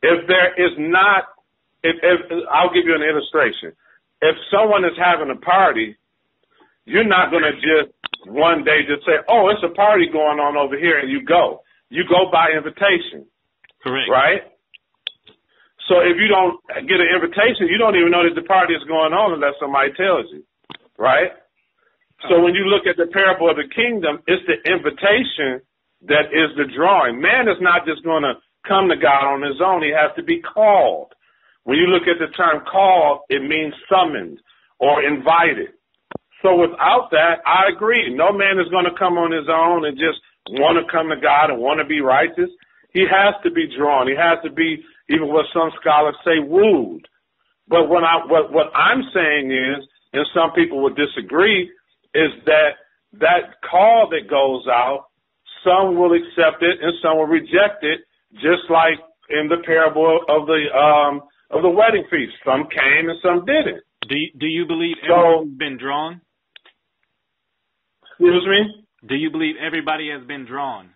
If there is not, if, if I'll give you an illustration if someone is having a party, you're not going to just one day just say, "Oh, it's a party going on over here," and you go. You go by invitation, Correct. right? So if you don't get an invitation, you don't even know that the party is going on unless somebody tells you, right? So when you look at the parable of the kingdom, it's the invitation that is the drawing. Man is not just going to come to God on his own. He has to be called. When you look at the term called, it means summoned or invited. So without that, I agree. No man is going to come on his own and just want to come to God and want to be righteous. He has to be drawn. He has to be, even what some scholars say, wooed. But what I what what I'm saying is, and some people would disagree, is that that call that goes out, some will accept it and some will reject it, just like in the parable of the um of the wedding feast. Some came and some didn't. Do you, do you believe So- everyone's been drawn? Excuse me? Do you believe everybody has been drawn?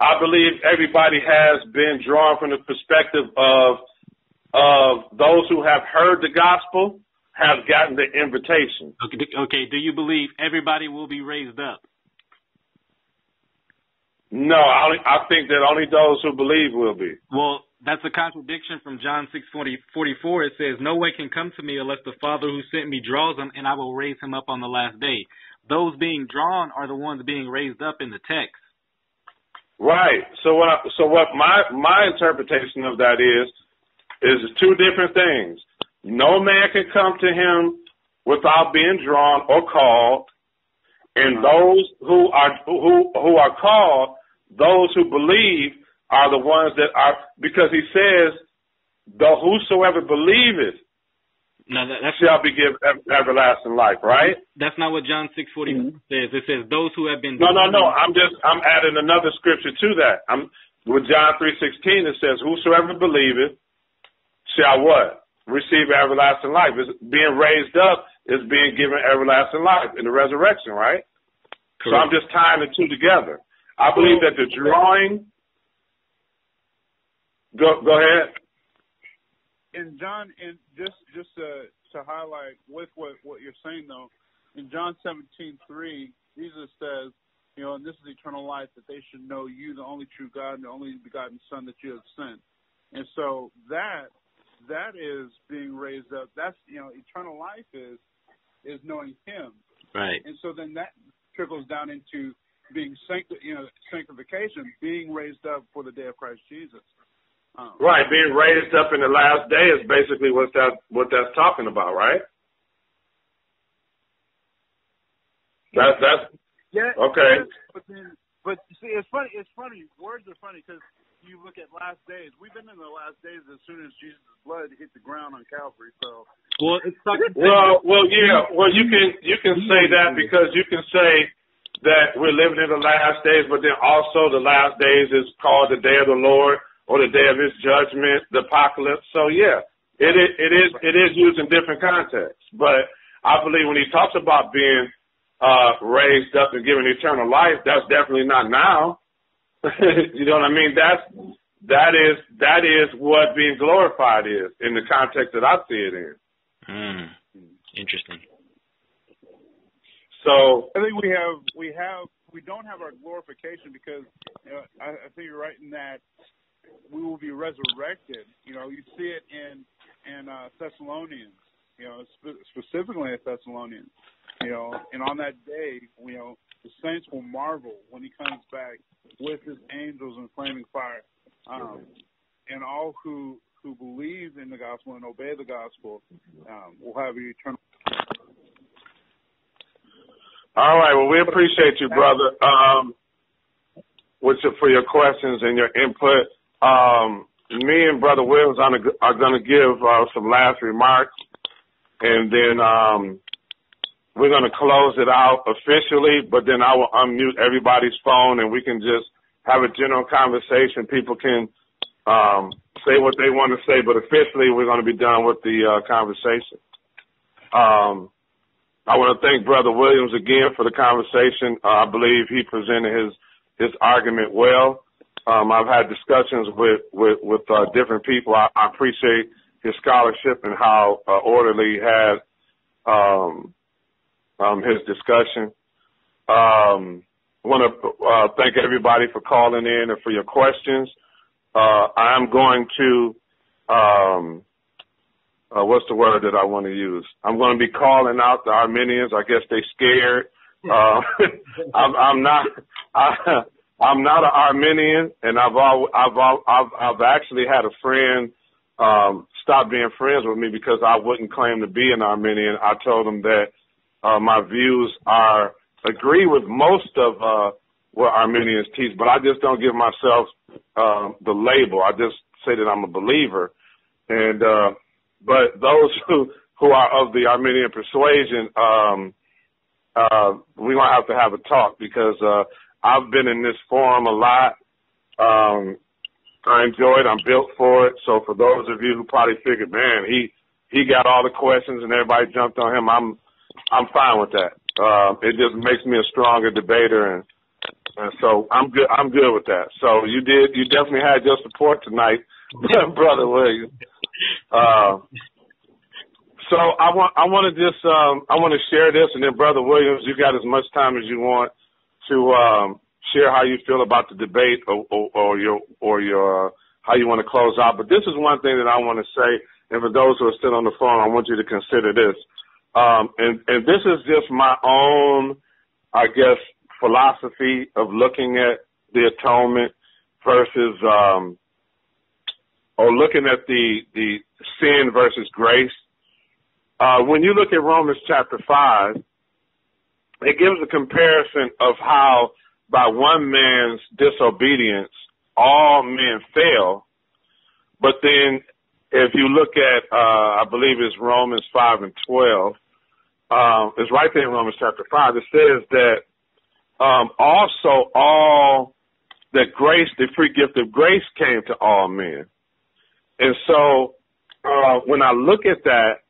I believe everybody has been drawn from the perspective of of those who have heard the gospel have gotten the invitation. Okay, okay. Do you believe everybody will be raised up? No, I, I think that only those who believe will be. Well, that's a contradiction from John six forty forty four. It says, "No one can come to me unless the Father who sent me draws him, and I will raise him up on the last day." Those being drawn are the ones being raised up in the text. Right. So what? I, so what? My my interpretation of that is is two different things. No man can come to him without being drawn or called, and those who are who who are called, those who believe, are the ones that are because he says, "The whosoever believeth No, that, that's shall be given everlasting life." Right? that's not what John six forty mm-hmm. says. It says those who have been No, no, no. I'm just I'm adding another scripture to that. I'm with John three sixteen. It says, "Whosoever believeth shall what receive everlasting life." Is being raised up is being given everlasting life in the resurrection, right? So I'm just tying the two together. I believe that the drawing. Go go ahead. And John, and just just to to highlight with what what you're saying though, in John 17:3, Jesus says, you know, and this is eternal life that they should know you, the only true God, and the only begotten Son that you have sent. And so that that is being raised up. That's you know, eternal life is is knowing Him. Right. And so then that trickles down into being sancti- you know, sanctification, being raised up for the day of Christ Jesus. Um, Right, being raised up in the last day is basically what that what that's talking about, right? That that's Yeah. Okay. yes, But then, but see, it's funny. It's funny. Words are funny because you look at last days. We've been in the last days as soon as Jesus' blood hit the ground on Calvary. So, well, it's Well, well, yeah. Well, you can you can say that because you can say that we're living in the last days, but then also the last days is called the day of the Lord or the day of His judgment, the apocalypse. So yeah, it is it is it is used in different contexts. But I believe when he talks about being uh raised up and given eternal life, that's definitely not now. you know what I mean? That's that is that is what being glorified is in the context that I see it in. Mm. Interesting. So I think we have we have we don't have our glorification because you know, I, I think you're right in that we will be resurrected. You know, you see it in in uh, Thessalonians. You know, spe- specifically in Thessalonians. You know, and on that day, you know, the saints will marvel when he comes back with his angels in flaming fire. Um, and all who who believe in the gospel and obey the gospel um, will have eternal. All right. Well, we appreciate you, brother, um, with for your questions and your input. Um, me and Brother Williams are, going to give uh, some last remarks, and then um, we're going to close it out officially. But then I will unmute everybody's phone, and we can just have a general conversation. People can um, say what they want to say, but officially, we're going to be done with the uh, conversation. Um, I want to thank Brother Williams again for the conversation. Uh, I believe he presented his his argument well. Um, I've had discussions with with, with uh, different people. I, I appreciate his scholarship and how uh, orderly he had um, um, his discussion. Um, I want to uh, thank everybody for calling in and for your questions. Uh, I am going to um, uh, what's the word that I want to use? I'm going to be calling out the Arminians. I guess they scared Uh, I'm, I'm not. I, I'm not an Arminian, and I've al I've I've I've actually had a friend um, stop being friends with me because I wouldn't claim to be an Arminian. I told him that uh, my views are agree with most of uh, what Arminians teach, but I just don't give myself um, the label. I just say that I'm a believer, and uh, but those who who are of the Arminian persuasion, um, uh, we gonna have to have a talk because uh, I've been in this forum a lot. Um, I enjoy it. I'm built for it. So for those of you who probably figured, man, he he got all the questions and everybody jumped on him, I'm I'm fine with that. Uh, it just makes me a stronger debater, and, and so I'm good. I'm good with that. So you did. You definitely had your support tonight, brother Williams. Uh, so I want I want to just um, I want to share this, and then brother Williams, you got as much time as you want to um, share how you feel about the debate or, or, or your or your uh, how you want to close out. But this is one thing that I want to say, and for those who are still on the phone, I want you to consider this. Um, and and this is just my own, I guess, philosophy of looking at the atonement versus um, or looking at the the sin versus grace. Uh, when you look at Romans chapter 5, it gives a comparison of how by one man's disobedience, all men fail. But then if you look at, uh, I believe it's Romans 5 and 12, um, it's right there in Romans chapter 5. It says that um, also all that grace, the free gift of grace came to all men. And so uh, when I look at that,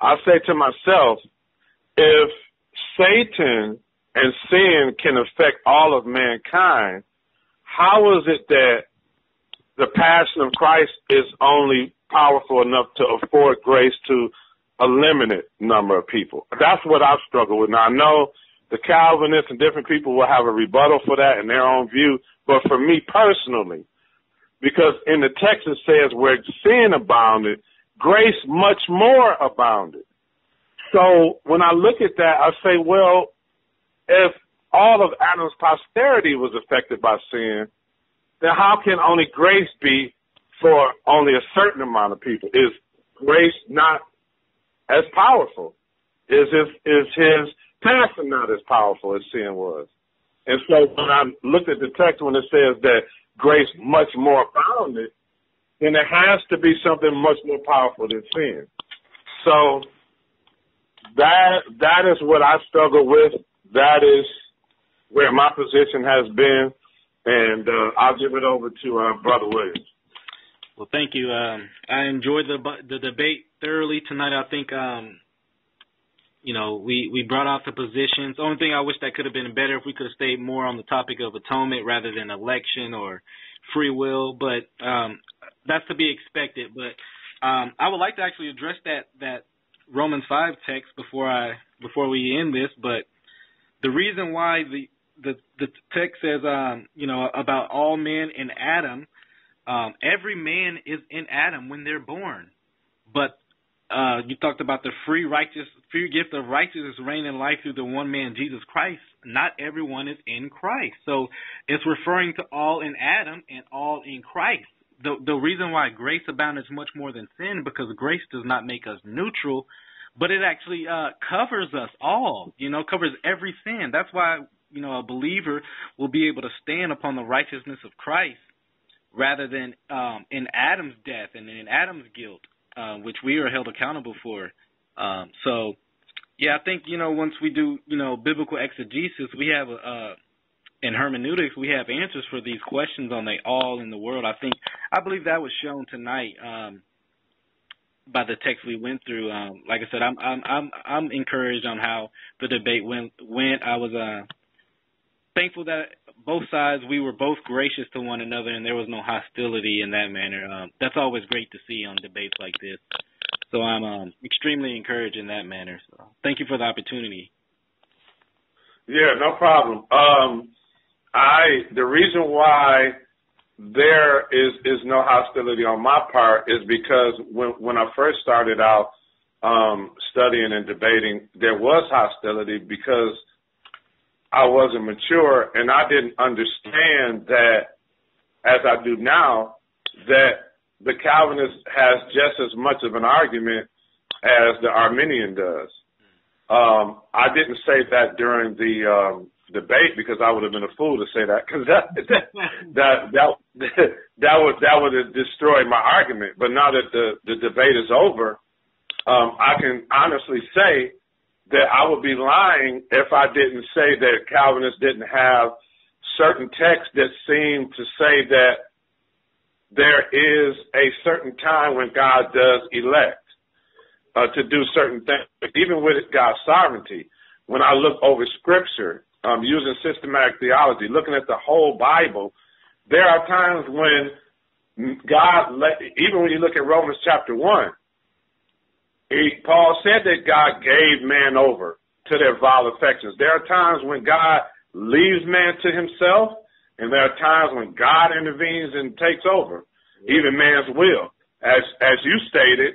I say to myself, if Satan and sin can affect all of mankind, how is it that the passion of Christ is only powerful enough to afford grace to a limited number of people? That's what I've struggled with. Now I know the Calvinists and different people will have a rebuttal for that in their own view, but for me personally, because in the text it says where sin abounded, grace much more abounded. So when I look at that, I say, well, if all of Adam's posterity was affected by sin, then how can only grace be for only a certain amount of people? Is grace not as powerful? Is his, is his passion not as powerful as sin was? And so when I look at the text when it says that grace much more abounded, then there has to be something much more powerful than sin. So that that is what I struggle with. That is where my position has been, and uh, I'll give it over to uh, Brother Williams. Well, thank you. Um, I enjoyed the the debate thoroughly tonight. I think um, you know we we brought out the positions. Only thing I wish that could have been better if we could have stayed more on the topic of atonement rather than election or free will, but um, that's to be expected. But um, I would like to actually address that that Romans five text before I before we end this. But the reason why the the the text says um, you know about all men in Adam, um, every man is in Adam when they're born, but uh, you talked about the free righteous free gift of righteousness reign in life through the one man Jesus Christ. Not everyone is in Christ, so it's referring to all in Adam and all in Christ. The the reason why grace abounds is much more than sin because grace does not make us neutral, but it actually uh, covers us all. You know, covers every sin. That's why you know a believer will be able to stand upon the righteousness of Christ rather than um, in Adam's death and in Adam's guilt uh, which we are held accountable for. Um, so, yeah, I think you know once we do you know biblical exegesis, we have a uh, in hermeneutics we have answers for these questions on the all in the world. I think I believe that was shown tonight um, by the text we went through. Um, like I said, I'm I'm I'm I'm encouraged on how the debate went. Went I was uh, thankful that both sides we were both gracious to one another and there was no hostility in that manner. Um, that's always great to see on debates like this. So I'm um, extremely encouraged in that manner. So thank you for the opportunity. Yeah, no problem. Um, I the reason why there is is no hostility on my part is because when when I first started out, um, studying and debating, there was hostility because I wasn't mature and I didn't understand that, as I do now, that the Calvinist has just as much of an argument as the Arminian does. Um, I didn't say that during the um, debate because I would have been a fool to say that because that that that that that would that would have destroyed my argument. But now that the the debate is over, um, I can honestly say that I would be lying if I didn't say that Calvinists didn't have certain texts that seem to say that there is a certain time when God does elect uh, to do certain things, even with God's sovereignty. When I look over Scripture, um, using systematic theology, looking at the whole Bible, there are times when God, let, even when you look at Romans chapter one, he, Paul said that God gave man over to their vile affections. There are times when God leaves man to himself, and there are times when God intervenes and takes over, even man's will. As as you stated,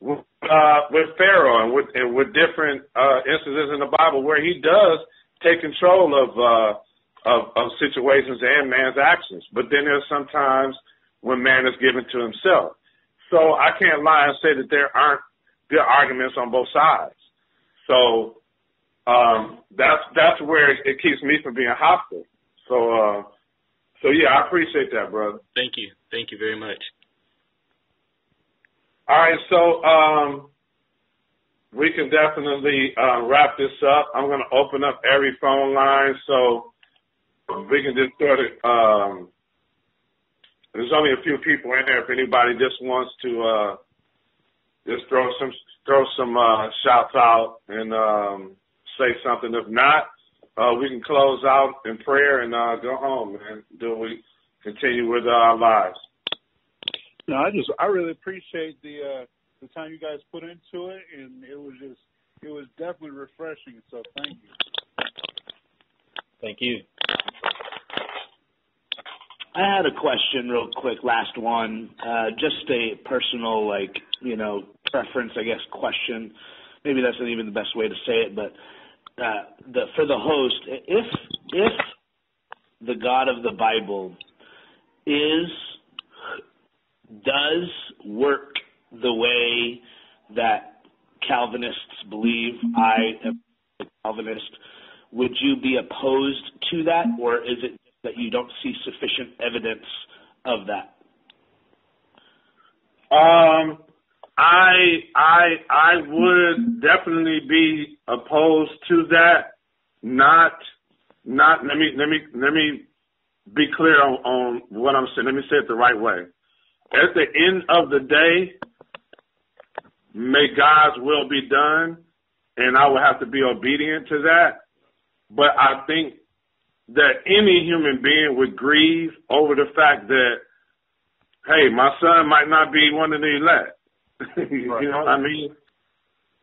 with, uh, with Pharaoh and with and with different uh, instances in the Bible where he does take control of uh, of, of situations and man's actions. But then there's sometimes when man is given to himself. So I can't lie and say that there aren't good arguments on both sides. So um, that's that's where it keeps me from being hostile. So uh, so yeah, I appreciate that, brother. Thank you, thank you very much. All right, so um, we can definitely uh, wrap this up. I'm going to open up every phone line so we can just sort of. Um, there's only a few people in there. If anybody just wants to uh, just throw some throw some uh, shouts out and um, say something. If not, uh, we can close out in prayer and uh, go home and do we continue with our lives. No, I just I really appreciate the uh, the time you guys put into it, and it was just it was definitely refreshing. So thank you. Thank you. I had a question real quick, last one. Uh, just a personal, like, you know, preference, I guess, question. Maybe that's not even the best way to say it, but uh, the for the host, if if the God of the Bible is does work the way that Calvinists believe, I am a Calvinist, would you be opposed to that, or is it that you don't see sufficient evidence of that? Um, I I I would definitely be opposed to that. Not not let me let me let me be clear on, on what I'm saying. Let me say it the right way. At the end of the day, may God's will be done, and I will have to be obedient to that. But I think that any human being would grieve over the fact that, hey, my son might not be one of the elect. you right. know what I mean?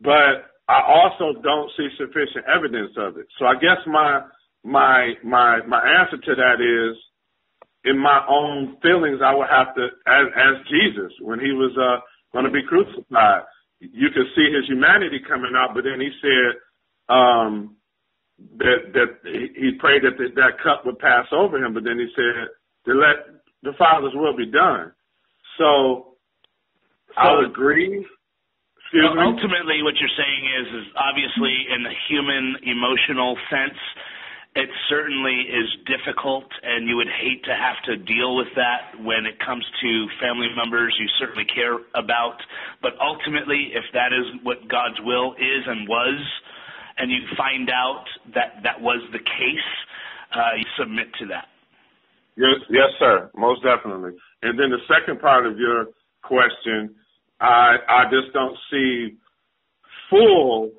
But I also don't see sufficient evidence of it. So I guess my my my my answer to that is in my own feelings I would have to as as Jesus when he was uh gonna be crucified. You could see his humanity coming out, but then he said um that that he prayed that the, that cup would pass over him, but then he said to let the Father's will be done. So, so I would agree. Well, ultimately, what you're saying is, is obviously in the human emotional sense, it certainly is difficult, and you would hate to have to deal with that when it comes to family members you certainly care about. But ultimately, if that is what God's will is and was, and you find out that that was the case, uh, you submit to that. Yes, yes, sir, most definitely. And then the second part of your question, I I just don't see full,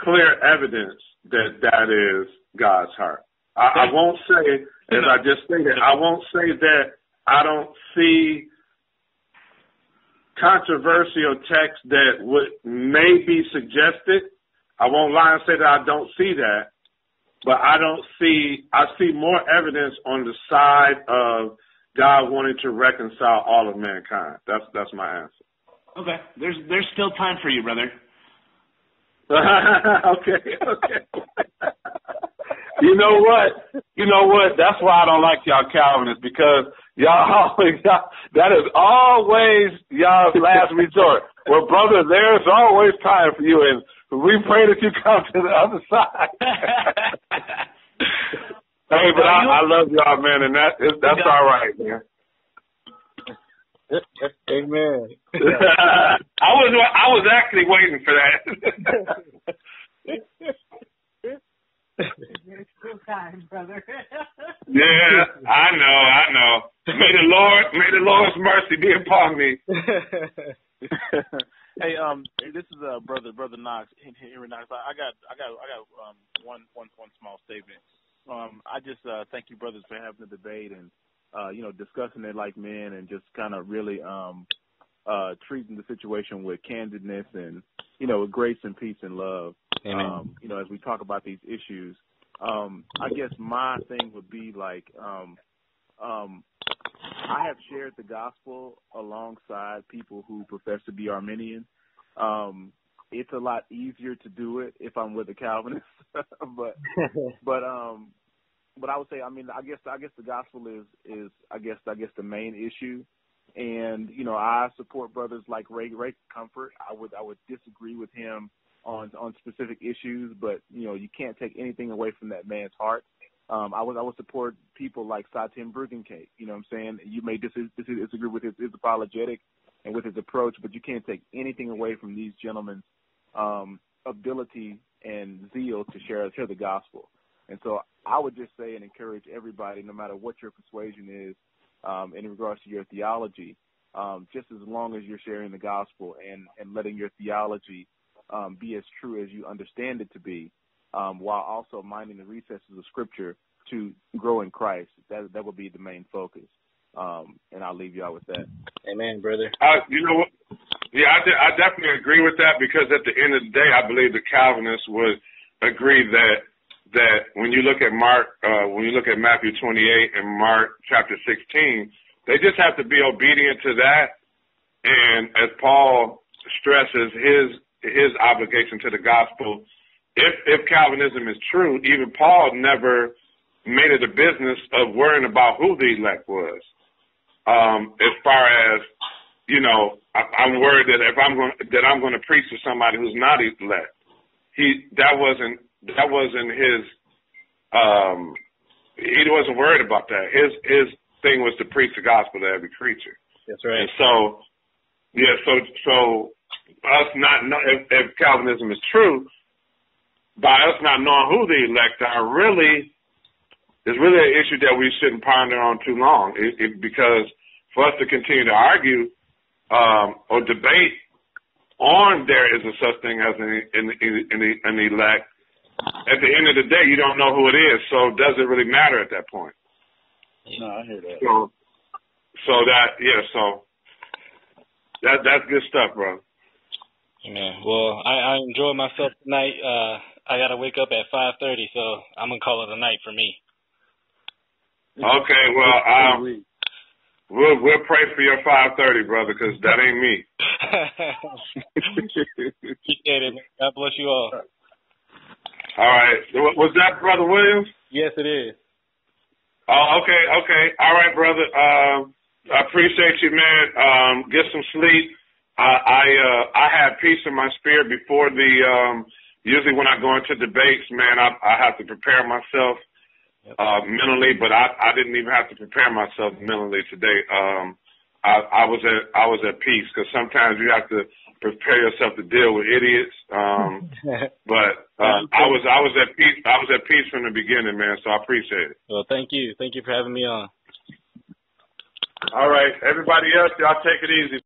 clear evidence that that is God's heart. I, I won't say, as I just stated, I won't say that I don't see controversial text that would may be suggested I won't lie and say that I don't see that, but I don't see, I see more evidence on the side of God wanting to reconcile all of mankind. That's, that's my answer. Okay. There's, there's still time for you, brother. okay, okay. You know what? You know what? That's why I don't like y'all Calvinists because y'all always y'all, that is always y'all's last resort. Well, brother, there's always time for you, and we pray that you come to the other side. hey, but I, I love y'all, man, and that is, that's all right, man. Amen. I was I was actually waiting for that. There's still time, brother. yeah, I know, I know. May the Lord, may the Lord's mercy be upon me. hey, um, this is uh brother brother Knox Henry Knox. I, I got I got I got um one one one small statement. Um, I just uh thank you brothers for having the debate and uh you know discussing it like men and just kind of really um uh treating the situation with candidness and you know with grace and peace and love. Amen. Um, you know as we talk about these issues. Um, I guess my thing would be like um um I have shared the gospel alongside people who profess to be Arminian. Um, it's a lot easier to do it if I'm with a Calvinist, but but um, but I would say, I mean, I guess I guess the gospel is is I guess I guess the main issue, and you know I support brothers like Ray Ray Comfort. I would I would disagree with him on on specific issues, but you know you can't take anything away from that man's heart. Um, I would I would support people like Sye Ten Bruggencate. You know what I'm saying? You may dis- dis- disagree with his, his apologetic and with his approach, but you can't take anything away from these gentlemen's um, ability and zeal to share share the gospel. And so I would just say and encourage everybody, no matter what your persuasion is, um, in regards to your theology, um, just as long as you're sharing the gospel and, and letting your theology um, be as true as you understand it to be, um, while also minding the recesses of Scripture to grow in Christ. That that would be the main focus. Um, and I'll leave y'all with that. Amen, brother. Uh, you know what? Yeah, I, de- I definitely agree with that because at the end of the day, I believe the Calvinists would agree that that when you look at Mark, uh, when you look at Matthew 28 and Mark chapter 16, they just have to be obedient to that. And as Paul stresses his his obligation to the gospel, if if Calvinism is true, even Paul never made it a business of worrying about who the elect was. Um, as far as you know, I, I'm worried that if I'm going that I'm going to preach to somebody who's not elect, he that wasn't that wasn't his. Um, he wasn't worried about that. His his thing was to preach the gospel to every creature. That's right. And so, yeah, so so us not know if, if Calvinism is true, by us not knowing who the elect are, really is really an issue that we shouldn't ponder on too long. It, it, because for us to continue to argue um, or debate on there is a such thing as an, an, an, an elect, at the end of the day, you don't know who it is, so does it really matter at that point? No, I hear that. So, so that yeah, so that that's good stuff, bro. Amen. Well, I, I enjoyed myself tonight. Uh, I got to wake up at five thirty, so I'm gonna call it a night for me. Okay, well, um, we'll we'll pray for your five thirty, brother, because that ain't me. Appreciate it. Man. God bless you all. All right, was that brother Williams? Yes, it is. Oh, okay, okay. All right, brother. Um, I appreciate you, man. Um, get some sleep. I I, uh, I had peace in my spirit before the. Um, usually, when I go into debates, man, I, I have to prepare myself uh, mentally, but I, I didn't even have to prepare myself mentally today. Um, I, I was at I was at peace because sometimes you have to prepare yourself to deal with idiots. Um, but uh, I was I was at peace. I was at peace from the beginning, man. So I appreciate it. Well, thank you. Thank you for having me on. All right, everybody else, y'all take it easy.